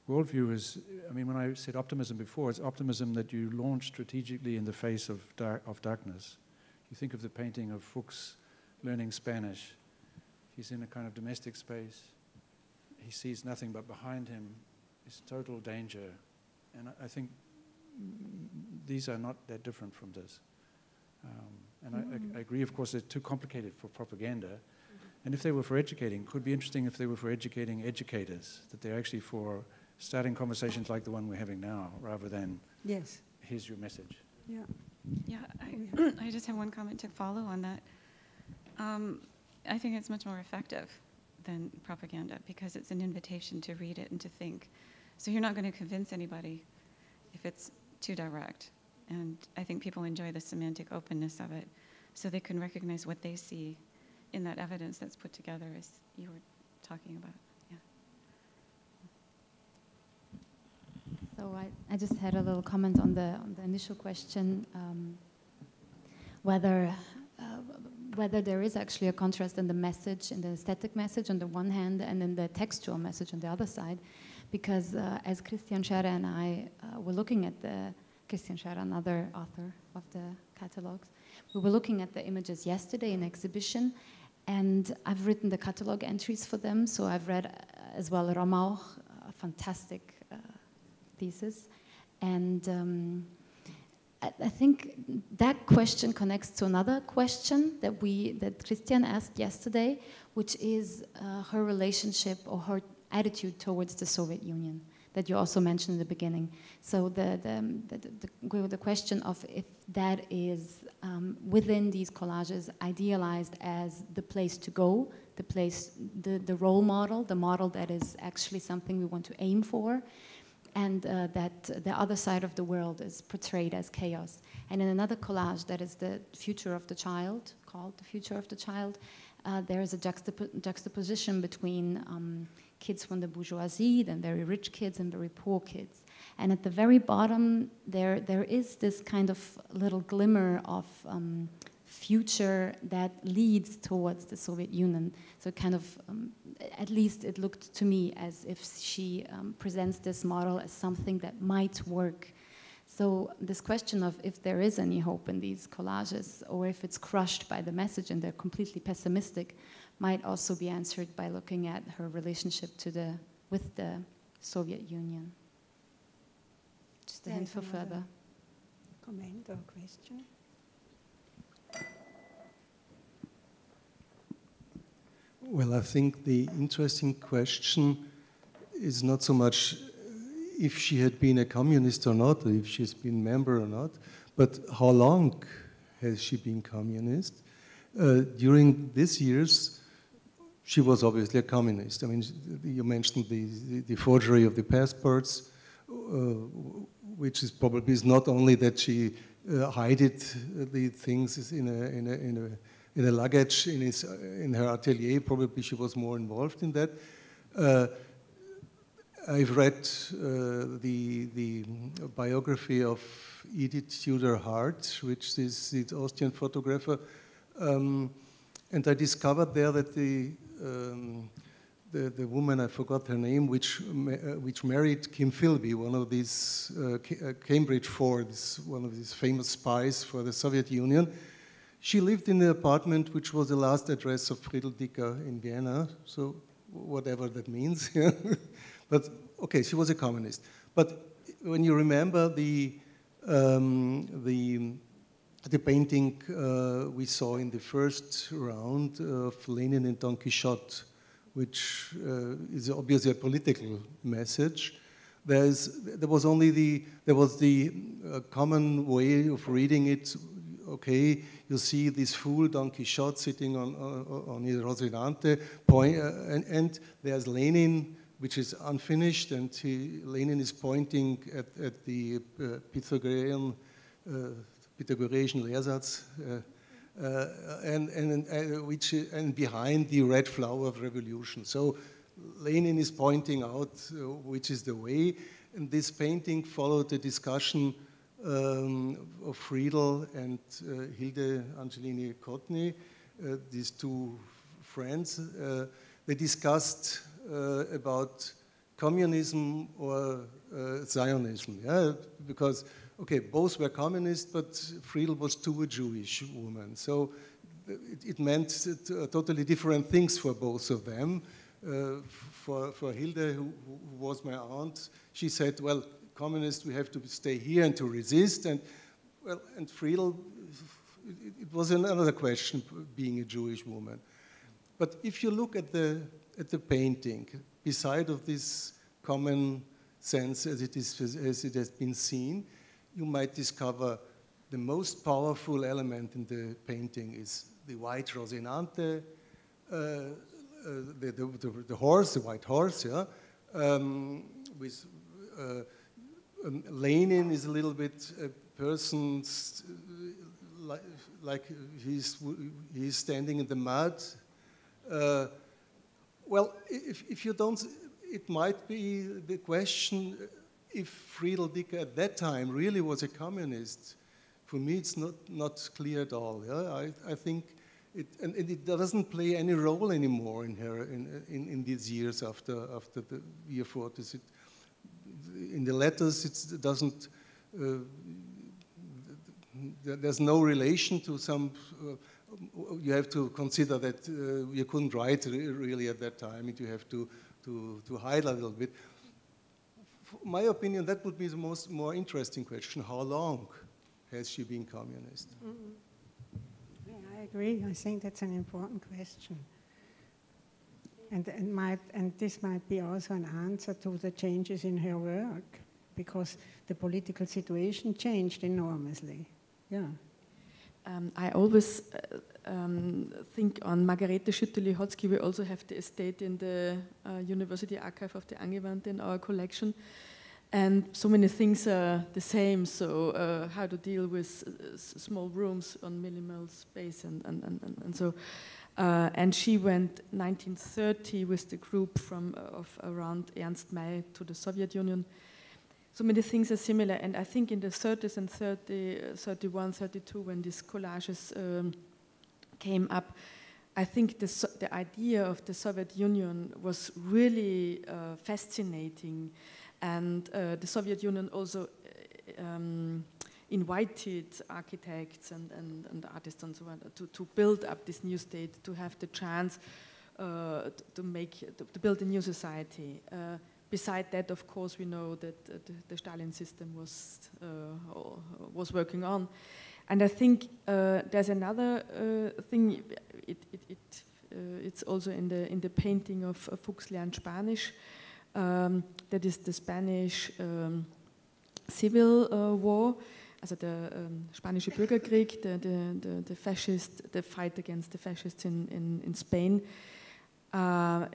[SPEAKER 14] worldview is, I mean, when I said optimism before, it's optimism that you launch strategically in the face of, of darkness. You think of the painting of Fuchs learning Spanish. He's in a kind of domestic space. He sees nothing, but behind him is total danger. And I, I think these are not that different from this. Um, and I, I, I agree, of course, they're too complicated for propaganda. And if they were for educating, it could be interesting if they were for educating educators, that they're actually for starting conversations like the one we're having now, rather than
[SPEAKER 12] Yes.
[SPEAKER 14] here's your message.
[SPEAKER 12] Yeah.
[SPEAKER 13] Yeah, I, I just have one comment to follow on that. Um, I think it's much more effective than propaganda because it's an invitation to read it and to think. So you're not going to convince anybody if it's too direct. And I think people enjoy the semantic openness of it so they can recognize what they see in that evidence that's put together, as you were talking about. Yeah.
[SPEAKER 8] So I, I just had a little comment on the, on the initial question, um, whether, uh, whether there is actually a contrast in the message, in the aesthetic message on the one hand, and in the textual message on the other side. Because uh, as Christian Scherer and I uh, were looking at the, Christian Scherer, another author of the catalogs, we were looking at the images yesterday in exhibition, and I've written the catalog entries for them, so I've read uh, as well Romauch, a fantastic uh, thesis. And um, I, I think that question connects to another question that we that Christian asked yesterday, which is uh, her relationship or her attitude towards the Soviet Union that you also mentioned in the beginning. So the, the, the, the, the question of if that is um, within these collages idealized as the place to go, the place, the, the role model, the model that is actually something we want to aim for, and uh, that the other side of the world is portrayed as chaos. And in another collage that is the future of the child, called The Future of the Child, uh, there is a juxtap juxtaposition between um, kids from the bourgeoisie, then very rich kids and very poor kids. And at the very bottom, there, there is this kind of little glimmer of um, future that leads towards the Soviet Union. So kind of, um, at least it looked to me as if she um, presents this model as something that might work. So this question of if there is any hope in these collages or if it's crushed by the message and they're completely pessimistic might also be answered by looking at her relationship to the, with the Soviet Union. Just a hint for further.
[SPEAKER 12] Comment or question?
[SPEAKER 15] Well, I think the interesting question is not so much if she had been a communist or not, or if she's been a member or not, but how long has she been communist? Uh, during these years, she was obviously a communist. I mean, you mentioned the, the, the forgery of the passports, uh, which is probably is not only that she uh, hid the things in a, in a, in a in a luggage in, his, in her atelier. Probably she was more involved in that. Uh, I've read uh, the, the biography of Edith Tudor Hart, which is the Austrian photographer, um, and I discovered there that the, um, the, the, woman, I forgot her name, which, uh, which married Kim Philby, one of these uh, uh Cambridge Fords, one of these famous spies for the Soviet Union, she lived in the apartment which was the last address of Friedel Dicker in Vienna, so whatever that means. but okay, she was a communist. But when you remember the, um, the, the painting uh, we saw in the first round of Lenin and Don Quixote, which uh, is obviously a political message, there's, there was only the, there was the uh, common way of reading it. Okay, you see this fool Don Quixote sitting on, on, his Rocinante, point, uh, and, and, there's Lenin, which is unfinished, and he, Lenin is pointing at, at the uh, Pythagorean, uh, Pythagorean Lehrsatz, uh, uh, and, and, uh, which, and behind the red flower of revolution. So Lenin is pointing out which is the way, and this painting followed the discussion um, of Friedel and uh, Hilde Angelini Kotny, uh, these two friends, uh, they discussed uh, about communism or uh, Zionism, yeah? because, okay, both were communist, but Friedel was too a Jewish woman. So it, it meant totally different things for both of them. Uh, for, for Hilde, who, who was my aunt, she said, well, communists, we have to stay here and to resist. And, well, and Friedel, it, it was another question, being a Jewish woman. But if you look at the, at the painting, beside of this common sense as it, is, as it has been seen, you might discover the most powerful element in the painting is the white Rosinante, uh, uh, the, the, the, the, horse, the white horse, yeah, um, with uh, um, Lenin is a little bit a person like, like, he's, he's standing in the mud. Uh, well, if, if you don't, it might be the question if Friedel Dicker at that time really was a communist, for me it's not, not clear at all. Yeah? I, I think it, and it doesn't play any role anymore in her in, in, in these years after, after the year 40. It, in the letters, it doesn't, uh, there's no relation to some, uh, you have to consider that uh, you couldn't write really at that time, you have to, to, to hide a little bit. My opinion, that would be the most more interesting question. How long has she been communist? Mm -hmm.
[SPEAKER 12] yeah, I agree. I think that's an important question. And, and, might, and this might be also an answer to the changes in her work, because the political situation changed enormously. Yeah.
[SPEAKER 9] Um, I always uh, um, think on Margarete Schütte-Lihotzky. We also have the estate in the uh, University Archive of the Angewandte in our collection. And so many things are the same. So, uh, how to deal with uh, small rooms on minimal space, and, and, and, and so uh, and she went 1930 with the group from uh, of around Ernst May to the Soviet Union. So many things are similar, and I think in the 30s and 30, 31, 32, when these collages um, came up, I think the, the idea of the Soviet Union was really uh, fascinating, and uh, the Soviet Union also uh, um, invited architects and, and, and artists and so on to, to build up this new state, to have the chance uh, to make, to, to, build a new society. Uh, beside that, of course, we know that uh, the, the, Stalin system was, uh, was working on. And I think uh, there's another uh, thing, it, it, it it's also in the, in the painting of uh, Fuchs lernt Spanish, um, that is the Spanish um, Civil War also der ähm, spanische Bürgerkrieg, the, the, the, the, fascist, the fight against the fascists in, in, in Spain, uh,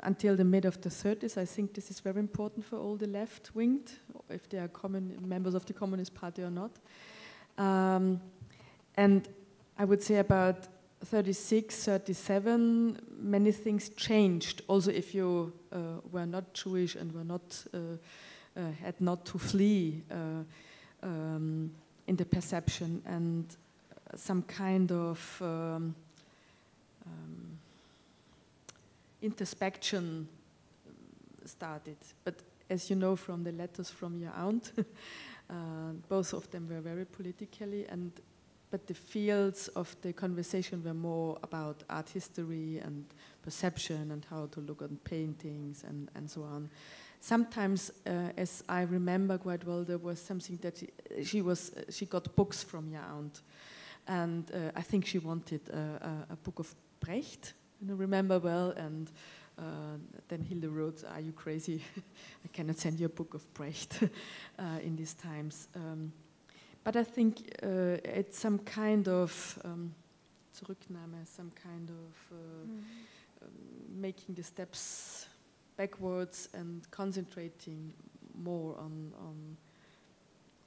[SPEAKER 9] until the mid of the 30s. I think this is very important for all the left-winged, if they are common members of the Communist Party or not. Um, and I would say about 36, 37, many things changed. Also, if you uh, were not Jewish and were not uh, uh had not to flee uh, um, in the perception and some kind of um, um, introspection started. But as you know from the letters from your aunt, uh, both of them were very politically and but the fields of the conversation were more about art history and perception and how to look on paintings and, and so on sometimes, uh, as I remember quite well, there was something that she, she was uh, she got books from your aunt, and uh, I think she wanted a, a, book of Brecht. Remember well, and uh, then Hilde wrote, "Are you crazy? I cannot send you a book of Brecht uh, in these times." Um, but I think uh, it's some kind of um, Zurücknahme, some kind of mm. making the steps backwards and concentrating more on, on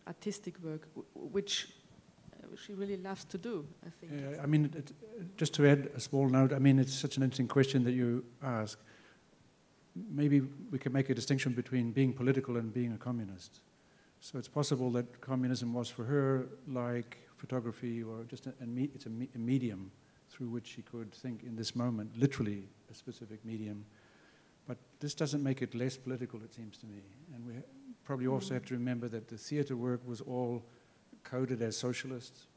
[SPEAKER 9] artistic work, which she really loves to do, I think.
[SPEAKER 14] Yeah, I mean, it, just to add a small note, I mean, it's such an interesting question that you ask. Maybe we can make a distinction between being political and being a communist. So it's possible that communism was for her like photography or just a, a me, it's a, me, a medium through which she could think in this moment, literally a specific medium but this doesn't make it less political, it seems to me. And we probably also mm. have to remember that the theater work was all coded as socialist.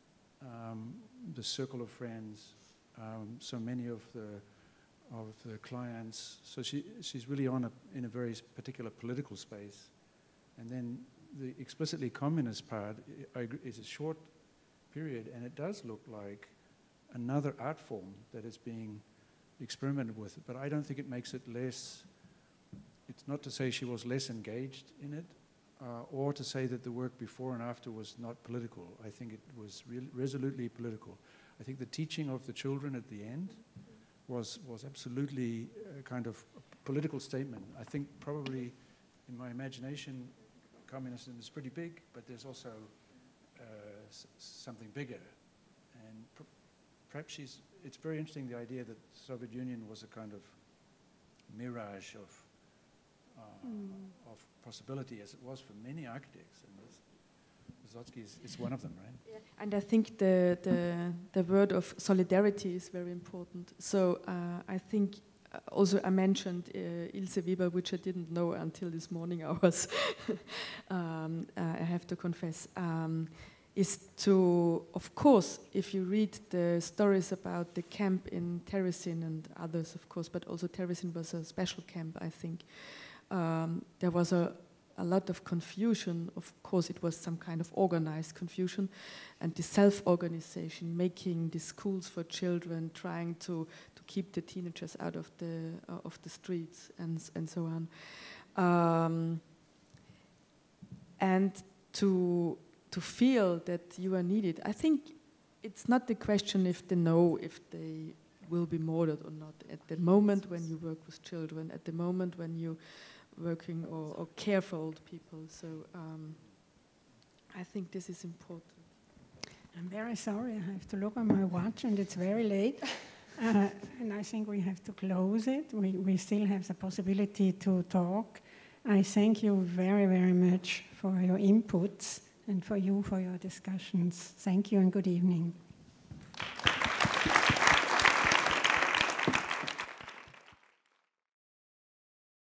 [SPEAKER 14] Um, the circle of friends, um, so many of the of the clients. So she she's really on a in a very particular political space. And then the explicitly communist part is a short period, and it does look like another art form that is being experimented with, but I don't think it makes it less. It's not to say she was less engaged in it, uh, or to say that the work before and after was not political. I think it was resolutely political. I think the teaching of the children at the end was was absolutely a kind of political statement. I think probably, in my imagination, communism is pretty big, but there's also uh, something bigger, and perhaps she's it's very interesting the idea that the Soviet Union was a kind of mirage of mm. of possibility as it was for many architects. And is, is, one of them, right?
[SPEAKER 9] Yeah. And I think the, the, the word of solidarity is very important. So uh, I think uh, also I mentioned uh, Ilse Weber, which I didn't know until this morning hours, um, uh, I have to confess. Um, is to, of course, if you read the stories about the camp in Terezin and others, of course, but also Terezin was a special camp, I think. Um, there was a, a lot of confusion. Of course, it was some kind of organized confusion, and the self-organization, making the schools for children, trying to, to keep the teenagers out of the uh, of the streets, and and so on, um, and to to feel that you are needed. I think it's not the question if they know if they will be murdered or not. At the moment when you work with children, at the moment when you working or, or care for old people. So um, I think this is important.
[SPEAKER 12] I'm very sorry. I have to look on my watch, and it's very late. Uh, and I think we have to close it. We, we still have the possibility to talk. I thank you very, very much for your inputs and for you for your discussions. Thank you and good evening.